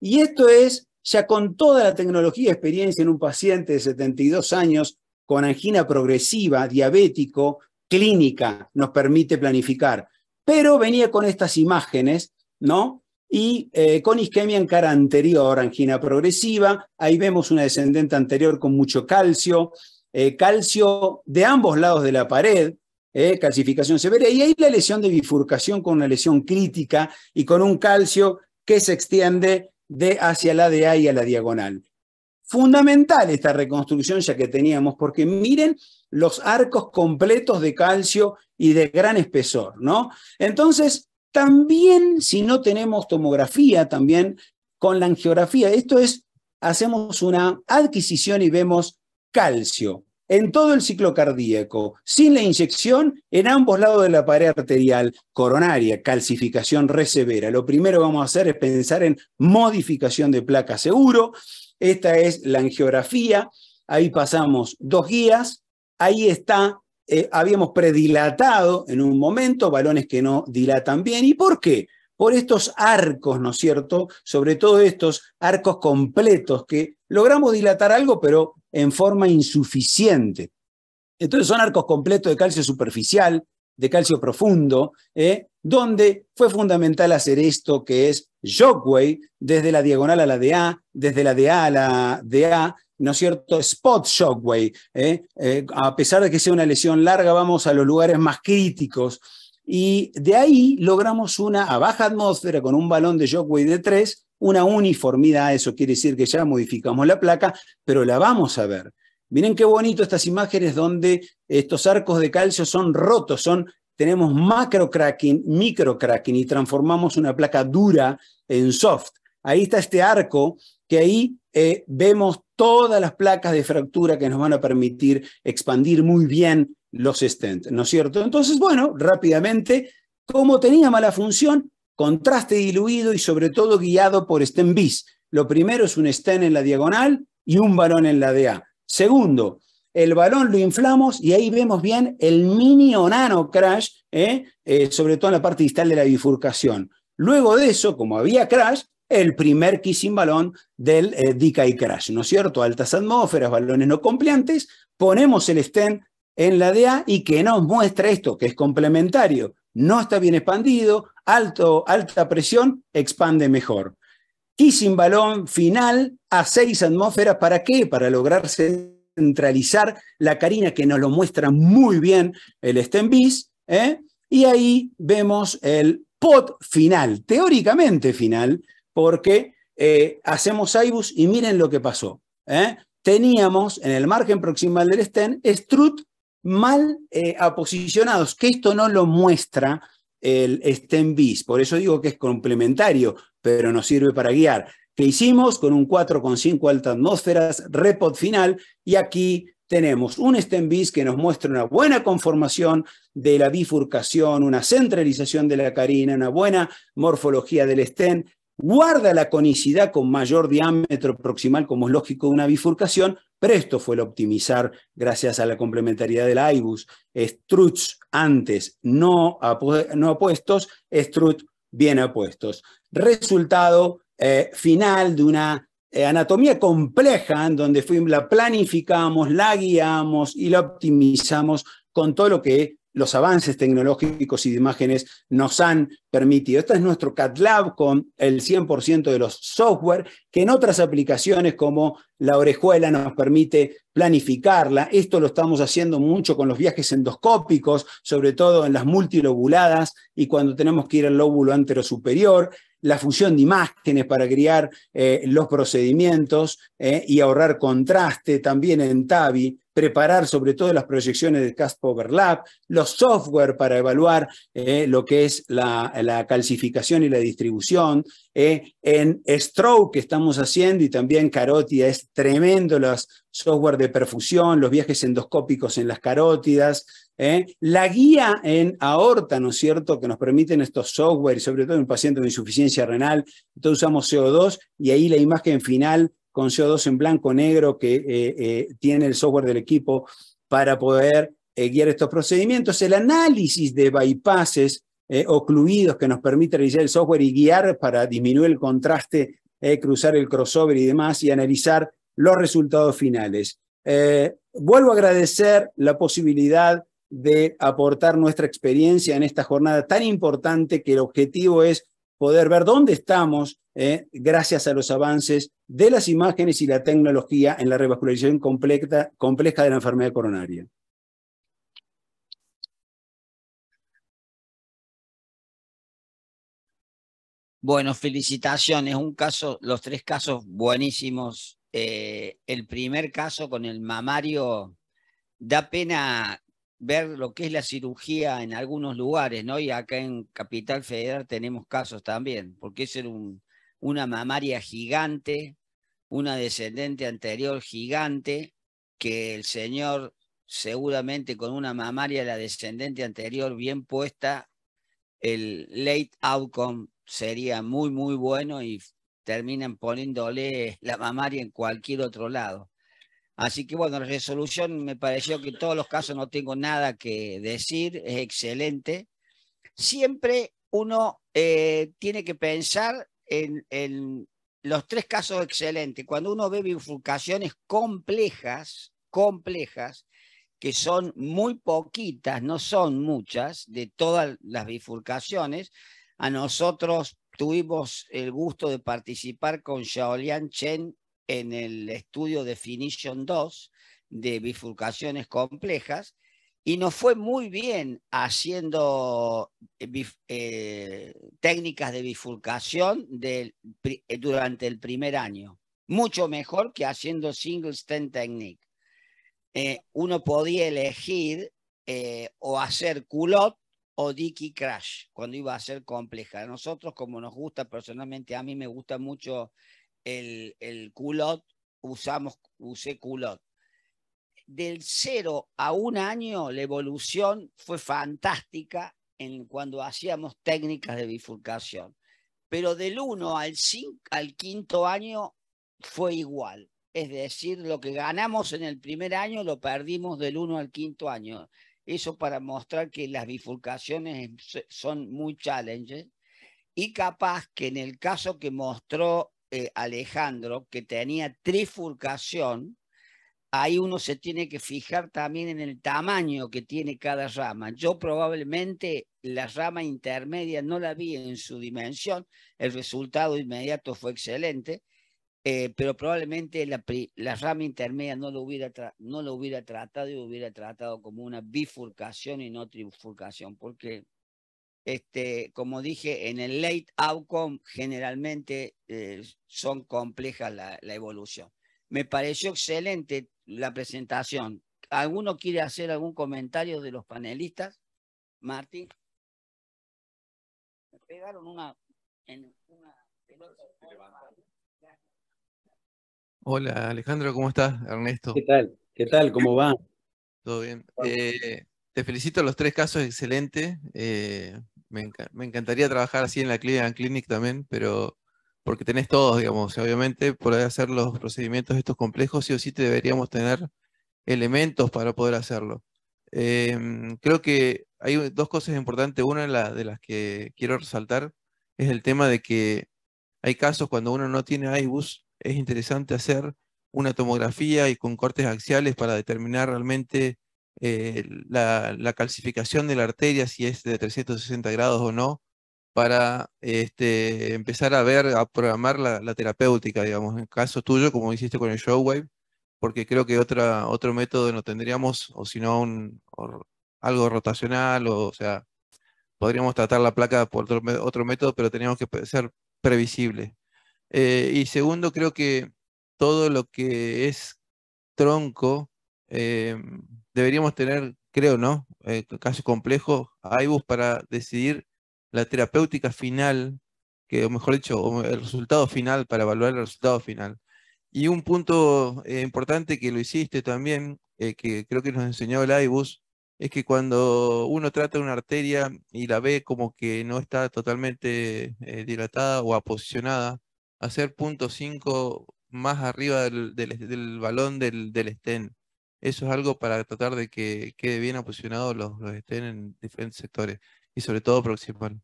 y esto es ya con toda la tecnología y experiencia en un paciente de 72 años con angina progresiva, diabético, clínica, nos permite planificar. Pero venía con estas imágenes, ¿no? Y eh, con isquemia en cara anterior, angina progresiva. Ahí vemos una descendente anterior con mucho calcio, eh, calcio de ambos lados de la pared, eh, calcificación severa, y ahí la lesión de bifurcación con una lesión crítica y con un calcio que se extiende de hacia la DA y a la diagonal. Fundamental esta reconstrucción ya que teníamos, porque miren los arcos completos de calcio y de gran espesor, ¿no? Entonces, también, si no tenemos tomografía, también con la angiografía, esto es, hacemos una adquisición y vemos calcio en todo el ciclo cardíaco, sin la inyección, en ambos lados de la pared arterial coronaria, calcificación resevera. Lo primero que vamos a hacer es pensar en modificación de placa seguro. Esta es la angiografía. Ahí pasamos dos guías. Ahí está eh, habíamos predilatado en un momento balones que no dilatan bien. ¿Y por qué? Por estos arcos, ¿no es cierto? Sobre todo estos arcos completos que logramos dilatar algo, pero en forma insuficiente. Entonces son arcos completos de calcio superficial, de calcio profundo, ¿eh? donde fue fundamental hacer esto que es shockwave, desde la diagonal a la DA, desde la DA a la DA, ¿no es cierto? Spot shockwave. ¿eh? Eh, a pesar de que sea una lesión larga, vamos a los lugares más críticos. Y de ahí logramos una a baja atmósfera con un balón de shockwave de 3, una uniformidad, eso quiere decir que ya modificamos la placa, pero la vamos a ver. Miren qué bonito estas imágenes donde estos arcos de calcio son rotos, son, tenemos macro cracking, micro cracking y transformamos una placa dura en soft. Ahí está este arco que ahí eh, vemos todas las placas de fractura que nos van a permitir expandir muy bien los stents, ¿no es cierto? Entonces, bueno, rápidamente, como tenía mala función, contraste diluido y sobre todo guiado por stent bis. Lo primero es un stent en la diagonal y un balón en la DA. Segundo, el balón lo inflamos y ahí vemos bien el mini o nano crash, ¿eh? Eh, sobre todo en la parte distal de la bifurcación. Luego de eso, como había crash, el primer kissing balón del eh, crash, ¿no es cierto? Altas atmósferas, balones no compleantes, ponemos el stent en la DA y que nos muestra esto, que es complementario, no está bien expandido, alto, alta presión, expande mejor. Kissing balón final a 6 atmósferas, ¿para qué? Para lograr centralizar la carina que nos lo muestra muy bien el stent bis, ¿eh? y ahí vemos el pot final, teóricamente final, porque eh, hacemos IBUS y miren lo que pasó. ¿eh? Teníamos en el margen proximal del stent strut mal eh, aposicionados, que esto no lo muestra el stent bis, por eso digo que es complementario, pero nos sirve para guiar. ¿Qué hicimos? Con un 4,5 altas atmósferas, repot final, y aquí tenemos un stent bis que nos muestra una buena conformación de la bifurcación, una centralización de la carina, una buena morfología del stent, guarda la conicidad con mayor diámetro proximal, como es lógico de una bifurcación, pero esto fue el optimizar gracias a la complementariedad del IBUS. Struts antes no, no apuestos, Strut bien apuestos. Resultado eh, final de una eh, anatomía compleja en donde la planificamos, la guiamos y la optimizamos con todo lo que los avances tecnológicos y de imágenes nos han permitido. Este es nuestro CATLab con el 100% de los software, que en otras aplicaciones como la orejuela nos permite planificarla. Esto lo estamos haciendo mucho con los viajes endoscópicos, sobre todo en las multilobuladas y cuando tenemos que ir al lóbulo antero superior la función de imágenes para crear eh, los procedimientos eh, y ahorrar contraste también en TABI, preparar sobre todo las proyecciones de CASP Overlap, los software para evaluar eh, lo que es la, calcificación y la distribución, en Stroke que estamos haciendo y también carótida, es tremendo los software de perfusión, los viajes endoscópicos en las carótidas, ¿eh? La guía en aorta, ¿no es cierto?, que nos permiten estos software, sobre todo en un paciente con insuficiencia renal, entonces usamos CO2 y ahí la imagen final con CO2 en blanco-negro que eh, eh, tiene el software del equipo para poder guiar estos procedimientos. El análisis de bypasses ocluidos que nos permite realizar el software y guiar para disminuir el contraste, cruzar el crossover y demás, y analizar los resultados finales. vuelvo a agradecer la posibilidad de aportar nuestra experiencia en esta jornada tan importante que el objetivo es poder ver dónde estamos eh, gracias a los avances de las imágenes y la tecnología en la revascularización compleja, de la enfermedad coronaria. Bueno, felicitaciones. Un caso, los tres casos buenísimos. Eh, el primer caso con el mamario da pena ver lo que es la cirugía en algunos lugares, ¿no? Y acá en Capital Federal tenemos casos también, porque es un, una mamaria gigante, una descendente anterior gigante, que el señor seguramente con una mamaria la descendente anterior bien puesta, el late outcome sería muy, muy bueno y terminan poniéndole la mamaria en cualquier otro lado. Así que bueno, resolución me pareció que en todos los casos no tengo nada que decir, es excelente. Siempre uno eh, tiene que pensar en, los tres casos excelentes. Cuando uno ve bifurcaciones complejas, complejas, que son muy poquitas, no son muchas, de todas las bifurcaciones, a nosotros tuvimos el gusto de participar con Xiaolian Chen en el estudio Definition 2 de bifurcaciones complejas y nos fue muy bien haciendo eh, eh, técnicas de bifurcación eh, durante el primer año, mucho mejor que haciendo single stent technique. uno podía elegir o hacer culot o dicky crash cuando iba a ser compleja. nosotros, como nos gusta personalmente, a mí me gusta mucho el, el culot, usamos, usé culot. Del cero a un año, la evolución fue fantástica en cuando hacíamos técnicas de bifurcación. Pero del 1 al, al quinto año fue igual. Es decir, lo que ganamos en el primer año lo perdimos del 1 al quinto año. Eso para mostrar que las bifurcaciones son muy challenges. Y capaz que en el caso que mostró eh, Alejandro, que tenía trifurcación, ahí uno se tiene que fijar también en el tamaño que tiene cada rama. Yo probablemente la rama intermedia no la vi en su dimensión, el resultado inmediato fue excelente, eh, pero probablemente la, la, rama intermedia no lo, hubiera no lo hubiera tratado y hubiera tratado como una bifurcación y no trifurcación, porque este, como dije, en el late outcome generalmente eh, son complejas la, la evolución. Me pareció excelente la presentación. ¿Alguno quiere hacer algún comentario de los panelistas? Martín. Me pegaron una, en una pelota. Hola Alejandro, ¿cómo estás? Ernesto. ¿Qué tal? ¿Qué tal? ¿Cómo va? Todo bien. Eh, te felicito los tres casos, excelente. Eh, me, me, encantaría trabajar así en la Cleveland Clinic también, pero porque tenés todos, digamos, obviamente poder hacer los procedimientos estos complejos, sí o sí te deberíamos tener elementos para poder hacerlo. Em, creo que hay dos cosas importantes. Una de las que quiero resaltar es el tema de que hay casos cuando uno no tiene IBUS, es interesante hacer una tomografía y con cortes axiales para determinar realmente eh, la, la, calcificación de la arteria, si es de 360 grados o no, para este, empezar a ver, a programar la, terapéutica, digamos, en el caso tuyo, como hiciste con el Showwave, porque creo que otra, otro método no tendríamos, o si no, algo rotacional, o, sea, podríamos tratar la placa por otro, otro método, pero teníamos que ser previsible. Eh, y segundo, creo que todo lo que es tronco, eh, deberíamos tener, creo, ¿no? Eh, caso complejo, IBUS para decidir la terapéutica final, que, o mejor dicho, el resultado final, para evaluar el resultado final. Y un punto eh, importante que lo hiciste también, eh, que creo que nos enseñó el IBUS, es que cuando uno trata una arteria y la ve como que no está totalmente eh, dilatada o aposicionada, hacer punto 5 más arriba del, del, balón del, del stent. Eso es algo para tratar de que quede bien aposicionados los, los stent en diferentes sectores y sobre todo proximal.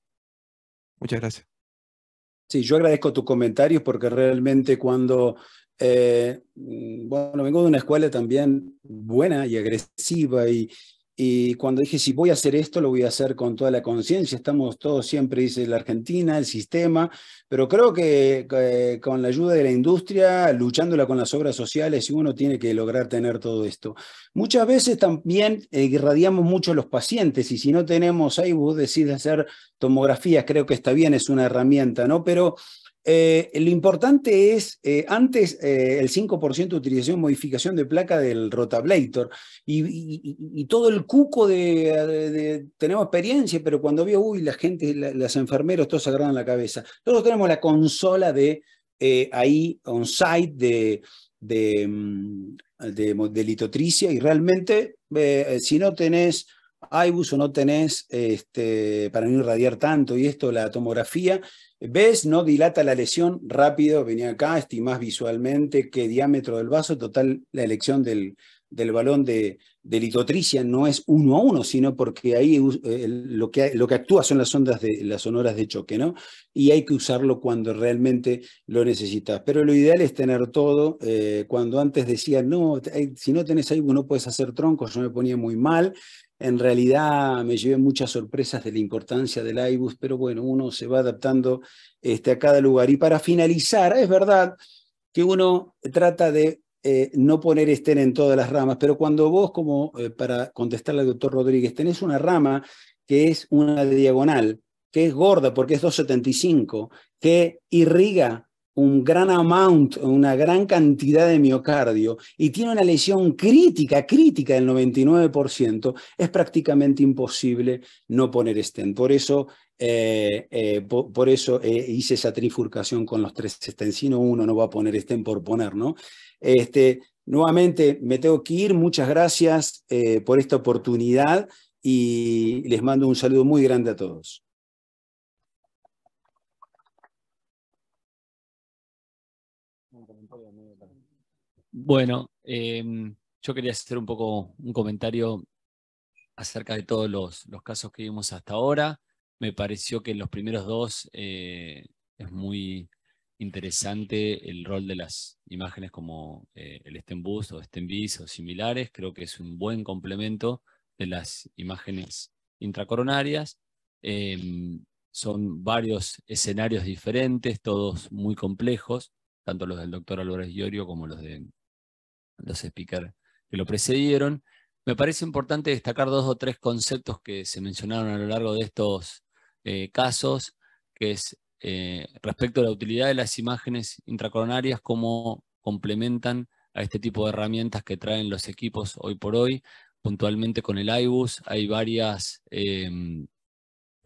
Muchas gracias. Sí, yo agradezco tus comentarios porque realmente cuando, eh, mm, bueno, vengo de una escuela también buena y agresiva y, y cuando dije, si voy a hacer esto, lo voy a hacer con toda la conciencia. Estamos todos siempre, dice la Argentina, el sistema, pero creo que, con la ayuda de la industria, luchándola con las obras sociales, uno tiene que lograr tener todo esto. Muchas veces también eh, irradiamos mucho a los pacientes y si no tenemos ahí, vos decís hacer tomografías, creo que está bien, es una herramienta, ¿no? Pero eh, lo importante es, eh, antes eh, el 5% de utilización, modificación de placa del rotablator y, todo el cuco de, tenemos experiencia, pero cuando veo, uy, la gente, las enfermeros, todos agarran la cabeza. Todos tenemos la consola de ahí on-site de, de, mm, de, litotricia y realmente si no tenés IBUS o no tenés este, para no irradiar tanto y esto, la tomografía, ves, no dilata la lesión rápido, venía acá, estimás visualmente qué diámetro del vaso, total, la elección del, del balón de, de, litotricia no es uno a uno, sino porque ahí eh, lo, que, lo que actúa son las ondas de las sonoras de choque, ¿no? Y hay que usarlo cuando realmente lo necesitas. Pero lo ideal es tener todo. Eh, cuando antes decía, no, si no tenés ahí, no puedes hacer troncos, yo me ponía muy mal. En realidad me llevé muchas sorpresas de la importancia del IBUS, pero bueno, uno se va adaptando este, a cada lugar. Y para finalizar, es verdad que uno trata de eh, no poner estén en todas las ramas, pero cuando vos, como eh, para contestarle al doctor Rodríguez, tenés una rama que es una diagonal, que es gorda porque es 275, que irriga un gran amount, una gran cantidad de miocardio y tiene una lesión crítica, crítica del 99%, es prácticamente imposible no poner stent. Por eso Eh, eh, por, eso eh, hice esa trifurcación con los tres extensinos, uno no va a poner estén por poner, ¿no? Este, nuevamente, me tengo que ir, muchas gracias por esta oportunidad y les mando un saludo muy grande a todos. Bueno, em, yo quería hacer un poco un comentario acerca de todos los, casos que vimos hasta ahora me pareció que en los primeros dos eh, es muy interesante el rol de las imágenes como eh, el STEMBUS o STEMBIS o similares. Creo que es un buen complemento de las imágenes intracoronarias. Em, son varios escenarios diferentes, todos muy complejos, tanto los del doctor Álvarez Llorio como los de los speakers que lo precedieron. Me parece importante destacar dos o tres conceptos que se mencionaron a lo largo de estos eh, casos, que es eh, respecto a la utilidad de las imágenes intracoronarias, cómo complementan a este tipo de herramientas que traen los equipos hoy por hoy. Puntualmente con el IBUS hay varios em,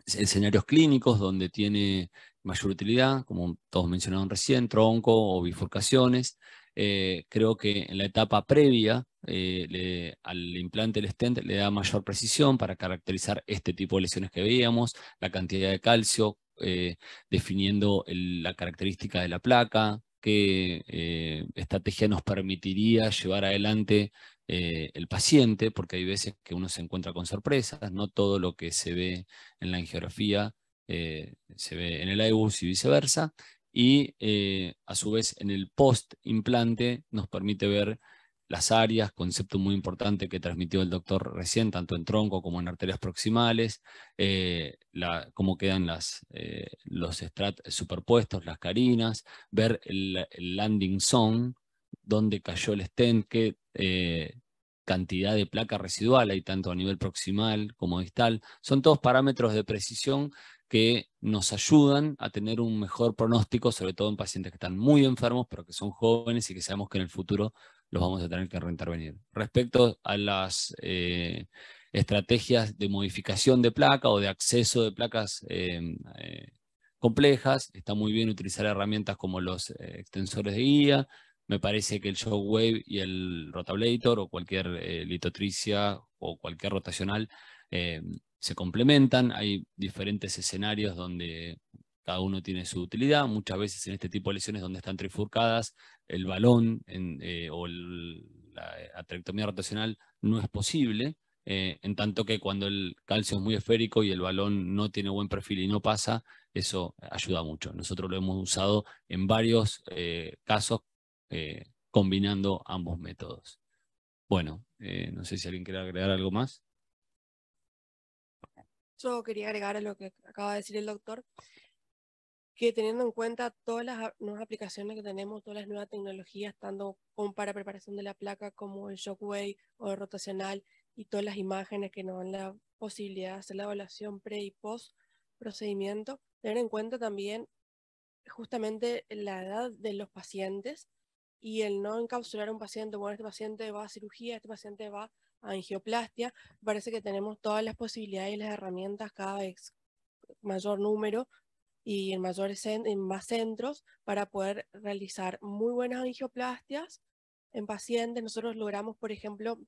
escenarios clínicos donde tiene mayor utilidad, como todos mencionaron recién, tronco o bifurcaciones. Eh, creo que en la etapa previa eh, al implante del stent le da mayor precisión para caracterizar este tipo de lesiones que veíamos, la cantidad de calcio, eh, definiendo la característica de la placa, qué estrategia nos permitiría llevar adelante el paciente, porque hay veces que uno se encuentra con sorpresas, no todo lo que se ve en la angiografía se ve en el IBUS y viceversa, y eh, a su vez en el post-implante nos permite ver las áreas, concepto muy importante que transmitió el doctor recién, tanto en tronco como en arterias proximales, eh, cómo quedan eh, los estratos superpuestos, las carinas, ver el, landing zone, dónde cayó el stent, qué cantidad de placa residual hay tanto a nivel proximal como distal. Son todos parámetros de precisión que nos ayudan a tener un mejor pronóstico, sobre todo en pacientes que están muy enfermos, pero que son jóvenes y que sabemos que en el futuro los vamos a tener que reintervenir. Respecto a las eh, estrategias de modificación de placa o de acceso de placas em, eh, complejas, está muy bien utilizar herramientas como los eh, extensores de guía, me parece que el Shockwave y el Rotablator o cualquier litotricia o cualquier rotacional em, se complementan, hay diferentes escenarios donde cada uno tiene su utilidad, muchas veces en este tipo de lesiones donde están trifurcadas, el balón eh, o la atrectomía rotacional no es posible, eh, en tanto que cuando el calcio es muy esférico y el balón no tiene buen perfil y no pasa, eso ayuda mucho. Nosotros lo hemos usado en varios eh, casos combinando ambos métodos. Bueno, no sé si alguien quiere agregar algo más. Yo quería agregar a lo que acaba de decir el doctor, que teniendo en cuenta todas las nuevas aplicaciones que tenemos, todas las nuevas tecnologías, tanto como para preparación de la placa como el shockwave o el rotacional y todas las imágenes que nos dan la posibilidad de hacer la evaluación pre y post procedimiento, tener en cuenta también justamente la edad de los pacientes y el no encapsular a un paciente, bueno, este paciente va a cirugía, este paciente va angioplastia, parece que tenemos todas las posibilidades y las herramientas cada vez mayor número y en, mayores en más centros para poder realizar muy buenas angioplastias en pacientes. Nosotros logramos, por ejemplo,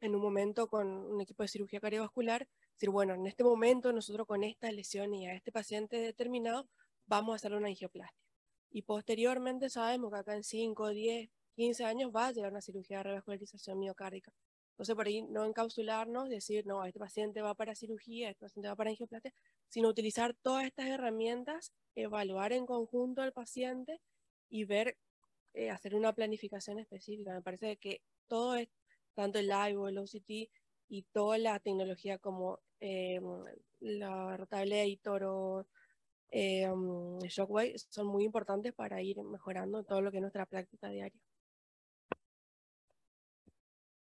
en un momento con un equipo de cirugía cardiovascular, decir, bueno, en este momento nosotros con esta lesión y a este paciente determinado vamos a hacer una angioplastia. Y posteriormente sabemos que acá en 5, 10, 15 años va a llegar una cirugía de revascularización miocárdica. Entonces, por ahí no encapsularnos, decir, no, este paciente va para cirugía, este paciente va para angioplastia, sino utilizar todas estas herramientas, evaluar en conjunto al paciente y ver, eh, hacer una planificación específica. Me parece que todo es, tanto el LIVE el OCT y toda la tecnología como eh, la Rotablator o eh, Shockwave son muy importantes para ir mejorando todo lo que es nuestra práctica diaria.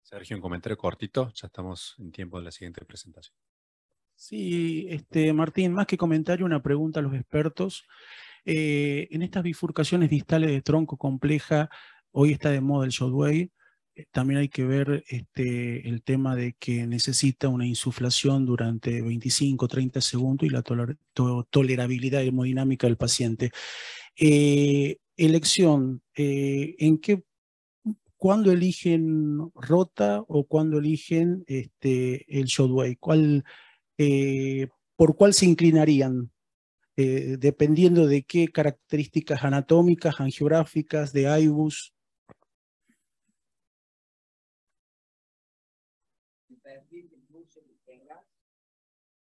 Sergio, un comentario cortito, ya estamos en tiempo de la siguiente presentación. Sí, este, Martín, más que comentario, una pregunta a los expertos. Eh, en estas bifurcaciones distales de tronco compleja, hoy está de moda el Shotway, también hay que ver este, el tema de que necesita una insuflación durante 25, 30 segundos y la tolerabilidad hemodinámica del paciente. Eh, elección, eh, ¿en qué, cuándo eligen rota o cuándo eligen este, el shotway? ¿Cuál, eh, ¿Por cuál se inclinarían? dependiendo de qué características anatómicas, angiográficas, de IBUS,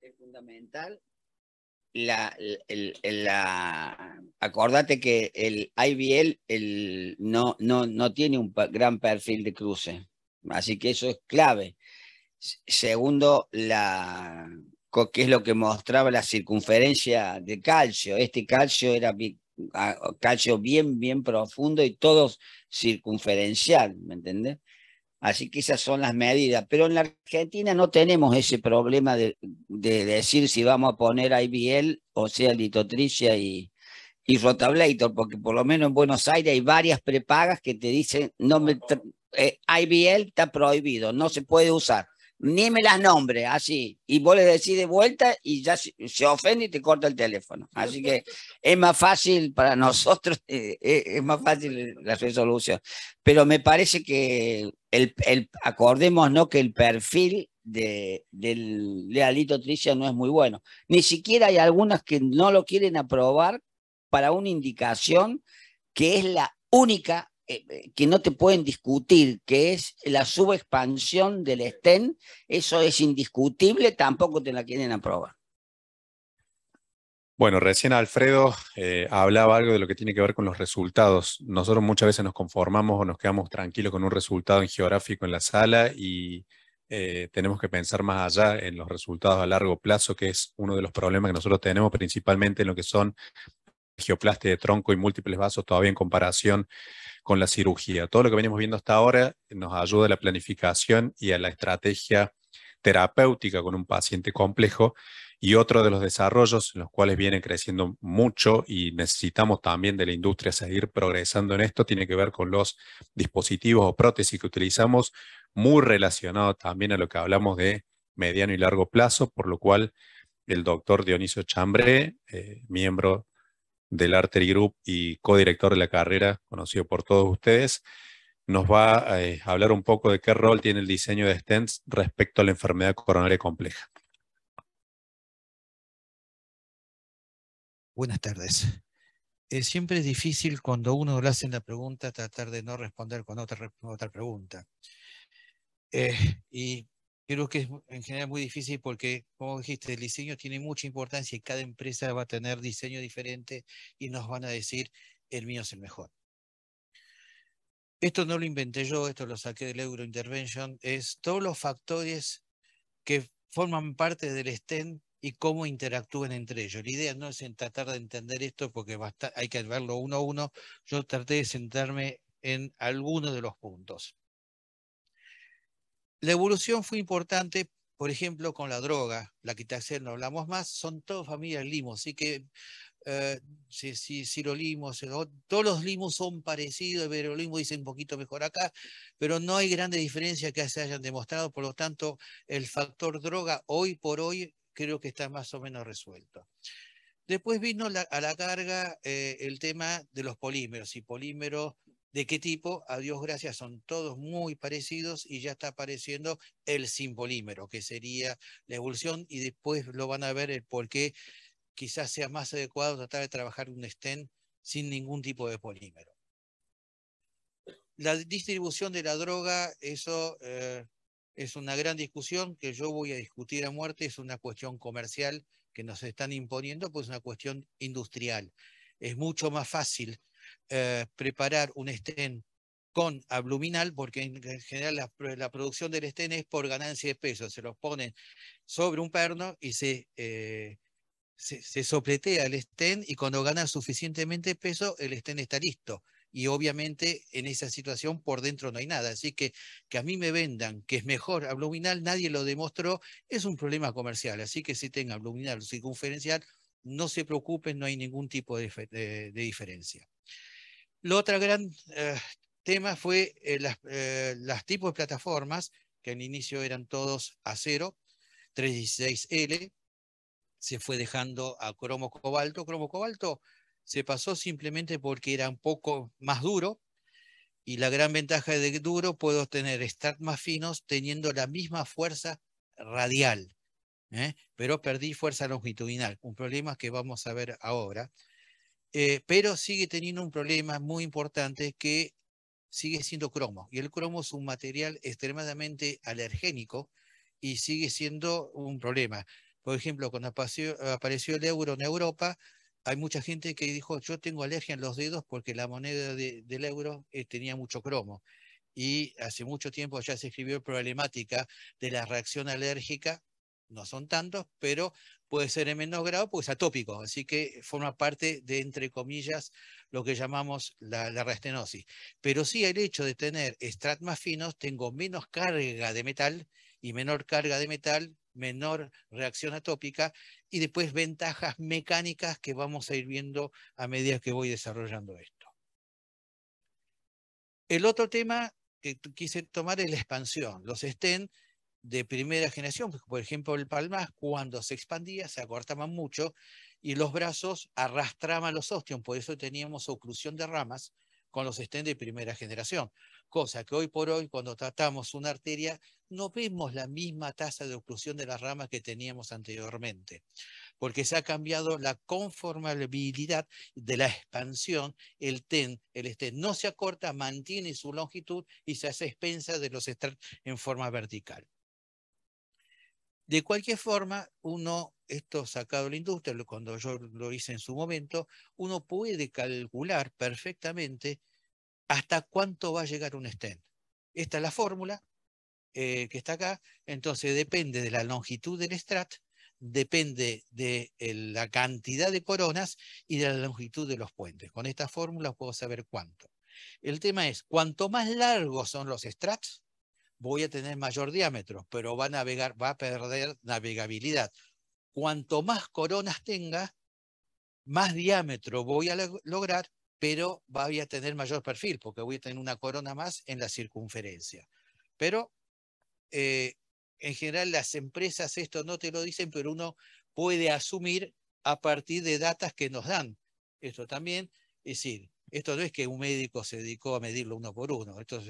es fundamental. Acordate que el IBL el, no, no, no tiene un gran perfil de cruce, así que eso es clave. Segundo, la, que es lo que mostraba la circunferencia de calcio. Este calcio era calcio bien, bien profundo y todo circunferencial, ¿me entendés? Así que esas son las medidas. Pero en la Argentina no tenemos ese problema de, decir si vamos a poner IBL, o sea, litotricia y, y rotablator, porque por lo menos en Buenos Aires hay varias prepagas que te dicen, no me, eh, IBL está prohibido, no se puede usar ni me las nombre, así. Y vos le decís de vuelta y ya se, ofende y te corta el teléfono. Así que es más fácil para [LAUGHS] nosotros, eh, eh, es más fácil la resolución. Pero me parece que el, acordemos ¿no? que el perfil de, del lealito tricia no es muy bueno. Ni siquiera hay algunas que no lo quieren aprobar para una indicación que es la única que no te pueden discutir, que es la subexpansión del STEN, eso es indiscutible, tampoco te la quieren aprobar. Bueno, recién Alfredo eh, hablaba algo de lo que tiene que ver con los resultados. Nosotros muchas veces nos conformamos o nos quedamos tranquilos con un resultado en geográfico en la sala y tenemos que pensar más allá en los resultados a largo plazo, que es uno de los problemas que nosotros tenemos principalmente en lo que son geoplastia de tronco y múltiples vasos todavía en comparación con la cirugía. Todo lo que venimos viendo hasta ahora nos ayuda a la planificación y a la estrategia terapéutica con un paciente complejo y otro de los desarrollos en los cuales viene creciendo mucho y necesitamos también de la industria seguir progresando en esto, tiene que ver con los dispositivos o prótesis que utilizamos, muy relacionado también a lo que hablamos de mediano y largo plazo, por lo cual el doctor Dionisio Chambré, eh, miembro del Artery Group y codirector de la carrera, conocido por todos ustedes, nos va a eh, hablar un poco de qué rol tiene el diseño de stents respecto a la enfermedad coronaria compleja. Buenas tardes. Eh, siempre es difícil cuando uno le hace la pregunta tratar de no responder con otra, otra pregunta. Eh, y creo que es en general muy difícil porque, como dijiste, el diseño tiene mucha importancia y cada empresa va a tener diseño diferente y nos van a decir, el mío es el mejor. Esto no lo inventé yo, esto lo saqué del Euro Intervention, es todos los factores que forman parte del STEM y cómo interactúan entre ellos. La idea no es en tratar de entender esto porque hay que verlo uno a uno, yo traté de centrarme en algunos de los puntos. La evolución fue importante, por ejemplo, con la droga, la quitaxel no hablamos más, son todas familias limos, así que eh, si, si, limos, todos los limos son parecidos, el limo dice un poquito mejor acá, pero no hay grandes diferencias que se hayan demostrado, por lo tanto, el factor droga hoy por hoy creo que está más o menos resuelto. Después vino a la carga eh, el tema de los polímeros, y polímeros ¿De qué tipo? A Dios gracias, son todos muy parecidos y ya está apareciendo el simpolímero, que sería la evolución, y después lo van a ver el por qué quizás sea más adecuado tratar de trabajar un stent sin ningún tipo de polímero. La distribución de la droga, eso eh, es una gran discusión que yo voy a discutir a muerte, es una cuestión comercial que nos están imponiendo, pues es una cuestión industrial. Es mucho más fácil eh, preparar un estén con abluminal, porque en general la, producción del estén es por ganancia de peso, se los ponen sobre un perno y se, eh, se, sopletea el estén y cuando gana suficientemente peso, el estén está listo. Y obviamente en esa situación por dentro no hay nada. Así que que a mí me vendan que es mejor abluminal, nadie lo demostró, es un problema comercial. Así que si tenga abluminal circunferencial, no se preocupen, no hay ningún tipo de diferencia. La otra gran eh, tema fue eh, eh, las tipos de plataformas, que al inicio eran todos acero, 316L, se fue dejando a cromo cobalto. Cromo cobalto se pasó simplemente porque era un poco más duro, y la gran ventaja de duro, puedo tener strat más finos teniendo la misma fuerza radial, ¿eh? pero perdí fuerza longitudinal, un problema que vamos a ver ahora. Eh, pero sigue teniendo un problema muy importante que sigue siendo cromo. Y el cromo es un material extremadamente alergénico y sigue siendo un problema. Por ejemplo, cuando apareció, apareció el euro en Europa, hay mucha gente que dijo, yo tengo alergia en los dedos porque la moneda del euro eh, tenía mucho cromo. Y hace mucho tiempo ya se escribió problemática de la reacción alérgica, no son tantos, pero puede ser en menos grado porque es atópico, así que forma parte de, entre comillas, lo que llamamos la, la restenosis. Pero sí el hecho de tener estrat más finos, tengo menos carga de metal y menor carga de metal, menor reacción atópica y después ventajas mecánicas que vamos a ir viendo a medida que voy desarrollando esto. El otro tema que quise tomar es la expansión. Los estén de primera generación, por ejemplo el Palmas, cuando se expandía se acortaban mucho y los brazos arrastraban los osteos, por eso teníamos oclusión de ramas con los estén de primera generación cosa que hoy por hoy cuando tratamos una arteria no vemos la misma tasa de oclusión de las ramas que teníamos anteriormente, porque se ha cambiado la conformabilidad de la expansión, el TEN, el estén no se acorta, mantiene su longitud y se hace expensa de los estratos en forma vertical. De cualquier forma, uno, esto sacado la industria, cuando yo lo hice en su momento, uno puede calcular perfectamente hasta cuánto va a llegar un stent. Esta es la fórmula eh, que está acá, entonces depende de la longitud del strat, depende de la cantidad de coronas y de la longitud de los puentes. Con esta fórmula puedo saber cuánto. El tema es, cuanto más largos son los strats, voy a tener mayor diámetro, pero va a, perder navegabilidad. Cuanto más coronas tenga, más diámetro voy a lograr, pero voy a tener mayor perfil porque voy a tener una corona más en la circunferencia. Pero eh, en general las empresas esto no te lo dicen, pero uno puede asumir a partir de datas que nos dan. Esto también, es decir, esto no es que un médico se dedicó a medirlo uno por uno. Esto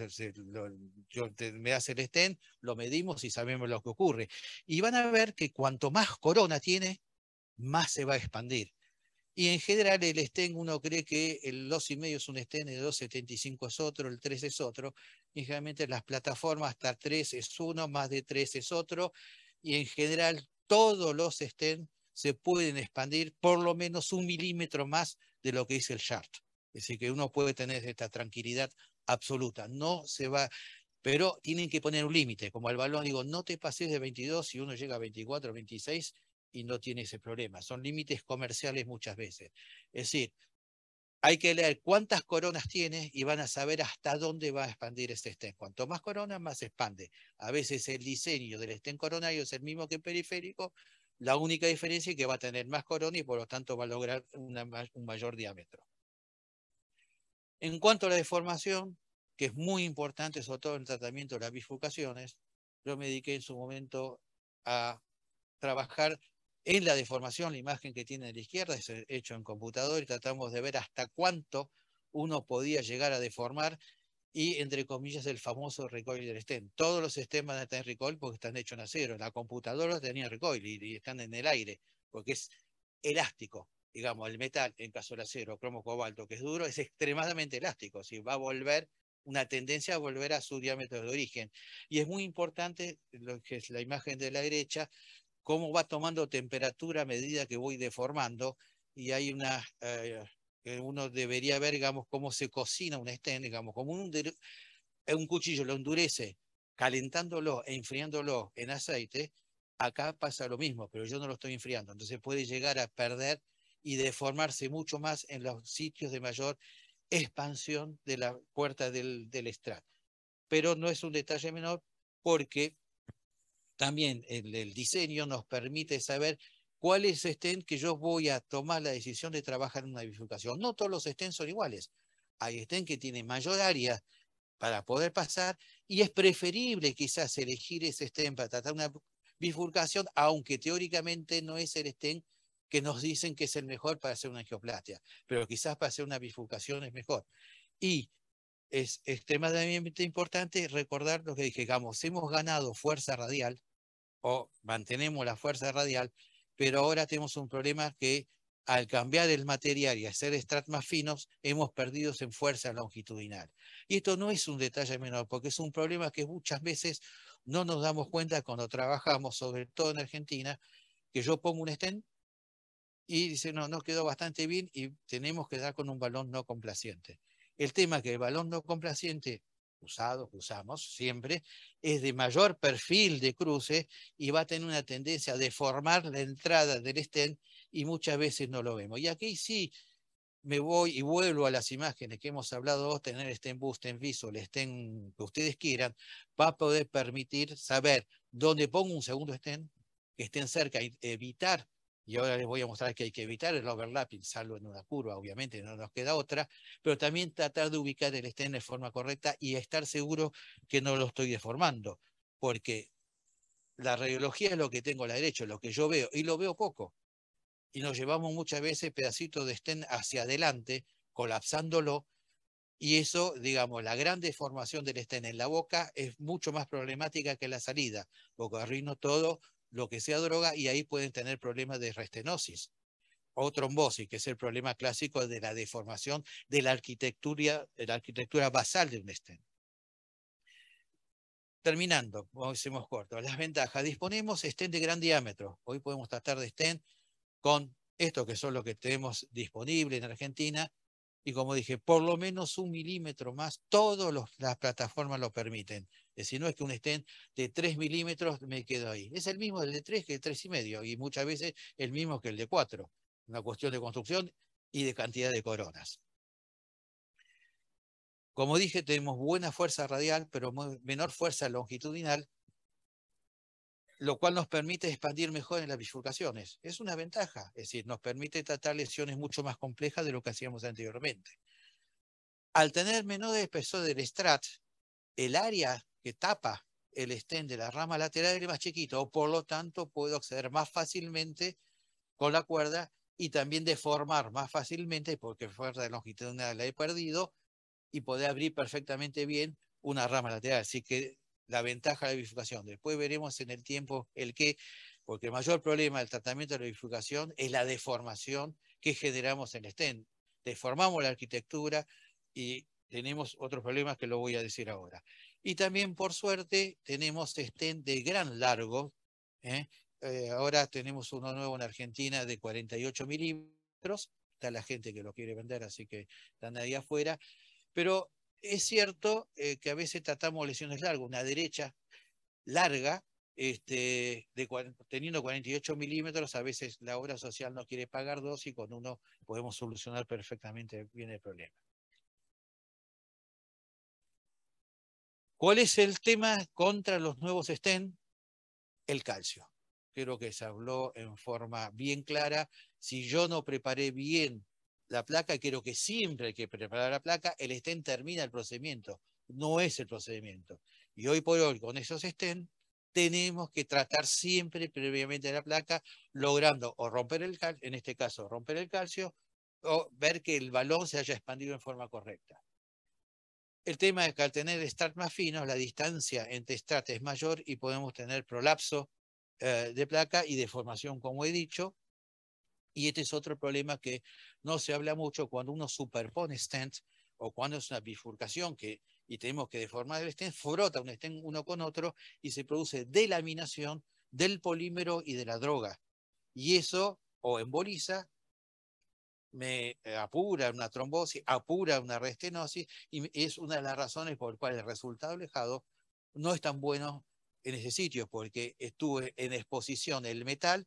yo, me hace el stent, lo medimos y sabemos lo que ocurre. Y van a ver que cuanto más corona tiene, más se va a expandir. Y en general el Sten uno cree que el 2,5 es un Sten, el 2,75 es otro, el 3 es otro. Y generalmente las plataformas hasta 3 es uno, más de 3 es otro. Y en general todos los Sten se pueden expandir por lo menos un milímetro más de lo que dice el chart. Es decir, que uno puede tener esta tranquilidad absoluta. No se va, pero tienen que poner un límite. Como el balón, digo, no te pases de 22 si uno llega a 24, 26 y no tiene ese problema. Son límites comerciales muchas veces. Es decir, hay que leer cuántas coronas tiene y van a saber hasta dónde va a expandir este stent. Cuanto más coronas, más expande. A veces el diseño del stent coronario es el mismo que el periférico. La única diferencia es que va a tener más corona y por lo tanto va a lograr un mayor diámetro. En cuanto a la deformación, que es muy importante, sobre todo en el tratamiento de las bifurcaciones, yo me dediqué en su momento a trabajar en la deformación, la imagen que tiene a la izquierda es hecho en computador y tratamos de ver hasta cuánto uno podía llegar a deformar y, entre comillas, el famoso recoil del stent. Todos los sistemas de tener recoil porque están hechos en acero. La computadora tenía recoil y, están en el aire porque es elástico. Digamos, el metal, en caso del acero, cromo cobalto, que es duro, es extremadamente elástico. Si va a volver una tendencia a volver a su diámetro de origen. Y es muy importante, lo que es la imagen de la derecha, cómo va tomando temperatura a medida que voy deformando y hay una, eh, que uno debería ver, digamos, cómo se cocina un estén, digamos, como un, un cuchillo lo endurece calentándolo e enfriándolo en aceite, acá pasa lo mismo, pero yo no lo estoy enfriando, entonces puede llegar a perder y deformarse mucho más en los sitios de mayor expansión de la puerta del, del estrato. Pero no es un detalle menor porque también el, diseño nos permite saber cuál es el stent que yo voy a tomar la decisión de trabajar en una bifurcación. No todos los stents son iguales. Hay stents que tienen mayor área para poder pasar y es preferible quizás elegir ese stent para tratar una bifurcación, aunque teóricamente no es el stent que nos dicen que es el mejor para hacer una angioplastia, pero quizás para hacer una bifurcación es mejor. Y es extremadamente importante recordar lo que dije, digamos, hemos ganado fuerza radial o mantenemos la fuerza radial, pero ahora tenemos un problema que al cambiar el material y hacer estratos más finos, hemos perdido en fuerza longitudinal. Y esto no es un detalle menor, porque es un problema que muchas veces no nos damos cuenta cuando trabajamos, sobre todo en Argentina, que yo pongo un stent y dice, no, no quedó bastante bien y tenemos que dar con un balón no complaciente. El tema que el balón no complaciente usado, usamos siempre, es de mayor perfil de cruce y va a tener una tendencia a deformar la entrada del stent y muchas veces no lo vemos. Y aquí sí me voy y vuelvo a las imágenes que hemos hablado, tener stent boost, en visual, stent que ustedes quieran, va a poder permitir saber dónde pongo un segundo stent, que estén cerca evitar y ahora les voy a mostrar que hay que evitar el overlapping, salvo en una curva, obviamente, no nos queda otra, pero también tratar de ubicar el stent de forma correcta y estar seguro que no lo estoy deformando, porque la radiología es lo que tengo a la derecha, lo que yo veo, y lo veo poco. Y nos llevamos muchas veces pedacitos de stent hacia adelante, colapsándolo, y eso, digamos, la gran deformación del stent en la boca es mucho más problemática que la salida, porque arruino todo lo que sea droga y ahí pueden tener problemas de restenosis o trombosis, que es el problema clásico de la deformación de la arquitectura, de la arquitectura basal de un stent. Terminando, hicimos corto, las ventajas. Disponemos stent de gran diámetro. Hoy podemos tratar de stent con esto que son los que tenemos disponible en Argentina, y como dije, por lo menos un milímetro más, todas las plataformas lo permiten. Si no es que un stent de 3 milímetros me quedo ahí. Es el mismo del de 3 que el de 3,5 y muchas veces el mismo que el de 4. Una cuestión de construcción y de cantidad de coronas. Como dije, tenemos buena fuerza radial, pero menor fuerza longitudinal, lo cual nos permite expandir mejor en las bifurcaciones. Es una ventaja, es decir, nos permite tratar lesiones mucho más complejas de lo que hacíamos anteriormente. Al tener menor espesor del strat, el área que tapa el stent de la rama lateral es más chiquito, por lo tanto puedo acceder más fácilmente con la cuerda y también deformar más fácilmente, porque fuerza de longitudinal la he perdido, y poder abrir perfectamente bien una rama lateral. Así que la ventaja de la bifurcación. Después veremos en el tiempo el qué, porque el mayor problema del tratamiento de la bifurcación es la deformación que generamos en el stent. Deformamos la arquitectura y tenemos otros problemas que lo voy a decir ahora. Y también, por suerte, tenemos stent de gran largo. ¿eh? Eh, ahora tenemos uno nuevo en Argentina de 48 milímetros. Está la gente que lo quiere vender, así que están ahí afuera. Pero es cierto eh, que a veces tratamos lesiones largas, una derecha larga, este, de, teniendo 48 milímetros, a veces la obra social no quiere pagar dos y con uno podemos solucionar perfectamente bien el problema. ¿Cuál es el tema contra los nuevos STEM? El calcio. Creo que se habló en forma bien clara. Si yo no preparé bien la placa, quiero que siempre hay que preparar la placa, el stent termina el procedimiento, no es el procedimiento. Y hoy por hoy, con esos stent, tenemos que tratar siempre previamente la placa, logrando o romper el calcio, en este caso romper el calcio, o ver que el balón se haya expandido en forma correcta. El tema es que al tener strat más fino, la distancia entre strat es mayor y podemos tener prolapso eh, de placa y deformación, como he dicho, y este es otro problema que no se habla mucho cuando uno superpone stents o cuando es una bifurcación que, y tenemos que deformar el stent, frota un stent uno con otro y se produce delaminación del polímero y de la droga. Y eso o emboliza, me eh, apura una trombosis, apura una restenosis y es una de las razones por las cuales el resultado alejado no es tan bueno en ese sitio, porque estuve en exposición el metal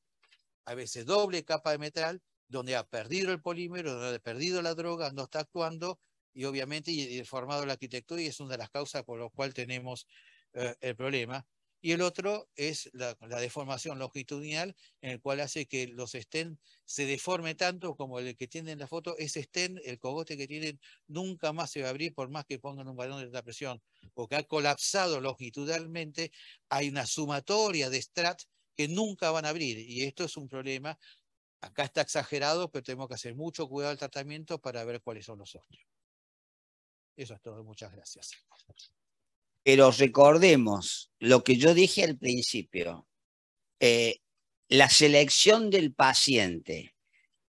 a veces doble capa de metal, donde ha perdido el polímero, donde ha perdido la droga, no está actuando y obviamente y deformado la arquitectura y es una de las causas por las cuales tenemos eh, el problema. y el otro es la, deformación longitudinal, en el cual hace que los stents se deforme tanto como el que tiene en la foto. Ese stent, el cogote que tienen, nunca más se va a abrir por más que pongan un balón de alta presión, porque ha colapsado longitudinalmente, hay una sumatoria de strat que nunca van a abrir, y esto es un problema. Acá está exagerado, pero tenemos que hacer mucho cuidado al tratamiento para ver cuáles son los osteos. Eso es todo, muchas gracias. Pero recordemos lo que yo dije al principio. Eh, la selección del paciente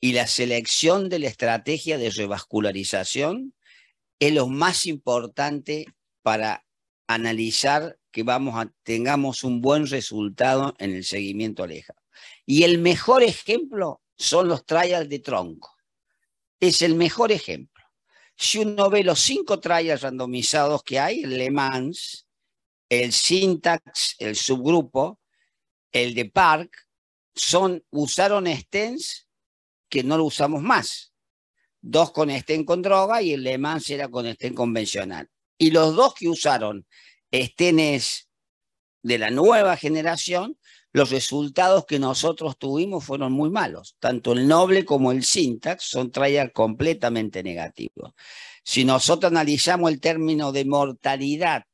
y la selección de la estrategia de revascularización es lo más importante para analizar que vamos a, tengamos un buen resultado en el seguimiento aleja. Y el mejor ejemplo son los trials de tronco. Es el mejor ejemplo si uno ve los cinco trials randomizados que hay, el Le Mans, el Syntax, el subgrupo, el de Park, son, usaron stents que no lo usamos más. Dos con stent con droga y el Le Mans era con stent convencional. Y los dos que usaron stents de la nueva generación los resultados que nosotros tuvimos fueron muy malos. Tanto el noble como el syntax son trials completamente negativos. Si nosotros analizamos el término de mortalidad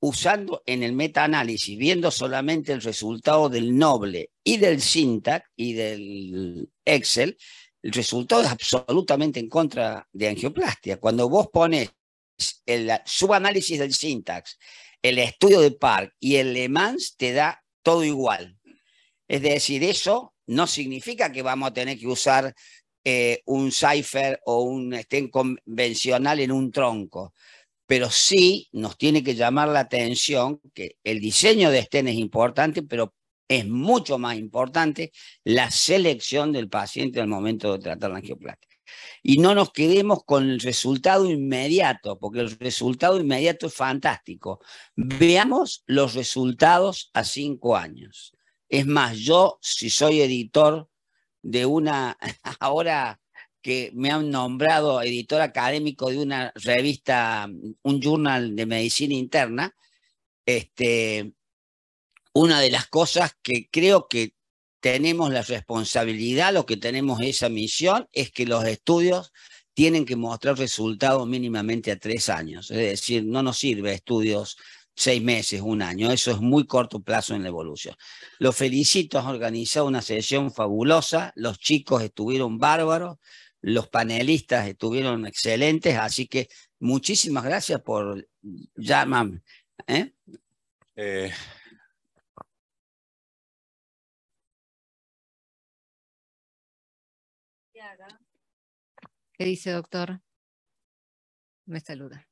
usando en el metaanálisis, viendo solamente el resultado del noble y del syntax y del Excel, el resultado es absolutamente en contra de angioplastia. Cuando vos pones el subanálisis del syntax, el estudio de Park y el Le Mans, te da todo igual. Es decir, eso no significa que vamos a tener que usar eh, un cipher o un stent convencional en un tronco, pero sí nos tiene que llamar la atención que el diseño de stent es importante, pero es mucho más importante la selección del paciente al momento de tratar la angioplastia. Y no nos quedemos con el resultado inmediato, porque el resultado inmediato es fantástico. Veamos los resultados a cinco años. Es más, yo, si soy editor de una, [LAUGHS] ahora que me han nombrado editor académico de una revista, un journal de medicina interna, este, una de las cosas que creo que tenemos la responsabilidad, lo que tenemos esa misión, es que los estudios tienen que mostrar resultados mínimamente a tres años. Es decir, no nos sirve estudios seis meses, un año. Eso es muy corto plazo en la evolución. Los felicito, has organizado una sesión fabulosa. Los chicos estuvieron bárbaros, los panelistas estuvieron excelentes, así que muchísimas gracias por llamar. ¿eh? Eh, ¿Qué dice, doctor? Me saluda.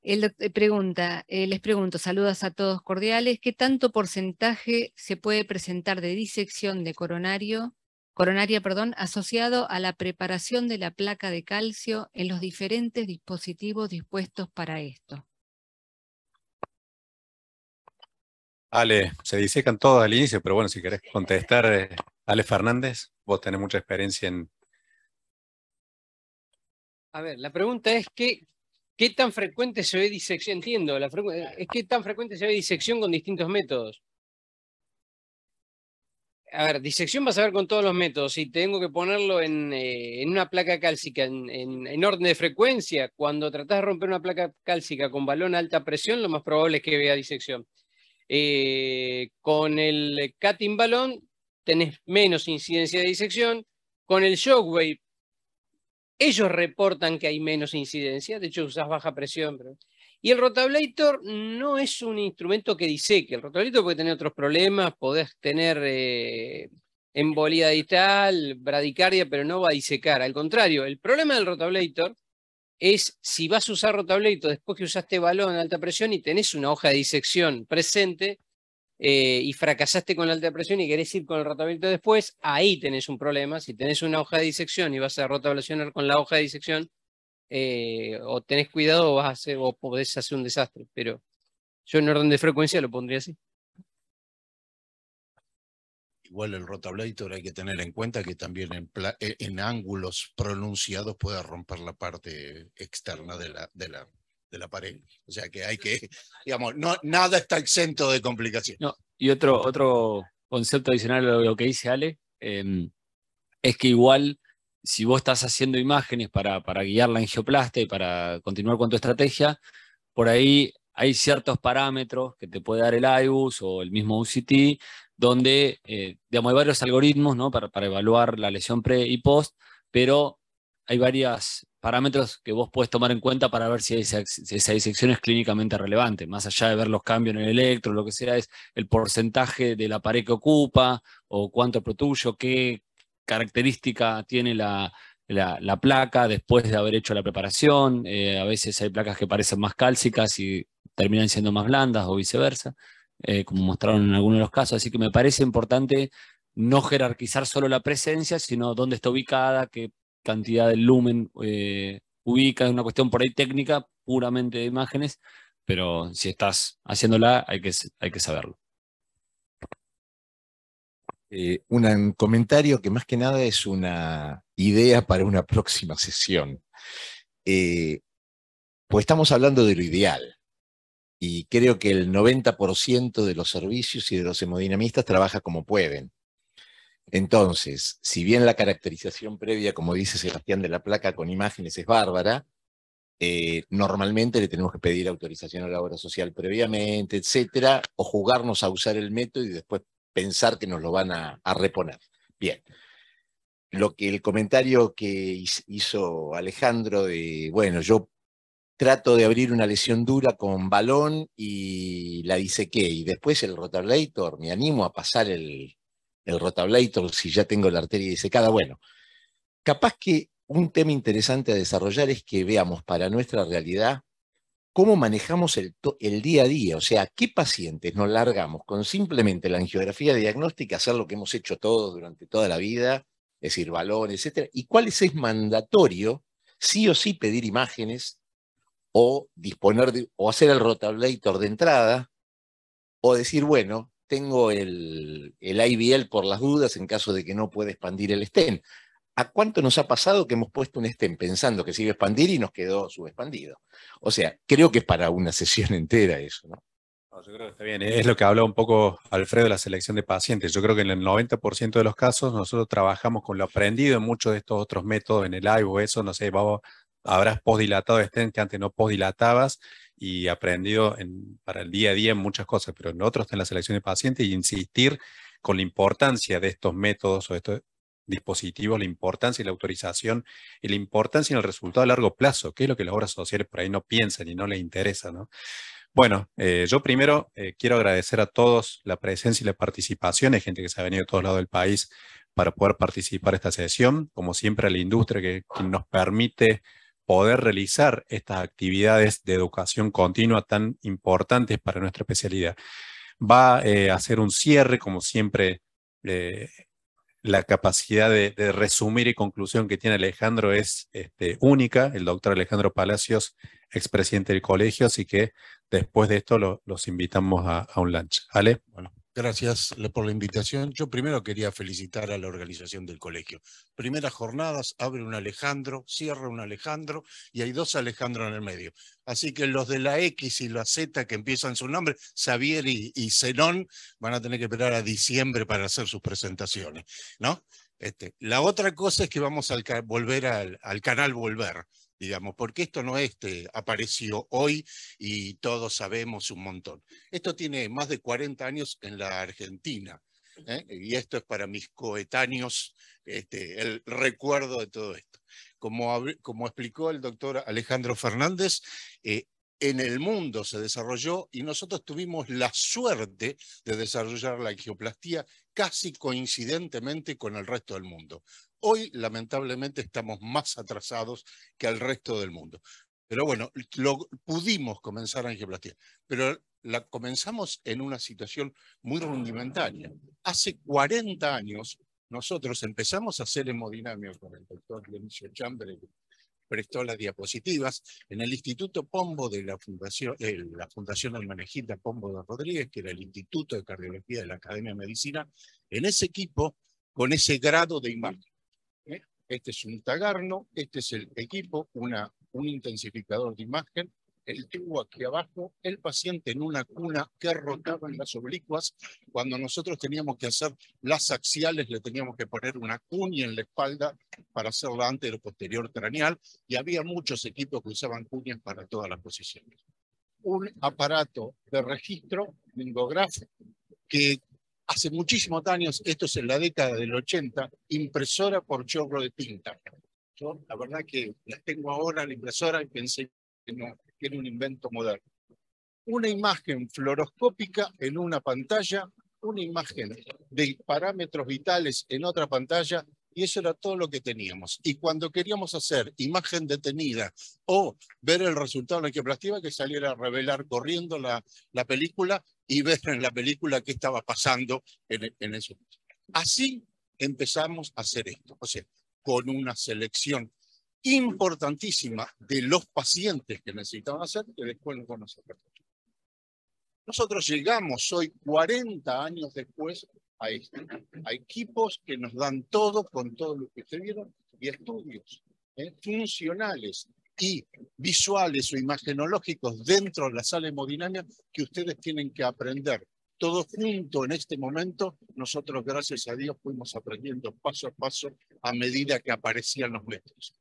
Él eh, pregunta, eh, les pregunto, saludos a todos cordiales, ¿qué tanto porcentaje se puede presentar de disección de coronario, coronaria perdón, asociado a la preparación de la placa de calcio en los diferentes dispositivos dispuestos para esto? Ale, se disecan todos al inicio, pero bueno, si querés contestar, eh, Ale Fernández, vos tenés mucha experiencia en, a ver, la pregunta es ¿qué, qué tan frecuente se ve disección. Entiendo, es qué tan frecuente se ve disección con distintos métodos. A ver, disección vas a ver con todos los métodos. Si tengo que ponerlo en, eh, una placa cálcica en, orden de frecuencia, cuando tratás de romper una placa cálcica con balón a alta presión, lo más probable es que vea disección. Eh, con el cutting balón tenés menos incidencia de disección. Con el shockwave ellos reportan que hay menos incidencia, de hecho usas baja presión. Y el rotablator no es un instrumento que diseque. El rotablator puede tener otros problemas, podés tener eh, embolía distal, bradicardia, pero no va a disecar. Al contrario, el problema del rotablator es si vas a usar rotablator después que usaste balón a alta presión y tenés una hoja de disección presente, eh, y fracasaste con la alta presión y querés ir con el rotablator después, ahí tenés un problema. Si tenés una hoja de disección y vas a rotablacionar con la hoja de disección, eh, o tenés cuidado o, vas a hacer, o podés hacer un desastre. Pero yo en orden de frecuencia lo pondría así. Igual el rotablator hay que tener en cuenta que también en, eh, en ángulos pronunciados puede romper la parte externa de la, de la, de la pared. O sea que hay que, digamos, no, nada está exento de complicación. No, y otro, otro concepto adicional a lo que dice Ale, em, es que igual si vos estás haciendo imágenes para, para guiar la angioplastia y para continuar con tu estrategia, por ahí hay ciertos parámetros que te puede dar el IBUS o el mismo UCT, donde eh, digamos, hay varios algoritmos ¿no? para, para evaluar la lesión pre y post, pero hay varios parámetros que vos puedes tomar en cuenta para ver si esa, esa, disección es clínicamente relevante. Más allá de ver los cambios en el electro, lo que sea, es el porcentaje de la pared que ocupa, o cuánto protuyo, qué característica tiene la, la, placa después de haber hecho la preparación. Eh, a veces hay placas que parecen más cálcicas y terminan siendo más blandas o viceversa, eh, como mostraron en algunos de los casos. Así que me parece importante no jerarquizar solo la presencia, sino dónde está ubicada, qué cantidad de lumen eh, ubica, es una cuestión por ahí técnica, puramente de imágenes, pero si estás haciéndola hay que, hay que saberlo. Eh, un comentario que más que nada es una idea para una [LAUGHS] próxima sesión. Eh, pues estamos hablando de lo ideal. Y creo que el 90% de los servicios y de los hemodinamistas trabaja como pueden. Entonces, si bien la caracterización previa, como dice Sebastián de la placa con imágenes es bárbara, eh, normalmente le tenemos que pedir autorización a la obra social previamente, etcétera, o jugarnos a usar el método y después pensar que nos lo van a, reponer. Bien. Lo que el comentario que hizo Alejandro de, bueno, yo trato de abrir una lesión dura con balón y la disequé, y después el rotablator, me animo a pasar el, el rotablator si ya tengo la arteria disecada. Bueno, capaz que un tema interesante a desarrollar es que veamos para nuestra realidad cómo manejamos el, día a día, o sea, qué pacientes nos largamos con simplemente la angiografía diagnóstica, hacer lo que hemos hecho todos durante toda la vida, es decir, balón, etcétera, y cuáles es mandatorio sí o sí pedir imágenes o disponer de, o hacer el rotablator de entrada, o decir, bueno, tengo el, el IBL por las dudas en caso de que no pueda expandir el stent. ¿A cuánto nos ha pasado que hemos puesto un stem pensando que se iba a expandir y nos quedó subexpandido? O sea, creo que es para una [LAUGHS] sesión entera eso, ¿no? yo creo que está bien. Es lo que hablaba un poco Alfredo de la selección de pacientes. Yo creo que en el 90% de los casos nosotros trabajamos con lo aprendido en muchos de estos otros métodos, en el live o eso, no sé, vos habrás postdilatado stent que antes no postdilatabas y aprendido para el día a día en muchas cosas, pero en otros en la selección de pacientes y insistir con la importancia de estos métodos o estos, dispositivos, la importancia y la autorización y la importancia en el resultado a largo plazo, que es lo que las obras sociales por ahí no piensan y no les interesa. ¿no? Bueno, eh, yo primero eh, quiero agradecer a todos la presencia y la participación. Hay gente que se ha venido de todos lados del país para poder participar en esta sesión. Como siempre, a la industria que, nos permite poder realizar estas actividades de educación continua tan importantes para nuestra especialidad. Va eh, a hacer un cierre, como siempre la capacidad de, resumir y conclusión que tiene Alejandro es este, única. El doctor Alejandro Palacios, expresidente del colegio, así que después de esto los invitamos a, un lunch. ¿Vale? Bueno. Gracias por la invitación. Yo primero quería felicitar a la organización del colegio. Primeras jornadas, abre un Alejandro, cierra un Alejandro y hay dos Alejandro en el medio. Así que los de la X y la Z que empiezan su nombre, Xavier y, Zenón, van a tener que esperar a diciembre para hacer sus presentaciones. ¿no? Este, la otra cosa es que vamos a volver al canal Volver digamos, porque esto no este, apareció hoy y todos sabemos un montón. Esto tiene más de 40 años en la Argentina, ¿eh? y esto es para mis coetáneos este, el recuerdo de todo esto. Como, como explicó el doctor Alejandro Fernández, eh, en el mundo se desarrolló y nosotros tuvimos la suerte de desarrollar la angioplastía casi coincidentemente con el resto del mundo. Hoy, lamentablemente, estamos más atrasados que el resto del mundo. Pero bueno, pudimos comenzar angioplastía, pero la comenzamos en una situación muy rudimentaria. Hace 40 años, nosotros empezamos a hacer hemodinamia con el doctor Dionisio Chambre, prestó las diapositivas, en el Instituto Pombo de la Fundación, eh, la Fundación Almanejita Pombo de Rodríguez, que era el Instituto de Cardiología de la Academia de Medicina, en ese equipo, con ese grado de imagen. Este es un tagarno, este es el equipo, un intensificador de imagen, el tubo aquí abajo, el paciente en una cuna que rotaba en las oblicuas. Cuando nosotros teníamos que hacer las axiales, le teníamos que poner una cuña en la espalda para hacer la posterior craneal y había muchos equipos que usaban cuñas para todas las posiciones. Un aparato de registro lingográfico que hace muchísimos años, esto es en la década del 80, impresora por chorro de tinta. Yo la verdad que la tengo ahora la impresora y pensé que no, que era un invento moderno. Una imagen fluoroscópica en una pantalla, una imagen de parámetros vitales en otra pantalla, y eso era todo lo que teníamos. Y cuando queríamos hacer imagen detenida o ver el resultado de la angioplastia, que saliera a revelar corriendo la, la película y ver en la película qué estaba pasando en, en eso. Así empezamos a hacer esto, o sea, con una selección importantísima de los pacientes que necesitaban hacer que después no conocen. Nosotros llegamos hoy, 40 años después, a esto, a equipos que nos dan todo con todo lo que ustedes vieron y estudios ¿eh? funcionales y visuales o imagenológicos dentro de la sala hemodinámica que ustedes tienen que aprender. Todo junto en este momento, nosotros gracias a Dios fuimos aprendiendo paso a paso a medida que aparecían los métodos.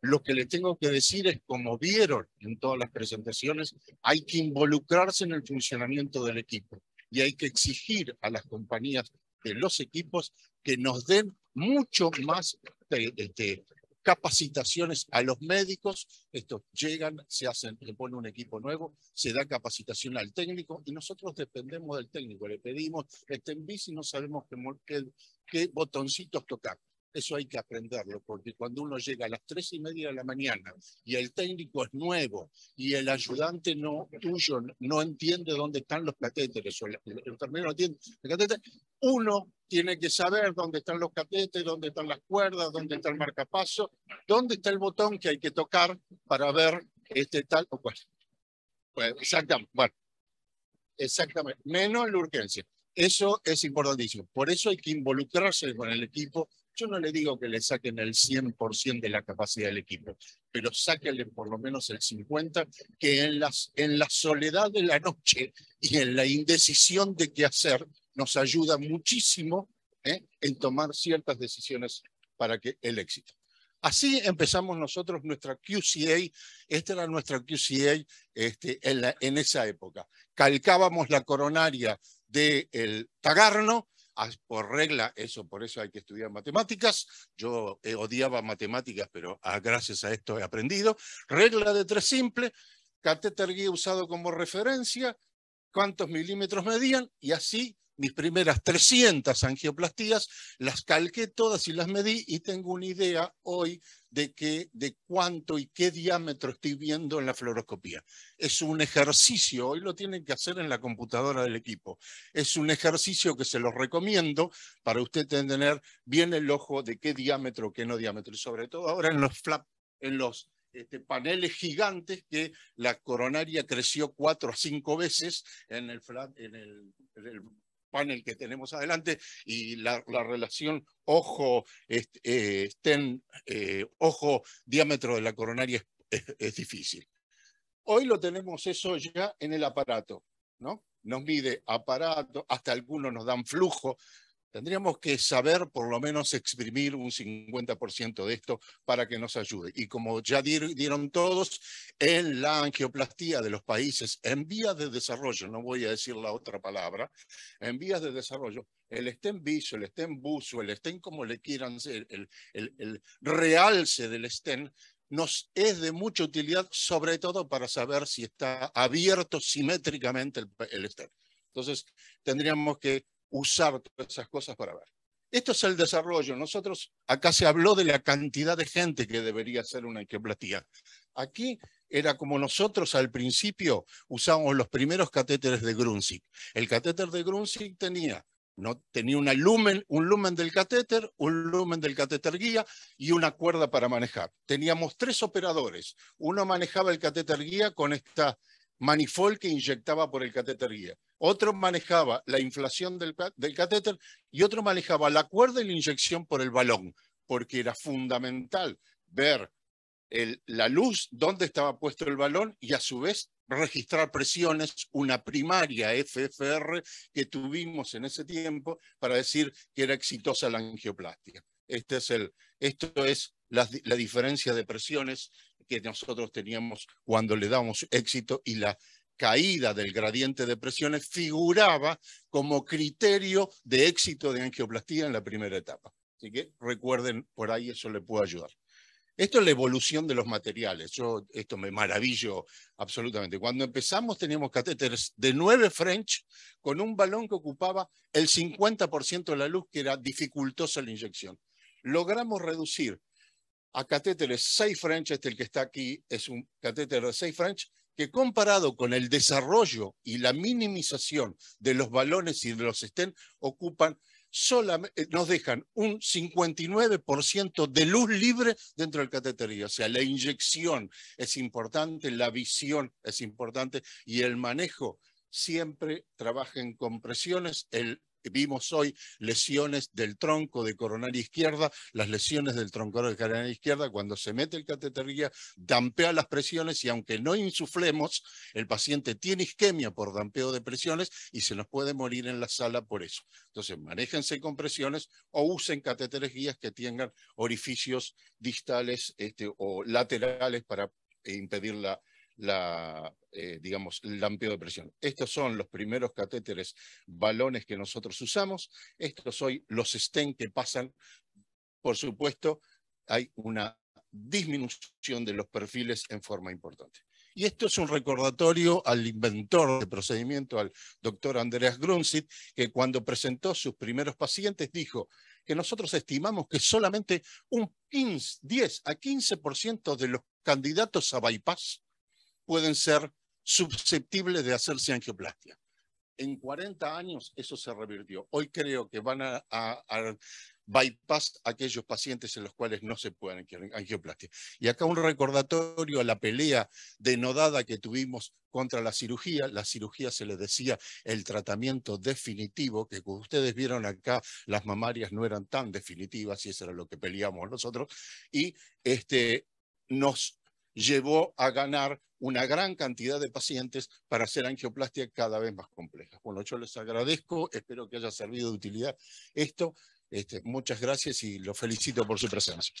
Lo que les tengo que decir es, como vieron en todas las presentaciones, hay que involucrarse en el funcionamiento del equipo y hay que exigir a las compañías de los equipos que nos den mucho más de, capacitaciones a los médicos. Estos llegan, se hacen, se pone un equipo nuevo, se da capacitación al técnico y nosotros dependemos del técnico. Le pedimos, estén bici y no sabemos qué botoncitos tocar. Eso hay que aprenderlo, porque cuando uno llega a las tres y media de la mañana y el técnico es nuevo y el ayudante no, tuyo no entiende dónde están los catéteres o el, enfermero no entiende el catéter, uno tiene que saber dónde están los catéteres, dónde están las cuerdas, dónde está el marcapaso, dónde está el botón que hay que tocar para ver este tal o cual. Pues, exactamente, bueno, exactamente, menos la urgencia. Eso es importantísimo. Por eso hay que involucrarse con el equipo yo no le digo que le saquen el 100% de la capacidad del equipo, pero sáquenle por lo menos el 50%, que en, las, en la soledad de la noche y en la indecisión de qué hacer, nos ayuda muchísimo ¿eh? en tomar ciertas decisiones para que el éxito. Así empezamos nosotros nuestra QCA, esta era nuestra QCA este, en, esa época. Calcábamos la coronaria del Tagarno, por regla, eso, por eso hay que estudiar matemáticas. Yo eh, odiaba matemáticas, pero ah, gracias a esto he aprendido. Regla de tres simple, catéter guía usado como referencia, cuántos milímetros medían, y así mis primeras 300 angioplastías, las calqué todas y las medí y tengo una idea hoy de, qué, de cuánto y qué diámetro estoy viendo en la fluoroscopía. Es un ejercicio, hoy lo tienen que hacer en la computadora del equipo. Es un ejercicio que se los recomiendo para usted tener bien el ojo de qué diámetro, qué no diámetro. Y sobre todo ahora en los flap, en los este, paneles gigantes que la coronaria creció cuatro a cinco veces en el, en el panel que tenemos adelante y la, relación ojo, este, eh, ojo diámetro de la coronaria es, difícil. Hoy lo tenemos eso ya en el aparato, ¿no? Nos mide aparato, hasta algunos nos dan flujo, Tendríamos que saber por lo menos exprimir un 50% de esto para que nos ayude. Y como ya dieron todos, en la angioplastía de los países en vías de desarrollo, no voy a decir la otra palabra, en vías de desarrollo, el stem viso, el stem buso, el stem como le quieran ser, el, el, realce del stem, nos es de mucha utilidad, sobre todo para saber si está abierto simétricamente el, el stem. Entonces, tendríamos que usar todas esas cosas para ver. Esto es el desarrollo. Nosotros, acá se habló de la cantidad de gente que debería hacer una angioplastia. Aquí era como nosotros al principio usábamos los primeros catéteres de Grunzig. El catéter de Grunzig tenía, no, tenía una lumen, un lumen del catéter, un lumen del catéter guía y una cuerda para manejar. Teníamos tres operadores. Uno manejaba el catéter guía con esta manifold que inyectaba por el catéter guía otro manejaba la inflación del, catéter y otro manejaba la cuerda y la inyección por el balón, porque era fundamental ver la luz, dónde estaba puesto el balón y a su vez registrar presiones, una primaria FFR que tuvimos en ese tiempo para decir que era exitosa la angioplastia. Este es el, esto es la, la diferencia de presiones que nosotros teníamos cuando le damos éxito y la caída del gradiente de presiones figuraba como criterio de éxito de angioplastía en la primera etapa. Así que recuerden, por ahí eso le puede ayudar. Esto es la evolución de los materiales. Yo esto me maravillo absolutamente. Cuando empezamos teníamos catéteres de 9 French con un balón que ocupaba el 50% de la luz, que era dificultosa la inyección. Logramos reducir a catéteres 6 French, este el que está aquí es un catéter de 6 French, que comparado con el desarrollo y la minimización de los balones y de los estén, ocupan solamente, eh, nos dejan un 59% de luz libre dentro del cateterío. O sea, la inyección es importante, la visión es importante y el manejo siempre trabaja en compresiones. El Vimos hoy lesiones del tronco de coronaria izquierda, las lesiones del tronco de coronaria izquierda, cuando se mete el catetería, dampea las presiones y aunque no insuflemos, el paciente tiene isquemia por dampeo de presiones y se nos puede morir en la sala por eso. Entonces, manéjense con presiones o usen catéteres guías que tengan orificios distales este, o laterales para impedir la, la, eh, digamos, el dampeo de presión. Estos son los primeros catéteres balones que nosotros usamos. Estos son los stent que pasan. Por supuesto, hay una disminución de los perfiles en forma importante. Y esto es un recordatorio al inventor del procedimiento, al doctor Andreas Grunzit, que cuando presentó sus primeros pacientes dijo que nosotros estimamos que solamente un 15, 10 a 15% de los candidatos a bypass pueden ser susceptibles de hacerse angioplastia. En 40 años eso se revirtió. Hoy creo que van a, bypass aquellos pacientes en los cuales no se pueden angioplastia. Y acá un recordatorio a la pelea denodada que tuvimos contra la cirugía. La cirugía se le decía el tratamiento definitivo, que como ustedes vieron acá, las mamarias no eran tan definitivas y eso era lo que peleamos nosotros. Y este, nos llevó a ganar una gran cantidad de pacientes para hacer angioplastia cada vez más compleja. Bueno, yo les agradezco, espero que haya servido de utilidad esto. Este, muchas gracias y los felicito por su presencia.